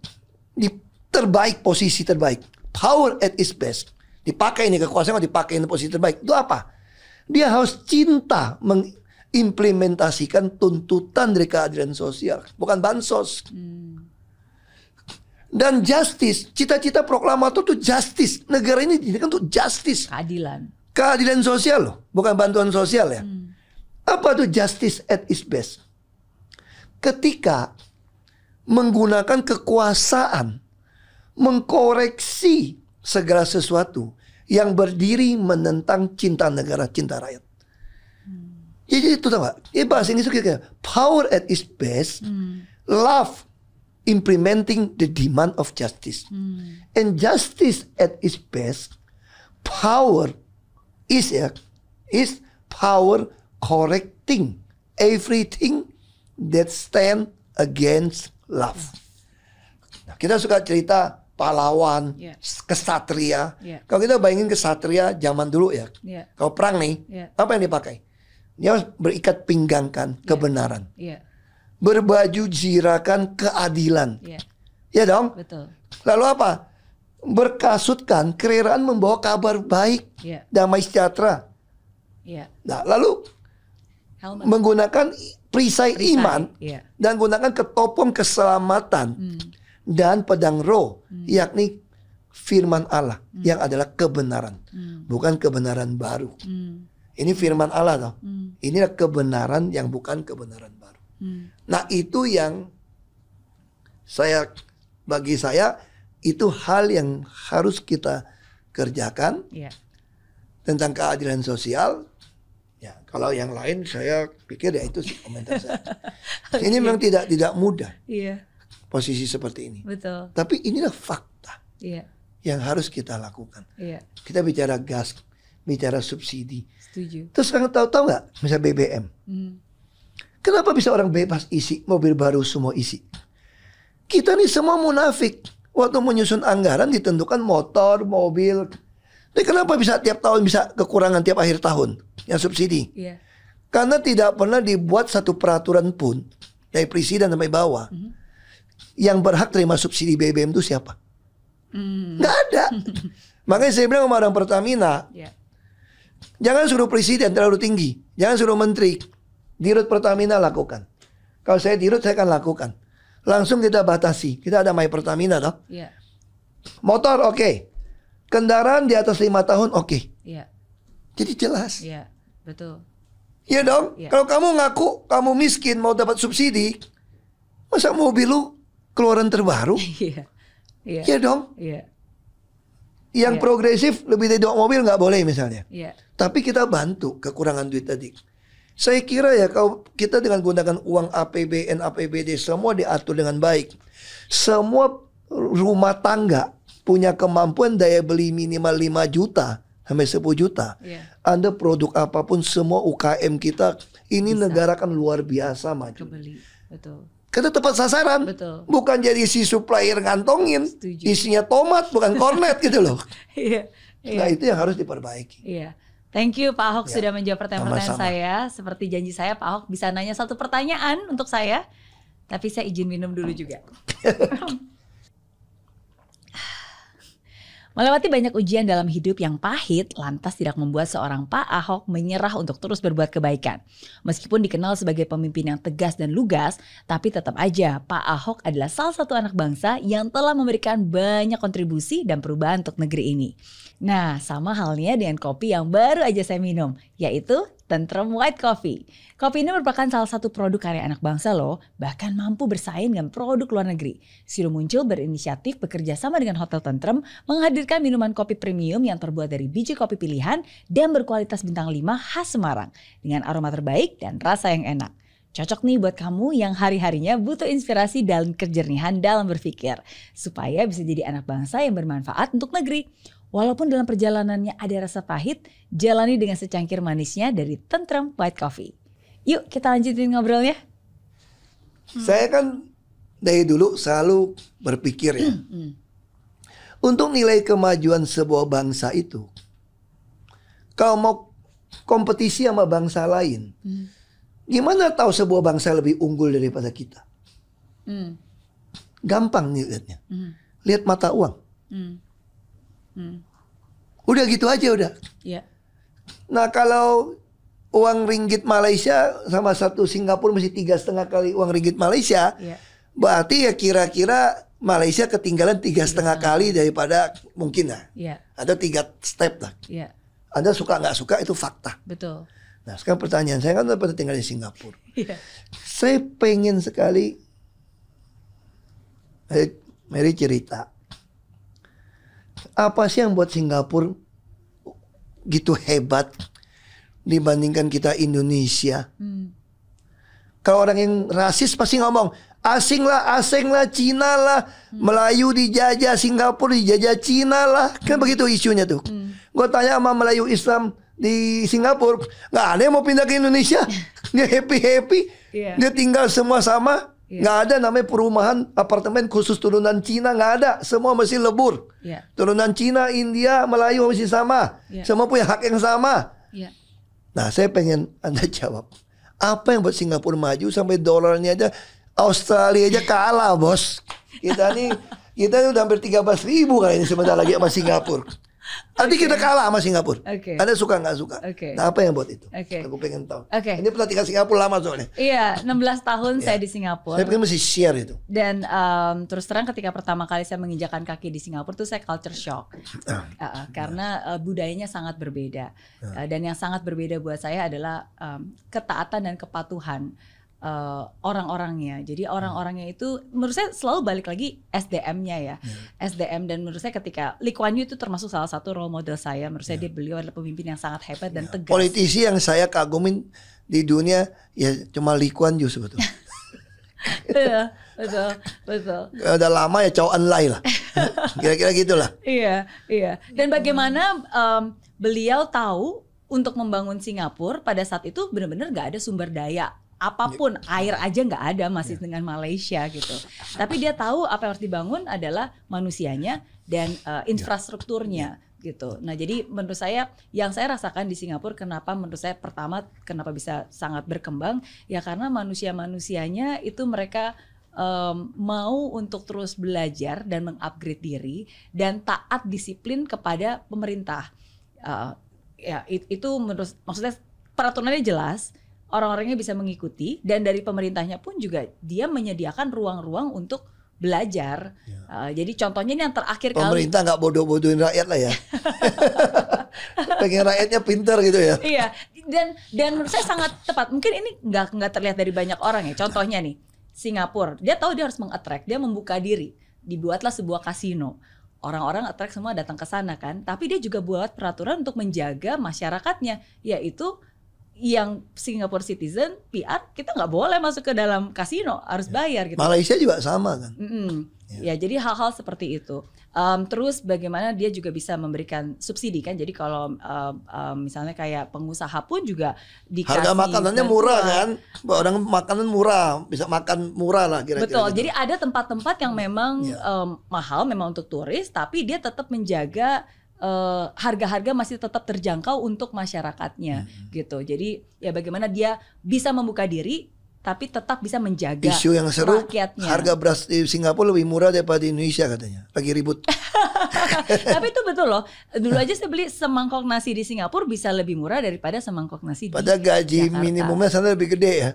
di terbaik posisi terbaik power at its best dipakai ini kekuasaan dipakai ini posisi terbaik itu apa dia harus cinta mengimplementasikan tuntutan dari keadilan sosial bukan bansos Hmm. dan justice cita-cita proklamator itu justice negara ini didirikan untuk justice Keadilan. keadilan sosial loh, bukan bantuan sosial ya. Apa tuh justice at its best? Ketika menggunakan kekuasaan mengkoreksi segala sesuatu yang berdiri menentang cinta negara, cinta rakyat. Jadi itu gak? Ini bahasa Inggris kayak power at its best, love implementing the demand of justice. And justice at its best, power is ya is power correcting everything that stand against love. Nah, kita suka cerita pahlawan, Yeah. kesatria. Yeah. Kalau kita bayangin kesatria zaman dulu ya, Iya. kalau perang nih, Yeah. apa yang dipakai? Dia harus berikat pinggangkan kebenaran, Iya. berbaju jirakan keadilan. Iya. Ya dong. Betul. Lalu apa? Berkasutkan kereraan membawa kabar baik, Iya. damai sejahtera. Iya. Nah, lalu Helmet. menggunakan perisai, Perisai, iman Iya. dan gunakan ketopong keselamatan Hmm. Dan pedang roh, yakni firman Allah yang adalah kebenaran, Hmm. bukan kebenaran baru. Hmm. Ini firman Allah toh. Hmm. Inilah kebenaran yang bukan kebenaran baru. Hmm. Nah, itu yang saya bagi saya itu hal yang harus kita kerjakan Iya. tentang keadilan sosial. Ya, kalau yang lain saya pikir ya itu sih komentar saya. Ini memang tidak tidak mudah Iya. Posisi seperti ini. Betul. Tapi inilah fakta Iya. yang harus kita lakukan. Iya. Kita bicara gas, bicara subsidi. Setuju. Terus sekarang tahu-tahu nggak, misalnya BBM. Hmm. Kenapa bisa orang bebas isi mobil baru semua isi? Kita nih semua munafik. Waktu menyusun anggaran ditentukan motor, mobil. Tapi kenapa bisa tiap tahun bisa kekurangan tiap akhir tahun yang subsidi? Iya. Karena tidak pernah dibuat satu peraturan pun dari presiden sampai bawah yang berhak terima subsidi BBM itu siapa? Nggak ada. Makanya saya bilang sama orang Pertamina, Ya. jangan suruh presiden terlalu tinggi, jangan suruh menteri. Dirut Pertamina lakukan. Kalau saya dirut saya akan lakukan. Langsung kita batasi. Kita ada My Pertamina toh. Ya. Motor oke. Kendaraan di atas lima tahun oke. Ya. Jadi jelas. Ya. Betul. Iya dong. Iya. Kalau kamu ngaku kamu miskin mau dapat subsidi, masa mobil lu keluaran terbaru? Iya. Iya. Iya dong. Iya. Yang Iya. progresif lebih dari dua mobil nggak boleh misalnya. Iya. Tapi kita bantu kekurangan duit tadi. Saya kira ya kalau kita dengan gunakan uang APBN, APBD semua diatur dengan baik. Semua rumah tangga punya kemampuan daya beli minimal 5 juta sampai 10 juta. Iya. Anda produk apa pun semua UKM kita ini Bisa. negara kan luar biasa maju. Kebeli. Betul. Kita tepat sasaran. Betul. Bukan jadi si supplier ngantongin. Setuju. Isinya tomat bukan kornet gitu loh. Iya. Iya. Nah itu yang harus diperbaiki. Iya. Thank you Pak Ahok Ya, sudah menjawab pertanyaan-pertanyaan saya. Seperti janji saya Pak Ahok bisa nanya satu pertanyaan untuk saya. Tapi saya izin minum dulu juga. Melewati banyak ujian dalam hidup yang pahit, lantas tidak membuat seorang Pak Ahok menyerah untuk terus berbuat kebaikan. Meskipun dikenal sebagai pemimpin yang tegas dan lugas, tapi tetap aja Pak Ahok adalah salah satu anak bangsa yang telah memberikan banyak kontribusi dan perubahan untuk negeri ini. Nah, sama halnya dengan kopi yang baru aja saya minum, yaitu Tentrem White Coffee. Kopi ini merupakan salah satu produk karya anak bangsa loh, bahkan mampu bersaing dengan produk luar negeri. Siru muncul berinisiatif bekerja sama dengan Hotel Tentrem menghadirkan minuman kopi premium yang terbuat dari biji kopi pilihan dan berkualitas bintang 5 khas Semarang dengan aroma terbaik dan rasa yang enak. Cocok nih buat kamu yang hari-harinya butuh inspirasi dan kejernihan dalam berpikir supaya bisa jadi anak bangsa yang bermanfaat untuk negeri. Walaupun dalam perjalanannya ada rasa pahit, jalani dengan secangkir manisnya dari Tentrem White Coffee. Yuk kita lanjutin ngobrolnya. Saya kan dari dulu selalu berpikir ya. Hmm. Untuk nilai kemajuan sebuah bangsa itu. Kalau mau kompetisi sama bangsa lain. Hmm. Gimana tahu sebuah bangsa lebih unggul daripada kita? Hmm. Gampang nih lihatnya. Hmm. Lihat mata uang. Hmm. Hmm. Udah gitu aja udah. Ya. Nah kalau uang ringgit Malaysia sama satu Singapura mesti tiga setengah kali uang ringgit Malaysia, Ya. berarti ya kira-kira Malaysia ketinggalan tiga setengah kali daripada mungkin lah. Ya. Ada tiga step lah. Ya. Anda suka nggak suka itu fakta. Betul. Nah sekarang pertanyaan saya kan pernah tinggal di Singapura. Ya. Saya pengen sekali Mary, Mary cerita apa sih yang buat Singapura gitu hebat dibandingkan kita Indonesia? Hmm. Kalau orang yang rasis pasti ngomong asing lah, asing lah, Cina lah, Melayu dijajah, Singapura dijajah Cina lah, kan begitu isunya tuh. Gue tanya sama Melayu Islam di Singapura, nggak ada yang mau pindah ke Indonesia, dia happy happy, Iya. dia tinggal semua sama, Iya. nggak ada namanya perumahan apartemen khusus turunan Cina nggak ada, semua masih lebur. Ya. Turunan Cina, India, Melayu masih sama, Iya. semua punya hak yang sama. Ya. Nah, saya pengen Anda jawab. Apa yang buat Singapura maju sampai dolarnya aja Australia aja kalah, Bos. Kita nih kita udah hampir 13 ribu kali ini sebentar lagi sama Singapura. Nanti kita kalah sama Singapura. Oke. Anda suka nggak suka? Oke. Nah, apa yang buat itu? Oke. Aku pengen tahu. Oke. Ini tinggal Singapura lama soalnya. Iya, 16 tahun saya di Saya Singapura. pengen mesti share itu. Dan em, terus terang ketika pertama kali saya menginjakan kaki di Singapura tuh saya culture shock. Ah. Uh, uh, karena uh, budayanya sangat berbeda. Uh, dan yang sangat berbeda buat saya adalah em, ketaatan dan kepatuhan uh, orang-orangnya. Jadi orang-orangnya itu menurut saya selalu balik lagi SDM-nya ya. SDM dan menurut saya ketika Lee Kuan Yew itu termasuk salah satu role model saya. Menurut saya dia beliau adalah pemimpin yang sangat hebat dan tegas. Politisi yang saya kagumin di dunia ya cuma Lee Kuan Yew sebetulnya. Iya, betul, betul. Udah lama ya Chow En Lai lah. Kira-kira gitulah. Iya, iya. Dan bagaimana em, beliau tahu untuk membangun Singapura pada saat itu benar-benar nggak ada sumber daya apa pun air aja nggak ada masih dengan Malaysia gitu. Tapi dia tahu apa yang harus dibangun adalah manusianya dan eh, infrastrukturnya. gitu. Nah, jadi menurut saya yang saya rasakan di Singapura kenapa menurut saya pertama kenapa bisa sangat berkembang ya karena manusia-manusianya itu mereka um, mau untuk terus belajar dan mengupgrade diri dan taat disiplin kepada pemerintah. Uh, ya it, itu menurut maksudnya peraturannya jelas, orang-orangnya bisa mengikuti dan dari pemerintahnya pun juga dia menyediakan ruang-ruang untuk belajar. Ya. Uh, jadi contohnya ini yang terakhir Pemerintah nggak bodoh-bodohin rakyat lah ya. Pengen rakyatnya pinter gitu ya. Iya. Dan dan menurut saya sangat tepat. Mungkin ini nggak nggak terlihat dari banyak orang ya. Contohnya nih Singapura. Dia tahu dia harus mengattract. Dia membuka diri. Dibuatlah sebuah kasino. Orang-orang attract semua datang ke sana kan. Tapi dia juga buat peraturan untuk menjaga masyarakatnya. Yaitu yang Singapore citizen PR kita nggak boleh masuk ke dalam kasino harus ya. bayar gitu. Malaysia juga sama kan. Mm -hmm. ya. ya jadi hal-hal seperti itu. Um, terus bagaimana dia juga bisa memberikan subsidi kan? Jadi kalau um, um, misalnya kayak pengusaha pun juga dikasih harga makanannya murah kan? Orang makanan murah bisa makan murah lah kira-kira. Betul. Gitu. Jadi ada tempat-tempat yang memang ya. um, mahal memang untuk turis, tapi dia tetap menjaga harga-harga uh, masih tetap terjangkau untuk masyarakatnya hmm. gitu. Jadi ya bagaimana dia bisa membuka diri tapi tetap bisa menjaga isu yang seru rakyatnya. harga beras di Singapura lebih murah daripada di Indonesia katanya lagi ribut tapi itu betul loh dulu aja saya beli semangkok nasi di Singapura bisa lebih murah daripada semangkok nasi pada di gaji Jakarta. minimumnya sana lebih gede ya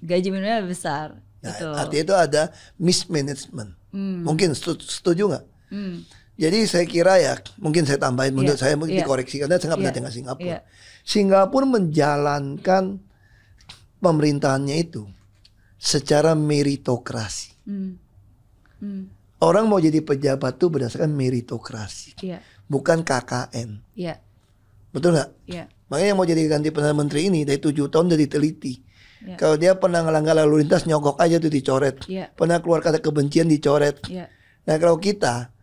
gaji minimumnya besar nah, gitu. artinya itu ada mismanagement hmm. mungkin setuju nggak hmm. Jadi saya kira ya mungkin saya tambahin menurut yeah. saya mungkin yeah. dikoreksi karena saya nggak pernah yeah. tinggal Singapura. Yeah. Singapura menjalankan pemerintahannya itu secara meritokrasi. Mm. Mm. Orang mau jadi pejabat tuh berdasarkan meritokrasi, yeah. bukan KKN. Yeah. Betul nggak? Yeah. Makanya yang mau jadi ganti perdana menteri ini dari tujuh tahun dari teliti. Yeah. Kalau dia pernah ngelanggar lalu lintas nyogok aja tuh dicoret. Yeah. Pernah keluar kata kebencian dicoret. Yeah. Nah kalau kita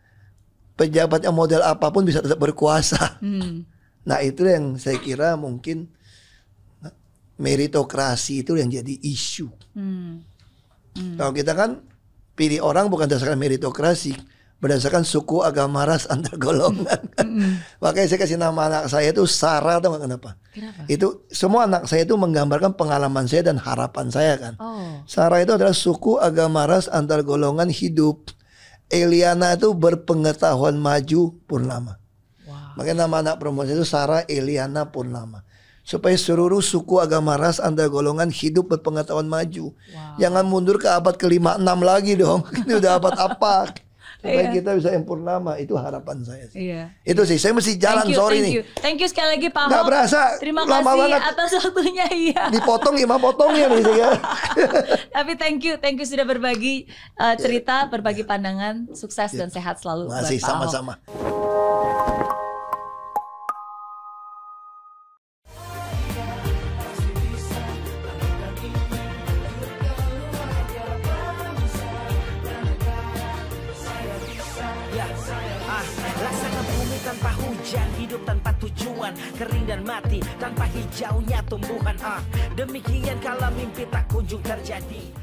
pejabat yang model apa pun bisa tetap berkuasa. Hmm. Nah itu yang saya kira mungkin meritokrasi itu yang jadi isu. Hmm. Hmm. Kalau kita kan pilih orang bukan berdasarkan meritokrasi, berdasarkan suku, agama, ras, antar golongan. Hmm. Makanya saya kasih nama anak saya itu Sarah, tahu kenapa? Kenapa? Itu semua anak saya itu menggambarkan pengalaman saya dan harapan saya kan. Oh. Sarah itu adalah suku, agama, ras, antar golongan hidup Eliana itu berpengetahuan maju Purnama. Wow. Makanya nama anak perempuan itu Sarah Eliana Purnama. Supaya seluruh suku agama ras anda golongan hidup berpengetahuan maju. Wow. Jangan mundur ke abad kelima enam lagi dong. Ini udah abad apa? Supaya yeah. kita bisa yang purnama itu harapan saya sih. Yeah. Itu sih saya mesti jalan thank you, sorry thank nih. You. Thank you sekali lagi Pak Gak berasa. Terima kasih banget. atas waktunya iya. Dipotong lima potongnya nih ya. Tapi thank you, thank you sudah berbagi uh, cerita, berbagi pandangan, sukses yeah. dan sehat selalu. Masih sama-sama. Kering dan mati tanpa hijaunya tumbuhan ah. Demikian kalau mimpi tak kunjung terjadi